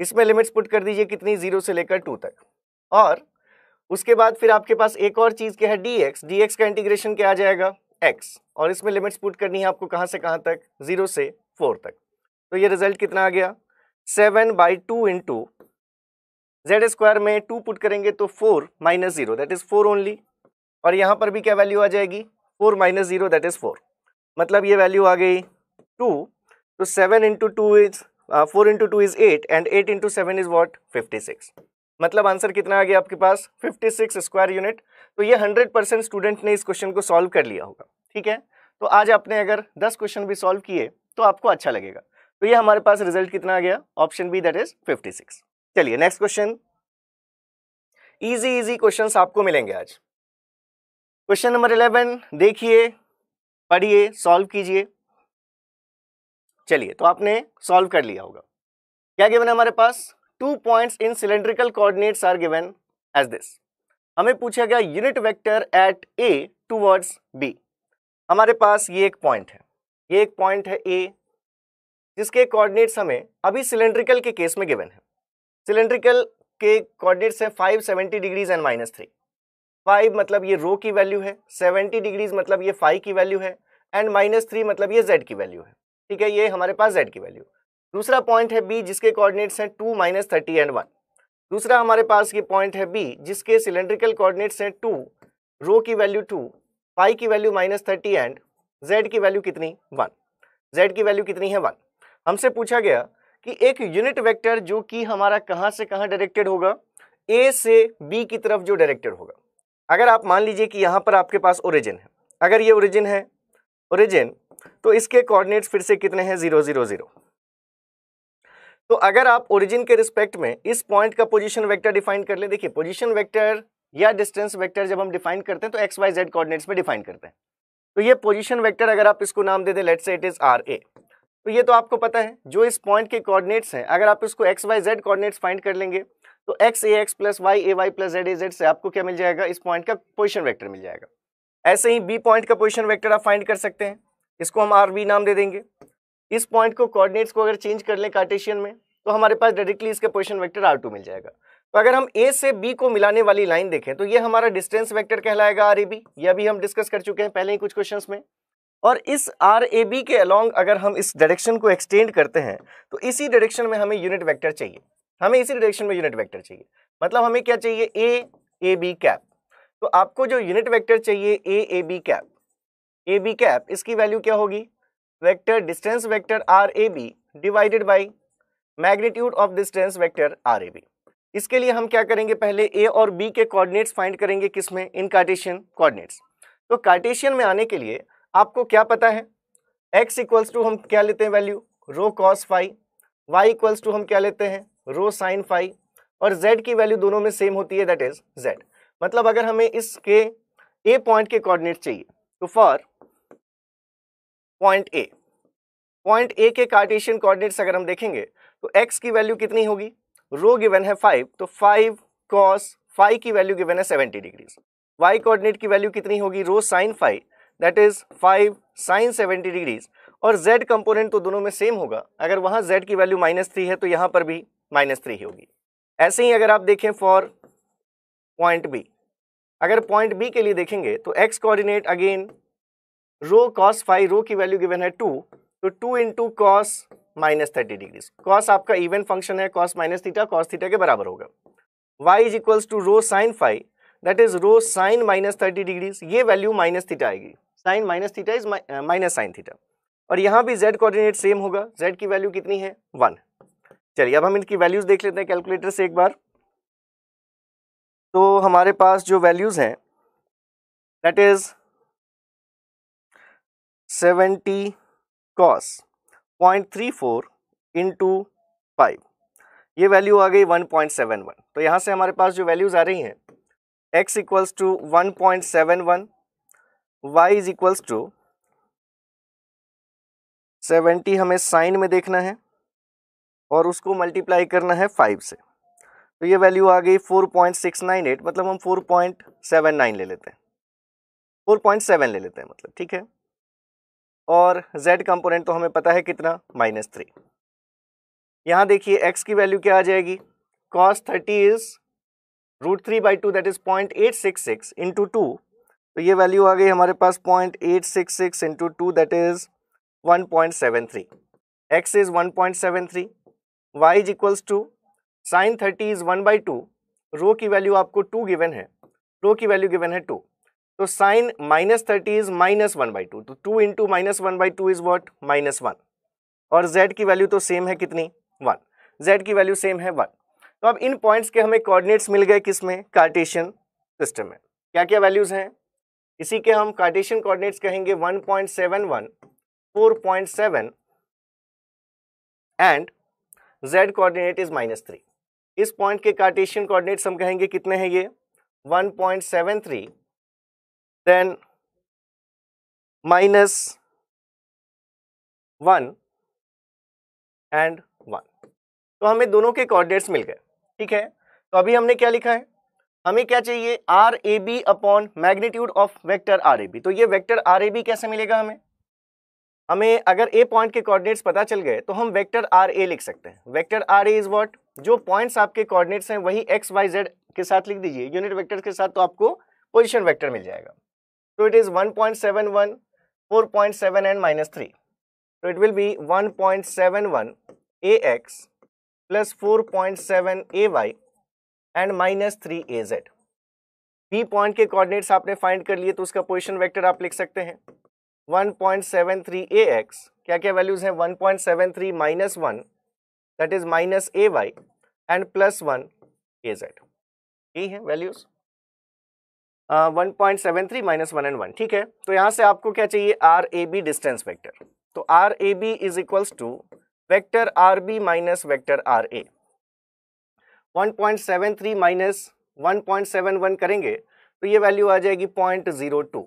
इसमें लिमिट्स पुट कर दीजिए कितनी? ज़ीरो से लेकर टू तक। और उसके बाद फिर आपके पास एक और चीज़ क्या है? dx dx का इंटीग्रेशन क्या आ जाएगा? x और इसमें लिमिट्स पुट करनी है आपको कहाँ से कहाँ तक? ज़ीरो से फोर तक। तो ये रिज़ल्ट कितना आ गया? Seven by two into z square में टू पुट करेंगे तो four minus zero that is four only और यहाँ पर भी क्या वैल्यू आ जाएगी? Four minus zero that is four मतलब ये वैल्यू आ गई टू। तो seven into two is four into two is eight and eight into seven is what fifty six. मतलब आंसर कितना आ गया आपके पास? Fifty six square unit. तो ये हंड्रेड परसेंट स्टूडेंट ने इस क्वेश्चन को सॉल्व कर लिया होगा। ठीक है? तो आज आपने अगर दस क्वेश्चन भी सॉल्व किए तो आपको अच्छा लगेगा। तो ये हमारे पास रिज़ल्ट कितना आ गया? Option b that is fifty six चलिए next question easy easy questions आपको मिलेंगे आज। क्वेश्चन नंबर इलेवन देखिए, पढ़िए सॉल्व कीजिए। चलिए तो आपने सॉल्व कर लिया होगा। क्या गिवन है हमारे पास? Two points in cylindrical coordinates are given as this हमें पूछा गया unit vector at a towards b हमारे पास ये एक पॉइंट है। ये एक पॉइंट है ए जिसके कोऑर्डिनेट्स हमें अभी सिलेंड्रिकल के केस में गिवन है। सिलेंड्रिकल के कोऑर्डिनेट्स हैं 570 degrees and minus three five मतलब ये रो की वैल्यू है 70 डिग्रीज मतलब ये फाइव की वैल्यू है एंड माइनस थ्री मतलब ये जेड की वैल्यू है। ठीक है, ये हमारे पास जेड की वैल्यू दूसरा पॉइंट है बी जिसके कोऑर्डिनेट्स हैं two minus thirty and one दूसरा हमारे पास ये पॉइंट है बी जिसके सिलेंड्रिकल कोऑर्डिनेट्स हैं टू रो की वैल्यू टू फाइव की value minus thirty and z की वैल्यू कितनी? वन जेड की वैल्यू कितनी है वन हमसे पूछा गया कि एक यूनिट वेक्टर जो कि हमारा कहाँ से कहाँ डायरेक्टेड होगा ए से बी की तरफ़ जो डायरेक्टेड होगा। अगर आप मान लीजिए कि यहाँ पर आपके पास ओरिजिन है, अगर ये ओरिजिन है ओरिजिन तो इसके कोऑर्डिनेट्स फिर से कितने हैं? ज़ीरो ज़ीरो ज़ीरो तो अगर आप ओरिजिन के रिस्पेक्ट में इस पॉइंट का पोजीशन वेक्टर डिफाइन कर ले, देखिए पोजीशन वेक्टर या डिस्टेंस वेक्टर जब हम डिफाइन करते हैं तो एक्स वाई जेड कोऑर्डिनेट्स में डिफाइन करते हैं। तो ये पोजीशन वेक्टर अगर आप इसको नाम दे दें let's say it is R A तो ये तो आपको पता है, जो इस पॉइंट के कोऑर्डिनेट्स हैं, अगर आप इसको x y z coordinates find कर लेंगे तो x a x plus y a y plus z a z से आपको क्या मिल जाएगा? इस पॉइंट का पोजिशन वैक्टर मिल जाएगा। ऐसे ही बी पॉइंट का पोजिशन वैक्टर आप फाइंड कर सकते हैं। इसको हम आर बी नाम दे देंगे। इस पॉइंट को कोऑर्डिनेट्स को अगर चेंज कर लें कार्टेशियन में तो हमारे पास डायरेक्टली इसका पोजिशन वैक्टर आर टू मिल जाएगा। तो अगर हम ए से बी को मिलाने वाली लाइन देखें तो ये हमारा डिस्टेंस वेक्टर कहलाएगा आर ए बी यह भी हम डिस्कस कर चुके हैं पहले ही कुछ क्वेश्चन में। और इस आर ए बी के अलॉन्ग अगर हम इस डायरेक्शन को एक्सटेंड करते हैं तो इसी डायरेक्शन में हमें यूनिट वेक्टर चाहिए। हमें इसी डायरेक्शन में यूनिट वेक्टर चाहिए। मतलब हमें क्या चाहिए? ए ए बी कैप तो आपको जो यूनिट वेक्टर चाहिए a a b cap a b cap इसकी वैल्यू क्या होगी? Vector distance vector r a b divided by magnitude of distance vector r a b इसके लिए हम क्या करेंगे? पहले ए और बी के कोऑर्डिनेट्स फाइंड करेंगे किसमें इन कार्टेशियन कोऑर्डिनेट्स तो कार्टेशियन में आने के लिए आपको क्या पता है? X इक्वल्स टू हम क्या लेते हैं value rho cos phi y equals to हम क्या लेते हैं? रो साइन फाइव और z की वैल्यू दोनों में सेम होती है दैट इज़ z. मतलब अगर हमें इसके a पॉइंट के कोऑर्डिनेट चाहिए तो for point a. Point a के कार्टेशियन कोऑर्डिनेट्स अगर हम देखेंगे तो x की वैल्यू कितनी होगी? रो गिवन है फाइव तो फाइव कॉस फाइव की वैल्यू गिवन है सेवेंटी डिग्रीज वाई कोऑर्डिनेट की वैल्यू कितनी होगी? Rho sine phi that is five sine seventy degrees और z कंपोनेंट तो दोनों में सेम होगा। अगर वहाँ z की वैल्यू माइनस थ्री है तो यहाँ पर भी माइनस थ्री होगी। ऐसे ही अगर आप देखें फॉर पॉइंट बी अगर पॉइंट बी के लिए देखेंगे तो x coordinate again rho cos phi rho की वैल्यू गिवन है टू तो two into cos minus thirty degrees cos आपका इवन फ़ंक्शन है cos minus theta cos theta के बराबर होगा। Y is equals to rho sine phi that is rho sine minus thirty degrees ये value minus theta आएगी। Sine minus theta is minus sine theta. और यहाँ भी z coordinate same होगा। z की वैल्यू कितनी है? वन चलिए, अब हम इनकी वैल्यूज़ देख लेते हैं कैलकुलेटर से एक बार। तो हमारे पास जो वैल्यूज़ हैं that is seventy cos point three four into five ये वैल्यू आ गई वन पॉइंट सेवन वन तो यहाँ से हमारे पास जो वैल्यूज़ आ रही हैं, x equals to one point seven one y is equals to seventy हमें साइन में देखना है और उसको मल्टीप्लाई करना है फाइव से। तो ये वैल्यू आ गई four point six nine eight मतलब हम फोर पॉइंट सेवन नाइन ले लेते हैं। फोर पॉइंट सेवन ले लेते हैं मतलब ठीक है? और z कंपोनेंट तो हमें पता है कितना? माइनस थ्री यहाँ देखिए x की वैल्यू क्या आ जाएगी? cos thirty is root three by two that is point eight six six into two तो ये वैल्यू आ गई हमारे पास point eight six six into two that is one point seven three x is one point seven three y is equals to sine thirty is one by two rho की value आपको two given है. Rho की value given है two तो sine minus thirty is minus one by two तो two into minus one by two is what minus one और Z की value तो सेम है कितनी? वन जेड की वैल्यू सेम है वन तो अब इन पॉइंट्स के हमें कोऑर्डिनेट्स मिल गए किसमें? कार्टेशियन सिस्टम में. क्या क्या वैल्यूज़ हैं? इसी के हम कार्टेशियन कोऑर्डिनेट्स कहेंगे 1.71 4.7 and z coordinate is minus three इस पॉइंट के कार्टेशियन कोऑर्डिनेट्स हम कहेंगे कितने हैं ये? 1.73 then minus one and one तो हमें दोनों के कोऑर्डिनेट्स मिल गए, ठीक है? तो अभी हमने क्या लिखा है? हमें क्या चाहिए? R a b upon magnitude of vector r a b तो ये वेक्टर आर ए बी कैसे मिलेगा हमें? हमें अगर ए पॉइंट के कोऑर्डिनेट्स पता चल गए तो हम वेक्टर आर ए लिख सकते हैं। Vector r a is what जो पॉइंट्स आपके कोऑर्डिनेट्स हैं वही एक्स वाई जेड के साथ लिख दीजिए। यूनिट वेक्टर के साथ तो आपको पोजिशन वेक्टर मिल जाएगा। So it is 1.71, 4.7 and minus 3. So it will be 1.71 ax plus 4.7 ay and minus 3 az. B point के कोऑर्डिनेट्स आपने फाइंड कर लिए तो उसका पोजीशन वेक्टर आप लिख सकते हैं। 1.73 ax क्या क्या वैल्यूज़ हैं? 1.73 minus one, that is minus a y, and plus one a z. यही है values? One point seven three minus one and one, ठीक है? तो यहाँ से आपको क्या चाहिए? R a b distance vector. तो r a b is equals to vector r b minus vector r a. One point seven three minus one point seven one करेंगे तो ये वैल्यू आ जाएगी point zero two.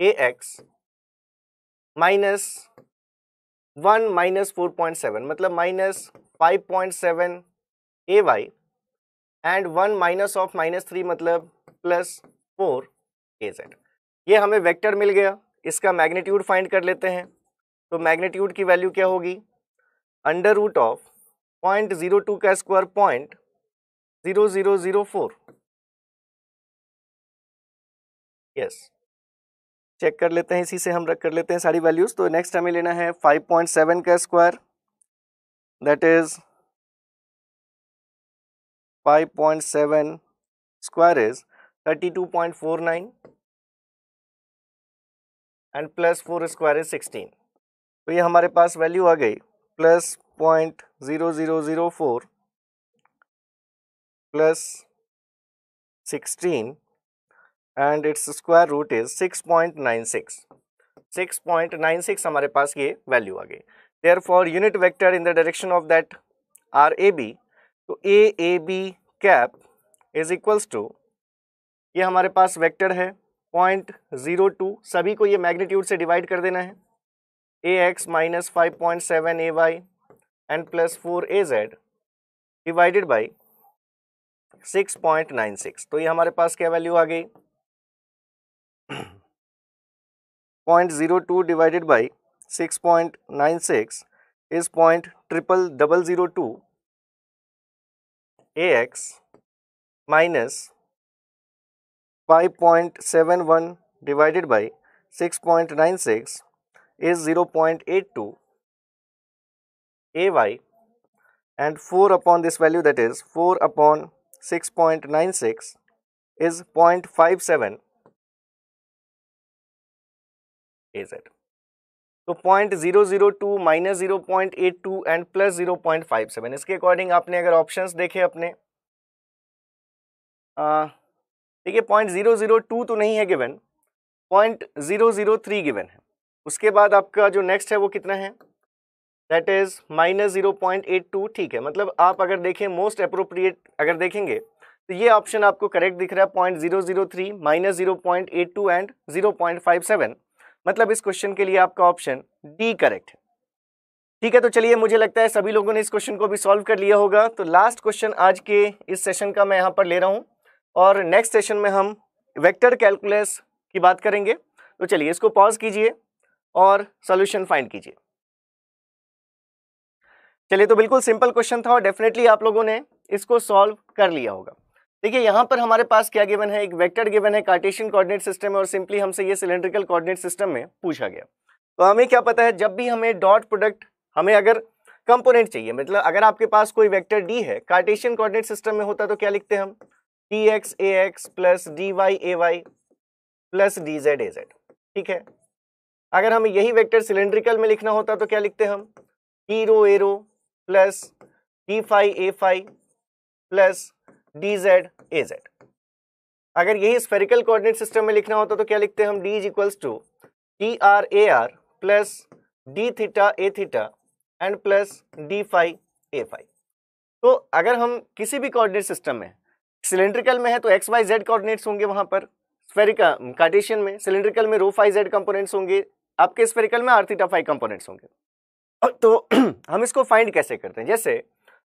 A x minus one minus four point seven मतलब minus five point seven a y, and one minus of minus three मतलब plus four ए Z. ये हमें vector मिल गया, इसका मैग्नीट्यूड फाइंड कर लेते हैं तो मैग्नीट्यूड की वैल्यू क्या होगी? Under root of point zero two का square point zero zero zero four. Yes check कर लेते हैं, इसी से हम रख कर लेते हैं सारी वैल्यूज़ तो नेक्स्ट हमें लेना है फाइव पॉइंट सेवन का square that is five point seven square is 32.49 and plus four square is 16 तो ये हमारे पास वैल्यू आ गई plus point zero zero zero four plus sixteen and its square root is six point nine six six point nine six हमारे पास ये value आ गई। Therefore unit vector in the direction of that r a b तो a a b cap is equals to ये हमारे पास vector है पॉइंट ज़ीरो टू सभी को ये मैग्नीट्यूड से डिवाइड कर देना है। A x minus five point seven a y and plus four a z divided by six point nine six. तो ये हमारे पास क्या वैल्यू आ गई? Point zero two divided by six point nine six is point triple double zero two a x minus 5.71 divided by 6.96 is 0.82 ay and 4 upon this value, that is 4 upon 6.96 is 0.57 az. तो point zero zero two minus zero point eight two and plus zero point five seven इसके according आपने अगर options देखे अपने देखिए point zero zero to तो नहीं है given point zero zero three given है। उसके बाद आपका जो नेक्स्ट है वो कितना है? That is minus zero point eight two ठीक है। मतलब आप अगर देखें मोस्ट अप्रोप्रिएट अगर देखेंगे तो ये ऑप्शन आपको करेक्ट दिख रहा है point zero zero three minus zero point eight two and zero point five seven मतलब इस क्वेश्चन के लिए आपका ऑप्शन डी करेक्ट है। ठीक है तो चलिए मुझे लगता है सभी लोगों ने इस क्वेश्चन को भी सॉल्व कर लिया होगा। तो लास्ट क्वेश्चन आज के इस सेशन का मैं यहाँ पर ले रहा हूँ और नेक्स्ट सेशन में हम वेक्टर कैलकुलस की बात करेंगे। तो चलिए इसको पॉज कीजिए और सोल्यूशन फाइंड कीजिए। चलिए तो बिल्कुल सिंपल क्वेश्चन था और डेफिनेटली आप लोगों ने इसको सॉल्व कर लिया होगा। देखिए, यहाँ पर हमारे पास क्या गिवन है? एक वेक्टर गिवन है, कार्टेशियन कोऑर्डिनेट सिस्टम में और सिंपली हमसे ये सिलेंड्रिकल कोऑर्डिनेट सिस्टम में पूछा गया। तो हमें क्या पता है, जब भी हमें डॉट प्रोडक्ट, हमें अगर कंपोनेंट चाहिए मतलब अगर आपके पास कोई वेक्टर डी है, कार्टेशियन कोऑर्डिनेट सिस्टम में होता तो क्या लिखते हैं हम? D x a x plus D y a y plus D z a z ठीक है? अगर हमें यही वेक्टर सिलेंड्रिकल में लिखना होता तो क्या लिखते हम? T rho a rho plus D phi a phi plus D z a z. अगर यही स्फेरिकल कोऑर्डिनेट सिस्टम में लिखना होता तो क्या लिखते हैं हम? D is equals to t r a r plus D theta a theta and plus D phi a phi तो अगर हम किसी भी कोऑर्डिनेट सिस्टम में सिलेंड्रिकल में है तो एक्स वाई जेड कोऑर्डिनेट्स होंगे वहाँ पर। स्फेरिका कार्टेशियन में सिलेंड्रिकल में रो फाई जेड कंपोनेंट्स होंगे। आपके स्फेरिकल में आर थीटा फाइव कंपोनेंट्स होंगे। तो हम इसको फाइंड कैसे करते हैं? जैसे,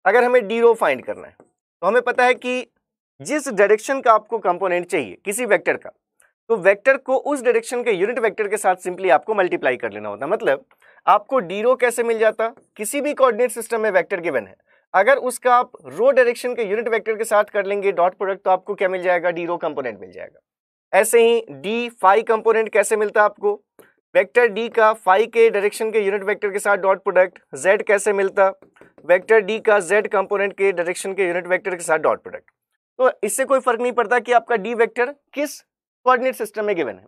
अगर हमें डी रो फाइंड करना है तो हमें पता है कि जिस डायरेक्शन का आपको कंपोनेंट चाहिए, किसी वेक्टर का तो वेक्टर को उस डायरेक्शन के यूनिट वेक्टर के साथ सिंपली आपको मल्टीप्लाई कर लेना होता मतलब आपको डी रो कैसे मिल जाता? किसी भी कोऑर्डिनेट सिस्टम में वेक्टर गिवन है। अगर उसका आप रो डायरेक्शन के यूनिट वेक्टर के साथ कर लेंगे डॉट प्रोडक्ट तो आपको क्या मिल जाएगा? डी रो कंपोनेंट मिल जाएगा। ऐसे ही डी फाइव कंपोनेंट कैसे मिलता है आपको? वेक्टर डी का फाई के डायरेक्शन के यूनिट वेक्टर के साथ डॉट प्रोडक्ट, जेड कैसे मिलता? वेक्टर डी का जेड कंपोनेंट के डायरेक्शन के यूनिट वेक्टर के साथ डॉट प्रोडक्ट। तो इससे कोई फ़र्क नहीं पड़ता कि आपका डी वेक्टर किस कोऑर्डिनेट सिस्टम में गिवन है।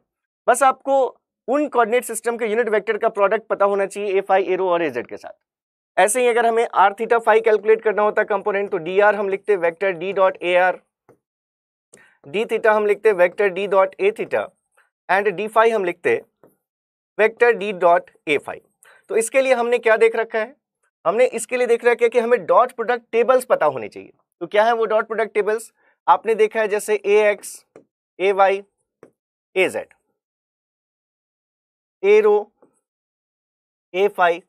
बस आपको उन कोऑर्डिनेट सिस्टम के यूनिट वेक्टर का प्रोडक्ट पता होना चाहिए, ए फाई एरो और एजेड के साथ। ऐसे ही अगर हमें आर थीटा फाइव कैलकुलेट करना होता कंपोनेंट तो डी आर हम लिखते vector D dot a r, D theta हम लिखते vector D dot a theta, and D phi हम लिखते vector D dot a phi. तो इसके लिए हमने क्या देख रखा है? हमने इसके लिए देख रखा है कि हमें डॉट प्रोडक्ट टेबल्स पता होने चाहिए। तो क्या है वो डॉट प्रोडक्ट टेबल्स? आपने देखा है जैसे a x, a y, a z. A rho, a phi,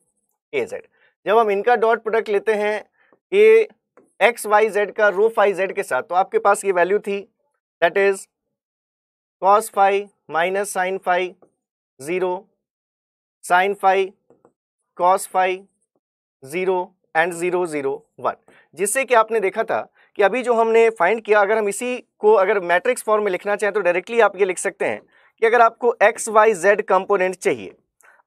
a z. जब हम इनका डॉट प्रोडक्ट लेते हैं, ए एक्स वाई जेड का, रो फाई जेड के साथ तो आपके पास ये वैल्यू थी। That is cos phi minus sine phi zero sine phi cos phi zero and zero zero one जिससे कि आपने देखा था कि अभी जो हमने फाइंड किया, अगर हम इसी को अगर मैट्रिक्स फॉर्म में लिखना चाहें तो डायरेक्टली आप ये लिख सकते हैं कि अगर आपको एक्स वाई जेड कंपोनेंट चाहिए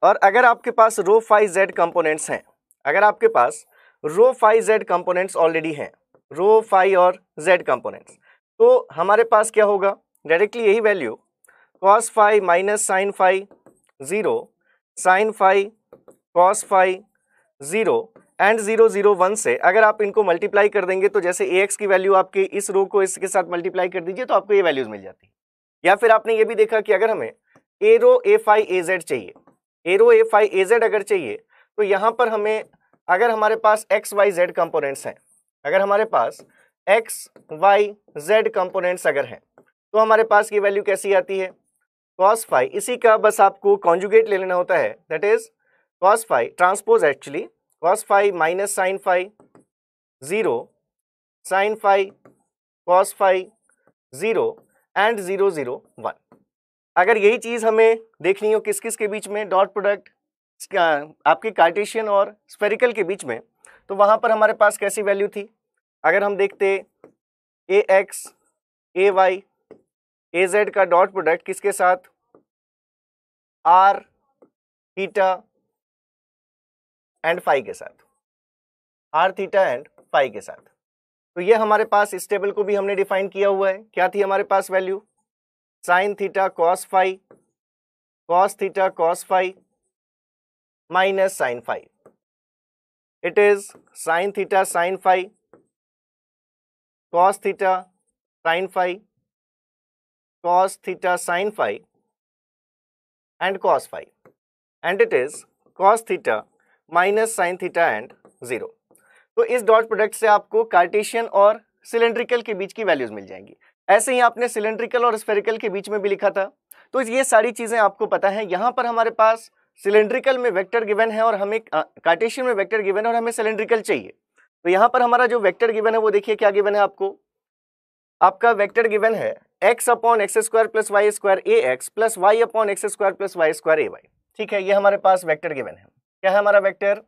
और अगर आपके पास रो फाई जेड कंपोनेंट्स हैं, अगर आपके पास rho phi z components already हैं रो फाई और जेड कंपोनेंट्स तो हमारे पास क्या होगा? डायरेक्टली यही value cos phi minus sine phi zero sine phi cos phi zero and zero zero one से अगर आप इनको मल्टीप्लाई कर देंगे तो जैसे ए एक्स की वैल्यू आपके इस रो को इसके साथ मल्टीप्लाई कर दीजिए तो आपको ये वैल्यूज़ मिल जाती है। या फिर आपने ये भी देखा कि अगर हमें ए रो ए फाई ए जेड चाहिए ए रो ए फाई ए जेड अगर चाहिए तो यहाँ पर हमें अगर हमारे पास एक्स वाई जेड कंपोनेंट्स हैं, अगर हमारे पास एक्स वाई जेड कंपोनेंट्स अगर हैं तो हमारे पास ये वैल्यू कैसी आती है? कॉस फाई इसी का बस आपको कॉन्जुगेट ले लेना होता है। That is cos phi transpose actually cos phi minus sine phi zero sine phi cos phi zero and zero zero one अगर यही चीज़ हमें देखनी हो किस किस के बीच में डॉट प्रोडक्ट आपके कार्टेशियन और स्फेरिकल के बीच में तो वहाँ पर हमारे पास कैसी वैल्यू थी? अगर हम देखते a x a y a z का डॉट प्रोडक्ट किसके साथ? आर थीटा एंड फाइव के साथ। आर थीटा एंड फाइव के साथ। तो ये हमारे पास इस टेबल को भी हमने डिफाइन किया हुआ है। क्या थी हमारे पास value sine theta cos phi cos theta cos phi minus sine phi it is sine theta sine phi cos theta sine phi, cos theta sine phi and cos phi. And it is cos theta minus sine theta and 0. तो इस dot product से आपको Cartesian और cylindrical के बीच की values मिल जाएँगी। ऐसे ही आपने सिलेंड्रिकल और स्फेरिकल के बीच में भी लिखा था। तो ये सारी चीज़ें आपको पता है। यहाँ पर हमारे पास सिलेंड्रिकल में वेक्टर गिवन है और हमें कार्टेशियन में वेक्टर गिवन है और हमें सिलेंड्रिकल चाहिए। तो यहाँ पर हमारा जो वेक्टर गिवन है वो देखिए क्या गिवन है आपको। आपका वेक्टर गिवन है x upon x square plus y square a x plus y upon x square plus y square a y ठीक है, ये हमारे पास वेक्टर गिवन है। क्या है हमारा वेक्टर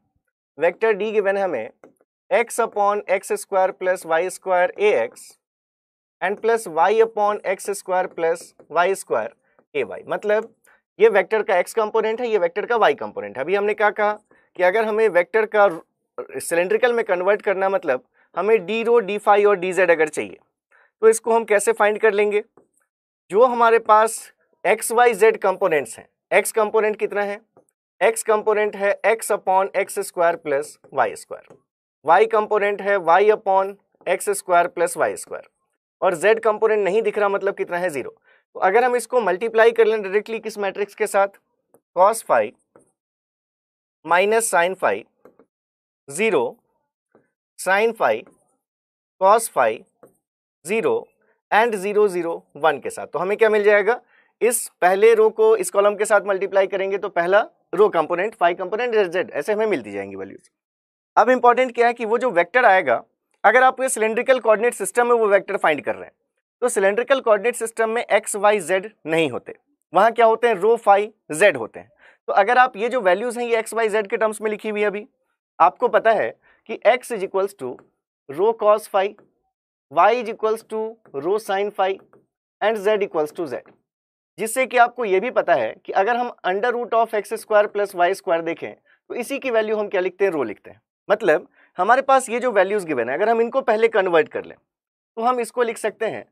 वेक्टर डी गिवन है हमें x upon x square plus y square a x and plus y upon x square plus y square a y मतलब ये वेक्टर का एक्स कंपोनेंट है, ये वेक्टर का वाई कंपोनेंट है। अभी हमने क्या कहा कि अगर हमें वेक्टर का सिलेंड्रिकल में कन्वर्ट करना मतलब हमें डी रो डी फाई और डी जेड अगर चाहिए तो इसको हम कैसे फाइंड कर लेंगे? जो हमारे पास एक्स वाई जेड कंपोनेंट्स हैं एक्स कंपोनेंट कितना है? एक्स कंपोनेंट है x upon x square plus y square y component है y upon x square plus y square और जेड कंपोनेंट नहीं दिख रहा मतलब कितना है? ज़ीरो तो अगर हम इसको मल्टीप्लाई कर लें डायरेक्टली किस मैट्रिक्स के साथ? Cos phi minus sine phi zero sine phi cos phi zero and zero zero, one के साथ। तो हमें क्या मिल जाएगा? इस पहले रो को इस कॉलम के साथ मल्टीप्लाई करेंगे तो पहला rho component phi component z ऐसे हमें मिलती जाएँगी वैल्यूज़ अब इंपॉर्टेंट क्या है कि वो जो वेक्टर आएगा, अगर आप ये सिलेंड्रिकल कोऑर्डिनेट सिस्टम में वो वेक्टर फाइंड कर रहे हैं तो सिलेंड्रिकल कोऑर्डिनेट सिस्टम में एक्स वाई जेड नहीं होते। वहाँ क्या होते हैं? रो फाइव जेड होते हैं। तो अगर आप ये जो वैल्यूज़ हैं, ये एक्स वाई जेड के टर्म्स में लिखी हुई है अभी, आपको पता है कि x is equals to rho cos phi y is equals to rho sine phi and z equals to z जिससे कि आपको ये भी पता है कि अगर हम under root of x square plus y square देखें तो इसी की वैल्यू हम क्या लिखते हैं? रो लिखते हैं। मतलब हमारे पास ये जो वैल्यूज़ गिवन है, अगर हम इनको पहले कन्वर्ट कर लें तो हम इसको लिख सकते हैं।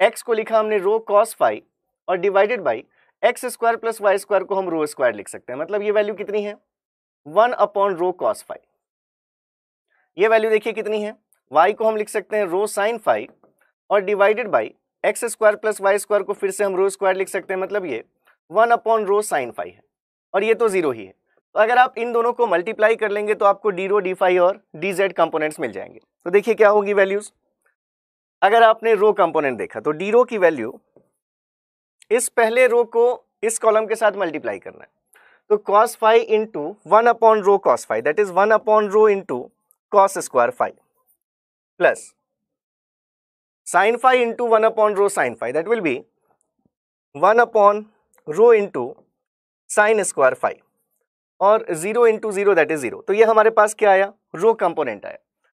एक्स को लिखा हमने रो कॉस फाइव और divided by x square plus y square को हम रो स्क्वायर लिख सकते हैं। मतलब ये वैल्यू कितनी है? One upon rho cos phi ये वैल्यू देखिए कितनी है? वाई को हम लिख सकते हैं रो साइन फाइव और divided by x square plus y square को फिर से हम रो स्क्वायर लिख सकते हैं मतलब ये one upon rho sine phi है, और ये तो ज़ीरो ही है। तो अगर आप इन दोनों को मल्टीप्लाई कर लेंगे तो आपको डी रो डी फाइव और डी जेड कंपोनेंट्स मिल जाएँगे। तो देखिए क्या होगी वैल्यूज़ अगर आपने रो कंपोनेंट देखा तो डी रो की वैल्यू इस पहले रो को इस कॉलम के साथ मल्टीप्लाई करना है। तो cos phi into one upon rho cos phi that is one upon rho into cos square phi plus sine phi into one upon rho sine phi that will be one upon rho into sine square phi और zero into zero that is zero तो ये हमारे पास क्या आया? Rho component आया।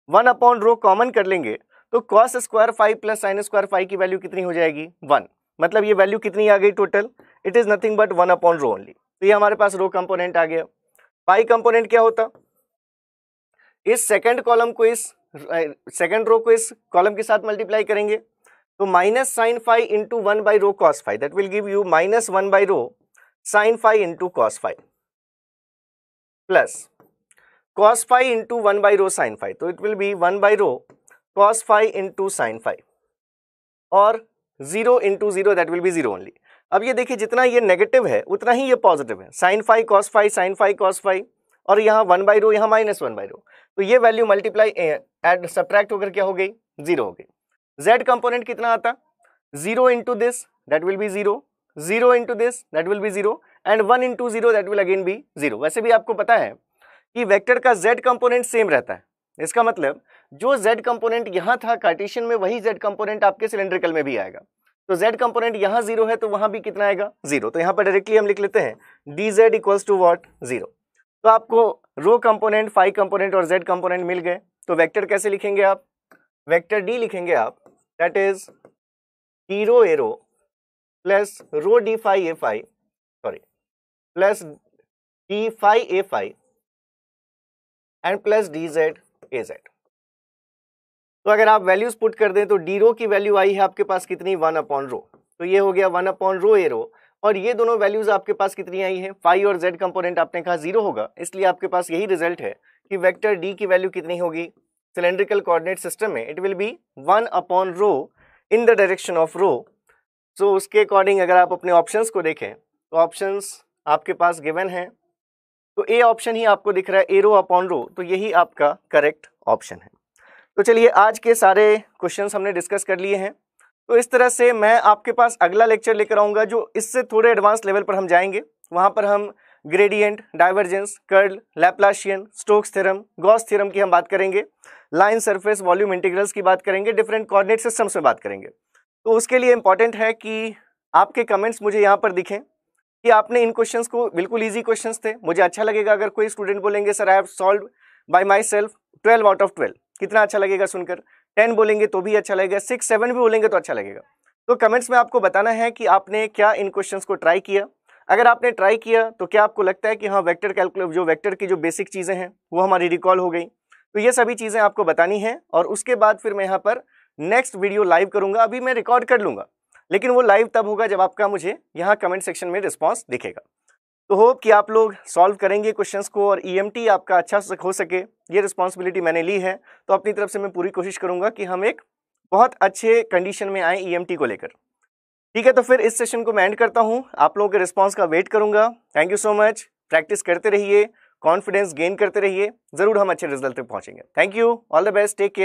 One upon rho common कर लेंगे तो cos square phi plus sine square phi की वैल्यू कितनी हो जाएगी? वन मतलब ये वैल्यू कितनी आ गई total it is nothing but one upon rho only तो ये हमारे पास रो कंपोनेंट आ गया। पाई कंपोनेंट क्या होता? इस सेकंड कॉलम को इस सेकंड रो को इस कॉलम के साथ मल्टीप्लाई करेंगे तो minus sine five into one by rho cos five that will give you minus one by rho sine five into cos five plus cos five into one by rho sine five तो it will be one by rho cos five into sine five और zero into zero that will be zero only अब ये देखिए जितना ये negative है, उतना ही ये पॉजिटिव है। Sine five cos five sine five cos five और यहाँ वन बाई रो यहाँ माइनस वन बाई रो तो ये वैल्यू मल्टीप्लाई एड सब्ट्रैक्ट होकर क्या हो गई? ज़ीरो हो गई। जेड कंपोनेंट कितना आता? Zero into this that will be zero zero into this that will be zero and one into zero that will again be zero वैसे भी आपको पता है कि वेक्टर का जेड कंपोनेंट सेम रहता है। इसका मतलब जो z कंपोनेंट यहाँ था कार्टेशियन में वही z कंपोनेंट आपके सिलेंड्रिकल में भी आएगा। तो z कंपोनेंट यहाँ ज़ीरो है तो वहाँ भी कितना आएगा? ज़ीरो तो यहाँ पर डायरेक्टली हम लिख लेते हैं D Z equals to what zero तो आपको रो कंपोनेंट फाइव कंपोनेंट और जेड कंपोनेंट मिल गए। तो वेक्टर कैसे लिखेंगे आप? वेक्टर डी लिखेंगे आप। That is rho arrow plus rho D five A five sorry plus D five A five and plus D Z A Z तो अगर आप वैल्यूज़ पुट कर दें तो डी रो की वैल्यू आई है आपके पास कितनी? वन अपॉन रो तो ये हो गया वन अपॉन रो ए रो और ये दोनों वैल्यूज़ आपके पास कितनी आई है? फाइव और जेड कंपोनेंट आपने कहा ज़ीरो होगा, इसलिए आपके पास यही रिज़ल्ट है कि वेक्टर डी की वैल्यू कितनी होगी? सिलेंड्रिकल कोऑर्डिनेट सिस्टम में it will be one upon rho in the direction of rho so उसके अकॉर्डिंग अगर आप अपने ऑप्शंस को देखें तो ऑप्शंस आपके पास गिवन है। तो ए ऑप्शन ही आपको दिख रहा है ए रो अपॉन रो तो यही आपका करेक्ट ऑप्शन है। तो चलिए आज के सारे क्वेश्चंस हमने डिस्कस कर लिए हैं। तो इस तरह से मैं आपके पास अगला लेक्चर लेकर आऊँगा, जो इससे थोड़े एडवांस लेवल पर हम जाएँगे। वहाँ पर हम gradient divergence curl Laplacian Stokes theorem Gauss theorem की हम बात करेंगे। लाइन सरफेस वॉल्यूम इंटीग्रल्स की बात करेंगे डिफरेंट कोऑर्डिनेट सिस्टम्स में बात करेंगे। तो उसके लिए इंपॉर्टेंट है कि आपके कमेंट्स मुझे यहाँ पर दिखें, कि आपने इन क्वेश्चंस को बिल्कुल इजी क्वेश्चंस थे। मुझे अच्छा लगेगा अगर कोई स्टूडेंट बोलेंगे sir I have solve by myself twelve out of twelve कितना अच्छा लगेगा सुनकर। टेन बोलेंगे तो भी अच्छा लगेगा, सिक्स, सेवन भी बोलेंगे तो अच्छा लगेगा। तो कमेंट्स में आपको बताना है कि आपने क्या इन क्वेश्चन को ट्राई किया। अगर आपने ट्राई किया तो क्या आपको लगता है कि हाँ वेक्टर कैलकुलेट जो वेक्टर की जो बेसिक चीज़ें हैं, वो हमारी रिकॉल हो गई? तो ये सभी चीज़ें आपको बतानी है और उसके बाद फिर मैं यहाँ पर नेक्स्ट वीडियो लाइव करूँगा। अभी मैं रिकॉर्ड कर लूँगा, लेकिन वो लाइव तब होगा जब आपका मुझे यहाँ कमेंट सेक्शन में रिस्पॉन्स दिखेगा। तो होप कि आप लोग सॉल्व करेंगे क्वेश्चंस को और ईएमटी e आपका अच्छा हो सके। ये रिस्पॉन्सिबिलिटी मैंने ली है। तो अपनी तरफ़ से मैं पूरी कोशिश करूँगा कि हम एक बहुत अच्छे कंडीशन में आए ईएमटी को लेकर। ठीक है तो फिर इस सेशन को मैं एंड करता हूँ। आप लोगों के रिस्पॉन्स का वेट करूँगा। Thank you so much practice करते रहिए। कॉन्फिडेंस गेन करते रहिए। ज़रूर हम अच्छे रिज़ल्ट तक पहुँचेंगे। Thank you all the best take care